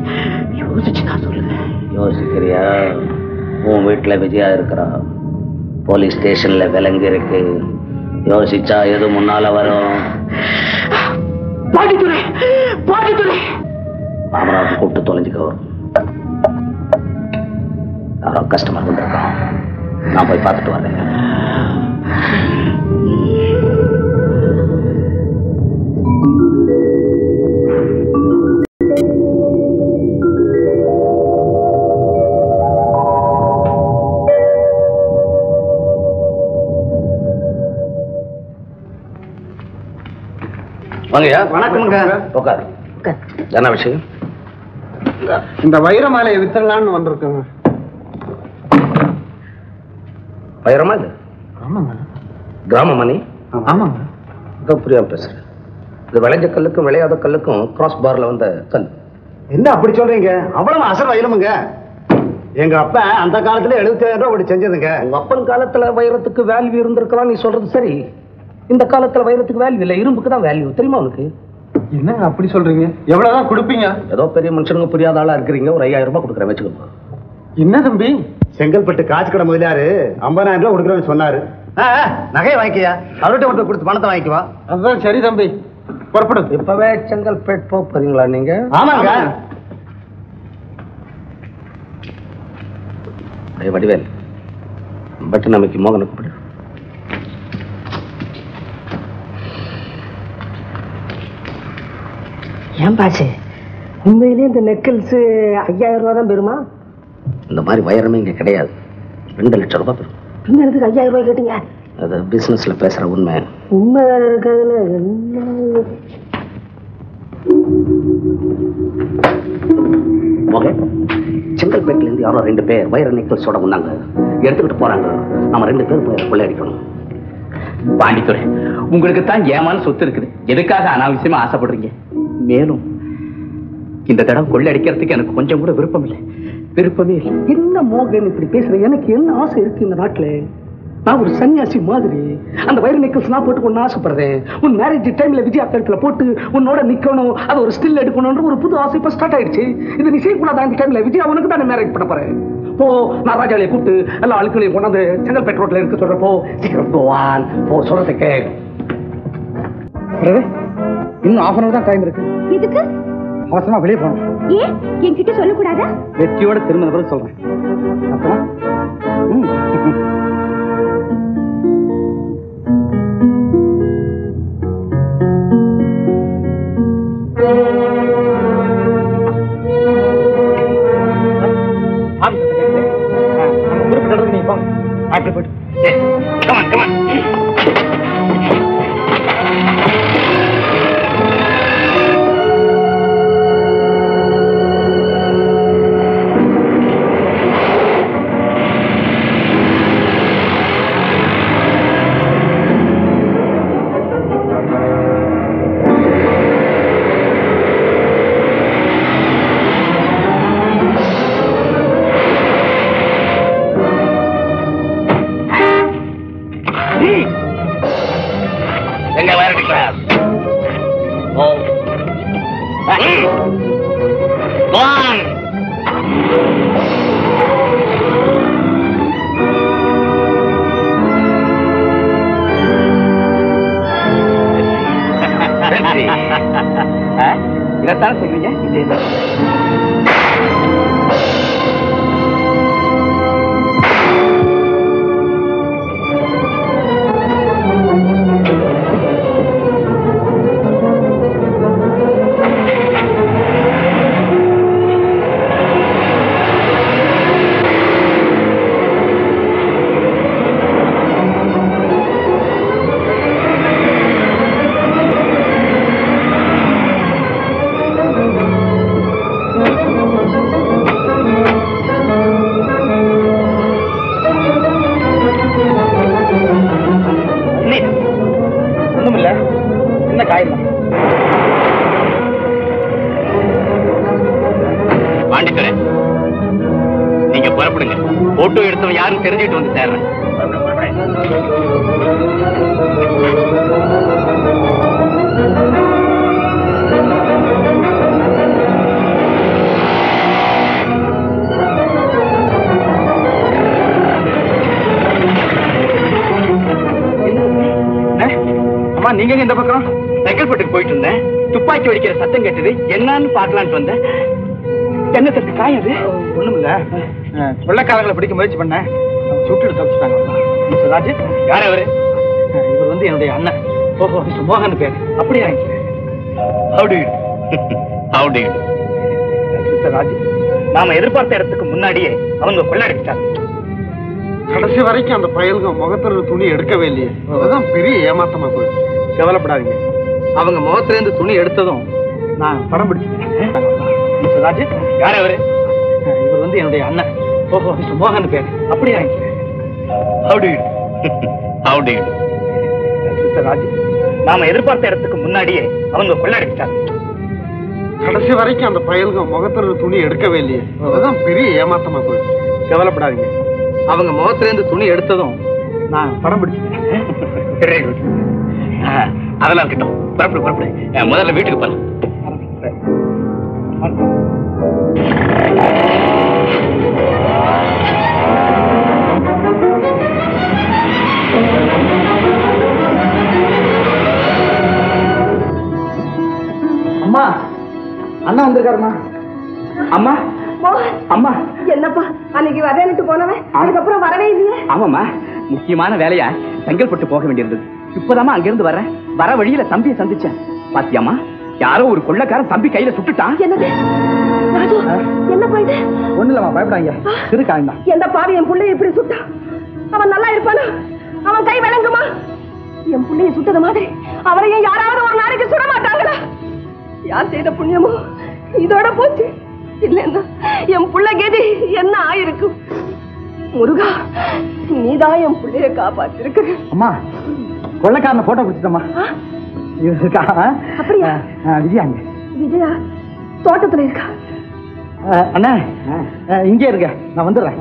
யோசிச்சுதான் சொல்லுவேன். யோசிக்கிறியா? உன் வீட்டுல விஜயா இருக்கிறா போலீஸ் ஸ்டேஷன்ல விலங்கு இருக்கு யோசிச்சா எது முன்னால வரும்? பாண்டித்துறை பாண்டித்துறை மாமனார் கூப்பிட்டு தொலைஞ்சுக்கோ. யாரோ கஸ்டமர் வந்திருக்கான். நான் போய் பார்த்துட்டு வரேன் வாங்கய்யா. வணக்கமுங்க. உட்கார் என்ன விஷயம்? இந்த வைர மாலையை வித்தரலான்னு வந்திருக்கோங்க. வைரமா இது? ஆமாங்க. கிராம மணி ஆமாங்க. இதான் புரியாம பேசுறேன். இது விளைஞ்ச கல்லுக்கும் விளையாத கல்லுக்கும் கிராஸ் பார்ல வந்த கல். என்ன அப்படி சொல்றீங்க? அவ்வளவு அசல் வைரமுங்க. எங்க அப்பா அந்த காலத்துல எழுபத்தாயிரம் ரூபாய் செஞ்சதுங்க. உங்க அப்பன் காலத்துல வைரத்துக்கு வேல்யூ இருந்திருக்கலாம் நீ சொல்றது சரி. இந்த காலத்துல வைரத்துக்கு வேல்யூ இல்ல இரும்புக்கு தான் வேல்யூ தெரியுமா உனக்கு? என்னங்க அப்படி சொல்றீங்க? எவ்வளவுதான் கொடுப்பீங்க? ஏதோ பெரிய மனுஷனுங்க புரியாத ஆளா இருக்கிறீங்க ஒரு ஐயாயிரம் ரூபாய் கொடுக்குறேன் வச்சுக்கோங்க. என்ன தம்பி? செங்கல்பட்டு காசு கடை முதலியாரு ஐம்பதாயிரம் ரூபாய் கொடுக்குறேன்னு சொன்னாரு. நகையை வாங்கிக்கியா? அவர்கிட்ட ஒருத்தர் கொடுத்து பணத்தை வாங்கிக்குவா? அதுதான் சரி தம்பி புறப்படு. இப்பவே செங்கல்பேட் போக போறீங்களா நீங்க? ஆமாங்க. வடிவேல் பட்டு நமக்கு மோகனை ஏன் பாச்சு? உண்மையிலேயே இந்த நெக்கிள்ஸ் ஐயாயிரம் ரூபா தான் பெறுமா? இந்த மாதிரி வைரமே இங்க கிடையாது. ரெண்டு லட்சம் ரூபாய் பெறும். பின்ன எதுக்கு ஐயாயிரம் ரூபாய் கேட்டீங்க? அது பிசினஸ்ல பேசுற உண்மை. உண்மை வேற இருக்கிறதுல என்ன? ஓகே. செங்கல்பேட்டில இருந்து யாரோ ரெண்டு பேர் வைர நெக்லஸோட வந்தாங்க. எடுத்துக்கிட்டு போறாங்க. நம்ம ரெண்டு பேரும் போய் கொள்ளையடிக்கணும். பாண்டித்துறை உங்களுக்கு தான் ஏமான சொத்து இருக்குது. எதுக்காக அனாவசியமா ஆசைப்படுறீங்க? மேலும் இந்த தடவை கொள்ளடிக்கிறதுக்கு எனக்கு கொஞ்சம் கூட விருப்பம் இல்லை விருப்பமே இல்லை. என்ன மோகன் இப்படி பேசுற? எனக்கு என்ன ஆசை இருக்கு இந்த நாட்டுல? நான் ஒரு சன்னியாசி மாதிரி அந்த வயிறு நெக்லஸ் நான் போட்டுக்கணும்னு ஆசைப்படுறேன். உன் மேரேஜ் டைம்ல விஜயா கழுத்துல போட்டு உன்னோட நிக்கணும். அது ஒரு ஸ்டில் எடுக்கணும்ன்ற ஒரு புது ஆசை இப்ப ஸ்டார்ட் ஆயிடுச்சு. இது நீ செய்யக்கூடாது அந்த டைம்ல விஜயா உனக்கு தான் மேரேஜ் பண்ண போறேன் போ நான் ராஜாவியை கூப்பிட்டு எல்லா ஆட்களையும் கொண்டாந்து செங்கல்பேட் ரோட்ல இருக்க சொல்றப்போ சீக்கிரம் போவான் போ சொல்றதுக்கு இன்னும் ஆஃப் அன் தான் டைம் இருக்கு எதுக்கு அவசரமா வெளியே போகணும் ஏன் என்கிட்ட சொல்லக்கூடாதா வெற்றியோட திரும்ப பிறகு சொல்றேன் அப்புறம் ம். குறிப்பிட்ட இடத்துக்கு நீங்க போங்க டாக்டர் போயிட்டு பிடிக்க முயற்சி பண்ணேன் சுட்டுட்டு தப்பிச்சிட்டாங்க. மிஸ்டர் ராஜ் யார் அவரு? இவர் வந்து என்னுடைய அண்ணன். ஓஹோ மிஸ்டர் மோகன் பேர். அப்படியா do? மிஸ்டர் ராஜ் நாம எதிர்பார்த்த இடத்துக்கு முன்னாடியே அவங்க கொள்ளடிச்சிட்டாங்க. கடைசி வரைக்கும் அந்த பயலுங்க முகத்துல துணி எடுக்கவே இல்லையே. அதுதான் பெரிய ஏமாத்தமா போயிடுச்சு. கவலைப்படாதீங்க. அவங்க முகத்துல இருந்து துணி எடுத்ததும் நான் படம் பிடிச்சிட்டேன். மிஸ்டர் ராஜ் யார் அவரு? இவர் வந்து என்னுடைய அண்ணன். ஓஹோ மிஸ்டர் மோகன் பேர் அப்படியா do? மிஸ்டர் ராஜ் நாம எதிர்பார்த்த இடத்துக்கு முன்னாடியே அவங்க கொள்ளடிச்சிட்டாங்க. கடைசி வரைக்கும் அந்த பயலுங்க முகத்துல துணி எடுக்கவே இல்லையே. அதுதான் பெரிய ஏமாத்தமா போயிடுச்சு. கவலைப்படாதீங்க. அவங்க முகத்துல இருந்து துணி எடுத்ததும் நான் படம் பிடிச்சிட்டேன். அதெல்லாம் இருக்கட்டும். புறப்படு புறப்படு. முதல்ல வீட்டுக்கு போலாம். வந்திருக்காருமா? அம்மா? மோகன். அம்மா. என்னப்பா அன்னைக்கு வரேன்னுட்டு போனவன்? அதுக்கப்புறம் வரவே இல்லையே. ஆமாம்மா. முக்கியமான வேலையா? செங்கல்பட்டு போக வேண்டியிருந்தது. இப்பதாம்மா அங்கிருந்து வர்றேன். வர வழியில தம்பியை சந்திச்சேன். பாத்தியாம்மா? யாரோ ஒரு கொள்ளக்காரன் தம்பி கையில சுட்டுட்டான். என்னது? என்னப்பா இது ஒண்ணு இல்லம்மா பயப்படாங்க காயம் எந்த பாவி என் புள்ளைய இப்படி சுட்டான் அவன் நல்லா இருப்பானா? அவன் கை விளங்குமா என் புள்ளைய சுட்டது மாதிரி அவரையும் யாராவது ஒரு நாளைக்கு சுட மாட்டாங்களா? யார் செய்த புண்ணியமோ? இதோட போச்சு. இல்லைன்னா என் புள்ள கதி என்ன ஆயிருக்கும் முருகா நீதான் என் புள்ளைய காப்பாத்திருக்கிற. அம்மா கொள்ளைக்காரன போட்டோ பிடிச்சிட்டம்மா இருக்கா? அப்படியா? விஜயாங்க விஜயா தோட்டத்துல இருக்கா? அண்ணா இங்கே இருக்க நான் வந்துடுறேன்.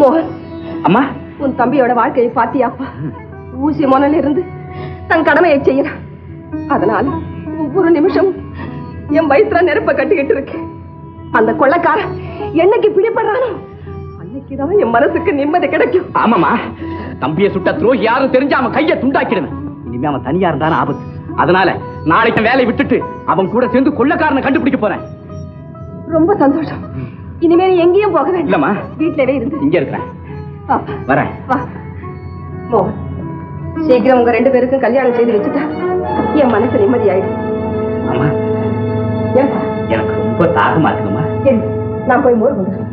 மோகன் அம்மா. உன் தம்பியோட வாழ்க்கையை பாத்தியாப்பா ஊசி மணல இருந்து தன் கடமையை செய்யறான் அதனால ஒவ்வொரு நிமிஷம் என் வயிற்றுல நெருப்ப கட்டிக்கிட்டு இருக்கேன் அந்த கொள்ளைக்காரன் என்னைக்கு பிடிபடுறானோ அன்னைக்குதான் என் மனசுக்கு நிம்மதி கிடைக்கும். ஆமாமா தம்பியை சுட்ட துரோகி யாரும் தெரிஞ்சு அவன் கையை துண்டாக்கிடுவேன். இனிமே அவன் தனியா இருந்தாலும் ஆபத்து. அதனால நாளைக்கு வேலையை விட்டுட்டு அவன் கூட சேர்ந்து கொள்ளக்காரனை கண்டுபிடிக்க போறேன். ரொம்ப சந்தோஷம். இனிமே எங்கேயும் போக வேண்டாம். இல்லம்மா. வீட்டிலவே இருந்து இங்க இருக்கிறேன். வரேன். வா. மோகன் சீக்கிரம் உங்க ரெண்டு பேருக்கும் கல்யாணம் செய்து வச்சுட்டா என் மனசு நிம்மதியாயிடும். எனக்கு ரொம்ப தாகமா இருக்குமா? நான் போய் மோர் கொண்டு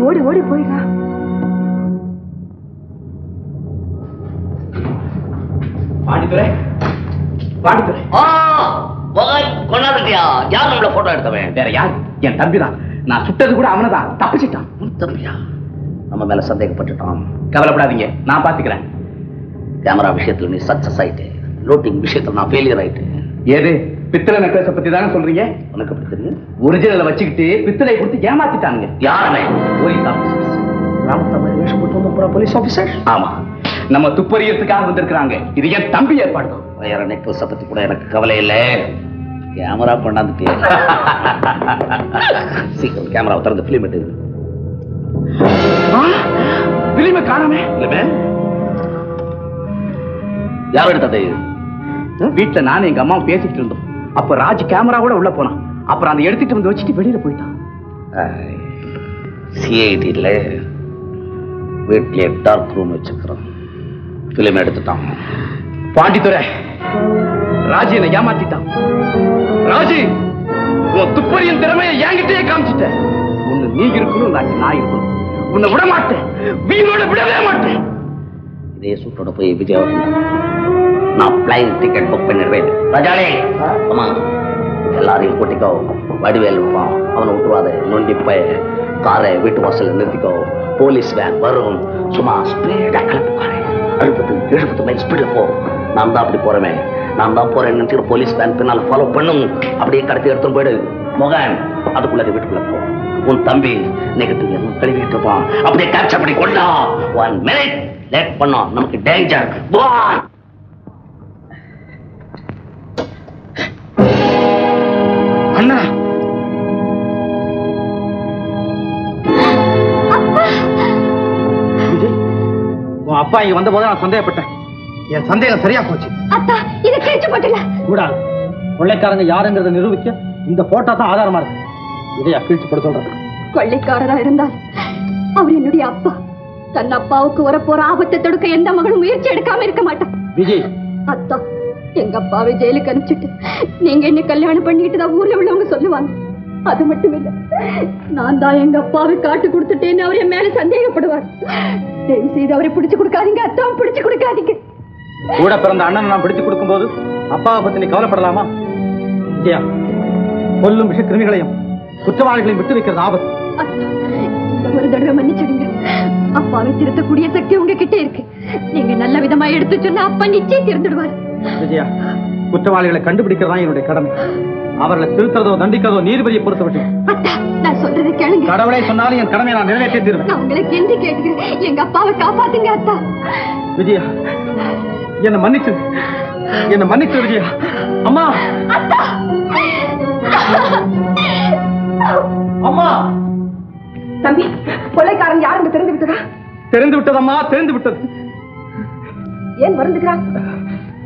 ஓடி ஓடி போயிடுறா பாண்டித்துறை பாண்டித்துறை. கொண்டாந்துட்டியா யார் நம்மள போட்டோ எடுத்தவன்? வேற யார்? என் தம்பிதான். நான் சுட்டது கூட அவனதான். தப்பிச்சிட்டான். தம்பியா? நம்ம மேல சந்தேகப்பட்டுட்டான் கவலைப்படாதீங்க. நான் பாத்துக்கிறேன். கேமரா விஷயத்துல நீ சக்சஸ் ஆயிட்டு. லோட்டிங் விஷயத்துல நான் ஃபெயிலியர் ஆயிட்டு ஏது பித்தளை நெக்லஸ பத்தி தானே சொல்றீங்க? உனக்கு எப்படி தெரியும்? ஒரிஜினலை வச்சுக்கிட்டு பித்தளை கொடுத்து ஏமாத்திட்டானுங்க. யாருமே? போலீஸ் ஆபீசர்ஸ் ராமத்த மாதிரி வேஷம் போட்டு வந்த போலீஸ் ஆபீசர் ஆமா. நம்ம துப்பறியத்துக்காக வந்திருக்கிறாங்க. இது என் தம்பி ஏற்பாடு? வேற நெக்லஸ பத்தி கூட எனக்கு கவலை இல்ல. கேமரா கொண்டாந்துட்டியா. சீக்கிரம் கேமரா திறந்து பிலிம் எடுத்து பிலிம காணாமே? இல்லமே யார் எடுத்தது வீட்டுல நானும் எங்க அம்மாவும் பேசிட்டு இருந்தோம். அப்ப ராஜ் கேமராவோட உள்ள போனான். அப்புறம் அந்த எடுத்துட்டு வந்து வச்சுட்டு வெளியில போயிட்டான். சிஐடியில் வீட்டிலே டார்க் ரூம் வச்சுக்கிறோம். ஃபிலிம் எடுத்துட்டான். பாண்டித்துறை ராஜி என்னை ஏமாத்திட்டான். ராஜி உன் துப்பறியின் திறமையை என்கிட்டயே காமிச்சிட்ட. ஒண்ணு நீ இருக்கணும் நான் இருக்கணும். உன்னை விட மாட்டேன் வீரோட விடவே மாட்டேன். இதே சூட்டோட போய் விஜய் நான் பிளைன் டிக்கெட் புக் பண்ணிடுவேன் ராஜாலே அம்மா எல்லாரையும் கூட்டிக்கோ. வடிவேல் அவனை விட்டுவாத நொண்டி போய் காரை வீட்டு வாசல்ல நிறுத்திக்கோ. போலீஸ் வேன் வரும். சும்மா ஸ்பீடா கிளம்பி பாரு அறுபது எழுபது மைல் ஸ்பீடில் போ. நான் தான் அப்படி போறேன் நான் தான் போறேன் நினைச்சு போலீஸ் வேன் பின்னால ஃபாலோ பண்ணும். அப்படியே கடத்தி எடுத்துன்னு போயிடு. மோகன் அதுக்குள்ள வீட்டுக்குள்ள போ. உன் தம்பி நெகட்டிவ் எல்லாம் கழுவிட்டு இருப்பான். அப்படியே கேப்சர் பண்ணி கொண்டா ஒன் மினிட் லேட் பண்ணோம் நமக்கு டேஞ்சர் அண்ணா. உன் அப்பா இங்க வந்த போது நான் சந்தேகப்பட்டேன். என் சந்தேகம் சரியா போச்சு. அத்தா இதை கிழிச்சு போட்டுல. கூடாது கொள்ளைக்காரங்க யாருங்கிறத நிரூபிக்க இந்த போட்டோ தான் ஆதாரமா இருக்கு. இதையா கிழிச்சு போட சொல்றேன் கொள்ளைக்காரரா இருந்தால் அவர் என்னுடைய அப்பா. தன் அப்பாவுக்கு வரப்போற ஆபத்தை தடுக்க எந்த மகளும் முயற்சி எடுக்காம இருக்க மாட்டான். விஜய். அத்தா. எங்க அப்பாவை ஜெயிலுக்கு அனுப்பிச்சிட்டு நீங்க என்ன கல்யாணம் பண்ணிக்கிட்டு தான் ஊர்ல உள்ளவங்க சொல்லுவாங்க. அது மட்டும் இல்ல நான் தான் எங்க அப்பாவை காட்டு கொடுத்துட்டேன்னு அவர் என் மேல சந்தேகப்படுவார். தயவு செய்து அவரை பிடிச்சு கொடுக்காதீங்க அத்தாவை பிடிச்சு கொடுக்காதீங்க. கூட பிறந்த அண்ணனை நான் பிடிச்சு கொடுக்கும்போது அப்பாவை பத்தி நீ கவலைப்படலாமா? விஜயா கொல்லும் விஷ கிருமிகளையும் குற்றவாளிகளையும் விட்டு வைக்கிறது ஆபத்து ஒரு தடவை மன்னிச்சிடுங்க. அப்பாவை திருத்தக்கூடிய சக்தி உங்ககிட்ட இருக்கு. நீங்க நல்ல விதமா எடுத்து சொன்னா அப்பா நிச்சயம் திருந்துடுவார். விஜயா குற்றவாளிகளை கண்டுபிடிக்கிறதா என்னுடைய கடமை. அவர்களை திருத்துறதோ தண்டிக்கிறதோ நீதிபதியை பொறுத்த விட்டு நான் சொல்றதை கேளுங்க. கடவுளை சொன்னாலும் என் கடமையை நான் நிறைவேற்றி தீர்வேன். நான் உங்களை கெஞ்சி கேட்டுக்கிறேன் எங்க அப்பாவை காப்பாத்துங்க அத்தா. விஜயா என்னை மன்னிச்சு என்னை மன்னிச்சு விஜயா. அம்மா. அம்மா. தம்பி கொள்ளைக்காரன் யாருன்னு தெரிந்து விட்டதா? தெரிந்து விட்டதம்மா தெரிந்து விட்டது. ஏன் வருந்துகிறான்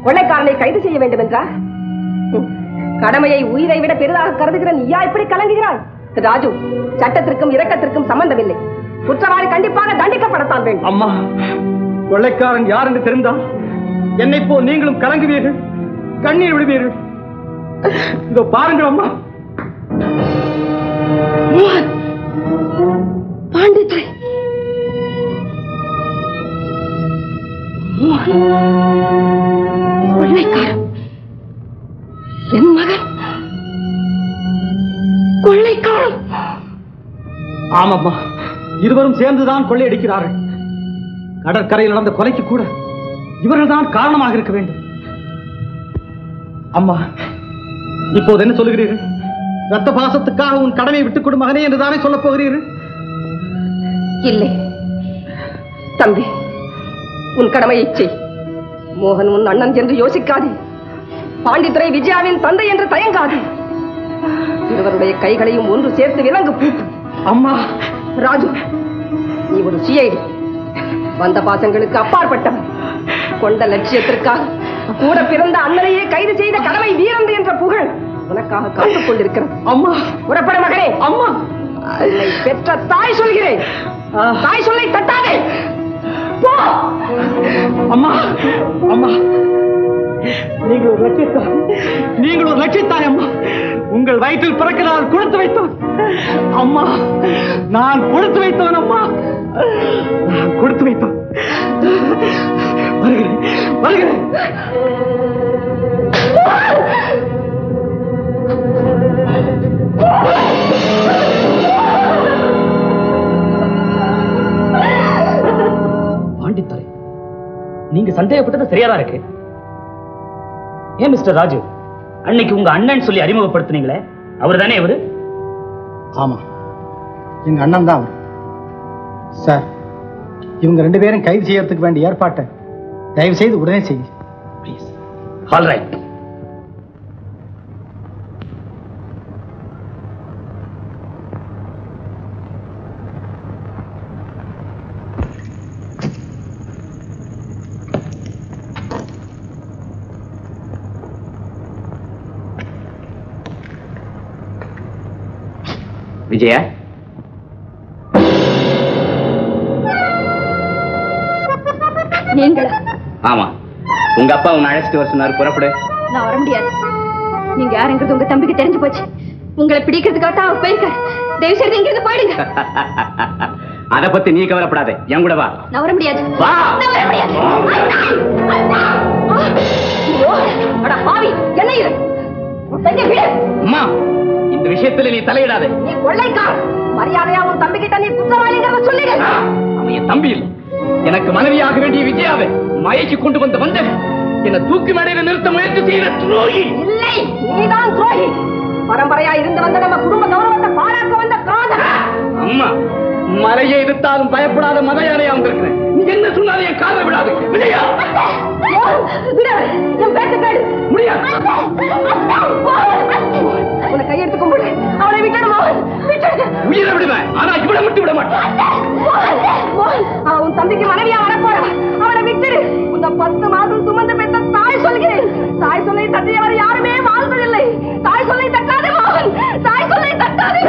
கொள்ளைக்காரனை கைது செய்ய வேண்டும் என்றா கடமையை உயிரை விட பெரிதாக கருதுகிற நீயா இப்படி கலங்குகிறாய்? ராஜு சட்டத்திற்கும் இரக்கத்திற்கும் சம்பந்தமில்லை. குற்றவாளி கண்டிப்பாக தண்டிக்கப்படத்தான் வேண்டும். அம்மா கொள்ளைக்காரன் யார் என்று தெரிந்தால் என்னை போ நீங்களும் கலங்குவீர்கள் கண்ணீர் விடுவீர்கள். இதோ பாருங்கள் அம்மா. மோகன்! பாண்டித்துறை மோகன். கொள்ளைக்காரன். என் மகன். கொள்ளைக்காரன். ஆமாம்மா. இருவரும் சேர்ந்துதான் கொள்ளையடிக்கிறார்கள். கடற்கரையில் நடந்த கொலைக்கு கூட இவர்கள் தான் காரணமாக இருக்க வேண்டும். அம்மா இப்போது என்ன சொல்லுகிறீர்கள்? ரத்த பாசத்துக்காக உன் கடமை விட்டுக் கொடு மகனே என்று தானே சொல்லப் போகிறீர்கள்? இல்லை. தம்பி உன் கடமையை செய். மோகன் உன் அண்ணன் என்று யோசிக்காதே. பாண்டித்துறை விஜயாவின் தந்தை என்று தயங்காதே. இருவருடைய கைகளையும் ஒன்று சேர்த்து விலங்கு பூட்டு. அம்மா! ராஜு நீ ஒரு சிஐடி வந்த பாசங்களுக்கு அப்பாற்பட்டவன். கொண்ட லட்சியத்திற்காக கூட பிறந்த அண்ணனையே கைது செய்த கடமை வீரந்து என்ற புகழ் உனக்காக காத்துக் கொண்டிருக்கிறது. அம்மா! புறப்பட மகனே. அம்மா! பெற்ற தாய் சொல்கிறேன். தாய் சொல்லை தட்டாதே. போ. அம்மா அம்மா. நீங்கள் ஒரு லட்சியத்தான் நீங்கள் ஒரு லட்சியத்தாய் அம்மா. உங்கள் வயிற்றில் பிறக்க நான் கொடுத்து வைத்தவன். அம்மா நான் கொடுத்து வைத்தவன் அம்மா. நான் கொடுத்து வைத்தவன். வருகிறேன் வருகிறேன். பாண்டித்துறை நீங்க சந்தேகப்பட்டது சரியாதான் இருக்கு. ஏன் மிஸ்டர் ராஜு? அன்னைக்கு உங்க அண்ணன் சொல்லி அறிமுகப்படுத்துனீங்களே அவர் தானே இவரு? ஆமா. எங்க அண்ணன் தான் அவர். சார் இவங்க ரெண்டு பேரும் கைது செய்யறதுக்கு வேண்டிய ஏற்பாட்டை தயவு செய்து உடனே செய்யுங்க. Please all right Vijaya? நீங்களா ஆமா. உங்க அப்பா உன்னை அழைச்சிட்டு வர சொன்னார். புறப்படு. நான் வர முடியாது. நீங்க யாருங்கிறது உங்க தம்பிக்கு தெரிஞ்சு போச்சு. உங்களை பிடிக்கிறதுக்காக தான் அவர் போயிருக்காரு. தயவு செய்து இங்கிருந்து போயிடுங்க. அத பத்தி நீ கவலைப்படாத. என் கூட வா. நான் வர முடியாது. வா. நான் வர முடியாது. ஐயோ, அட பாவி. என்ன இது? அம்மா. இந்த விஷயத்துல நீ தலையிடாத நீ கொள்ளைக்கார் மரியாதையா உன் தம்பி கிட்ட நீ குற்றவாளிங்கிறத சொல்லிடு அவன் என் தம்பி இல்லை எனக்கு மனைவியாக வேண்டிய விஜயாவை மயக்கி கொண்டு வந்த வந்த என்ன தூக்கு மேடையில நிறுத்த முயற்சி செய்யற துரோகி இல்லை நீதான் துரோகி பரம்பரையா இருந்து வந்த நம்ம குடும்ப கௌரவத்தை பாராட்ட வந்த காதல் அம்மா மலையை எதிர்த்தாலும் பயப்படாத மத யானையா வந்திருக்கிறேன் நீ என்ன சொன்னாலும் என் காதை விடாது விஜயா விடு என் பேச்ச கேடு முடியாது உன்னை கையெடுத்து கும்பிடு அவளை விட்டுடு மோகன். விட்டுடு. உயிரை விடுவேன். ஆனா இவளை விட்டு விட மாட்டேன். மோகன், மோகன், அவ உன் தம்பிக்கு மனைவியா வரப்போறா. அவளை விட்டுடு. உன்னை பத்து மாதம் சுமந்து பெற்ற தாய் சொல்கிறேன். தாய் சொல்லை தட்டியவர் யாருமே வாழ்ந்ததில்லை தாய் சொல்லை தட்டாதே மோகன். தாய் சொல்லை தட்டாதே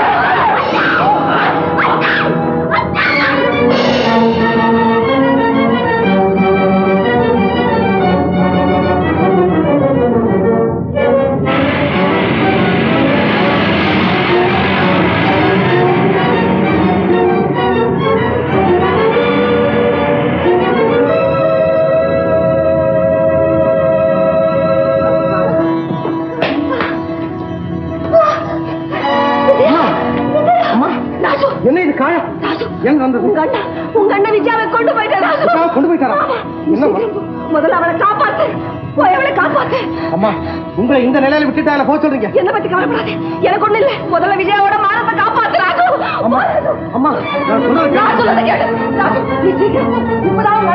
அம்மா உங்களை இந்த நிலையில விட்டுட்டா என்ன போக சொல்றீங்க? என்ன பத்தி கவலைப்படாதே. எனக்கு ஒண்ணு இல்ல. முதல்ல விஜயாவோட மானத்தை காப்பாத்து ராஜு. அம்மா அம்மா நான் சொல்றது கேளு. நான் சொல்றதை கேளு. ராஜு நீ சீக்கிரம் இப்பதான் உங்க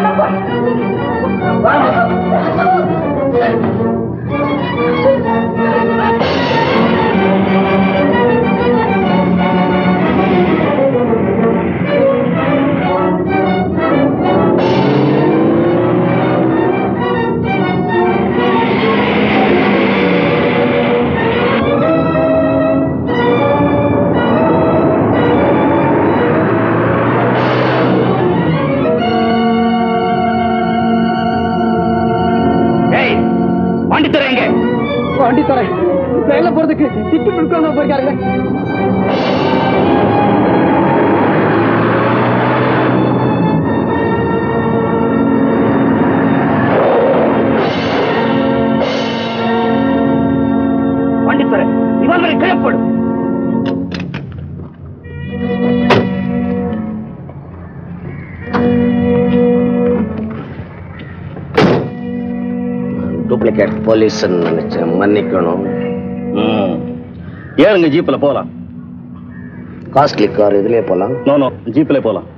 டூப்ளிகேட் போலீஸ் நினைச்சேன் மன்னிக்கணும். ஏறுங்க ஜீப்ல போலாம். காஸ்ட்லி கார் இதுலயே போலாம்? நோ நோ ஜீப்ல போலாம்.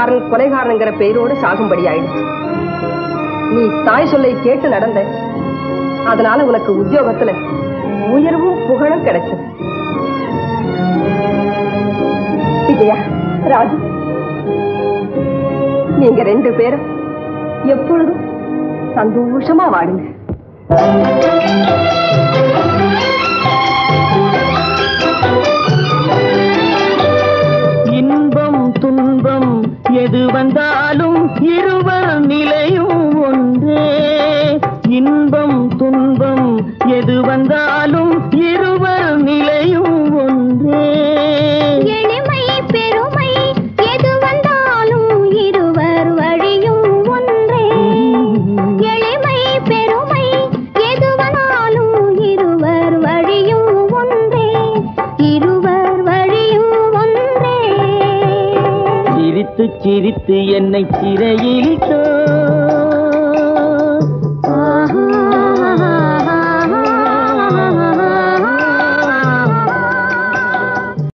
கொள்ளைக்காரன் கொலைகாரனுங்கிற பெயரோடு சாகும்படி ஆயிடுச்சு. நீ தாய் சொல்லை கேட்டு நடந்த அதனால உனக்கு உத்தியோகத்துல உயர்வும் புகழும் கிடைச்சது. விஜயா ராஜு நீங்க ரெண்டு பேரும் எப்பொழுதும் சந்தோஷமா வாடுங்க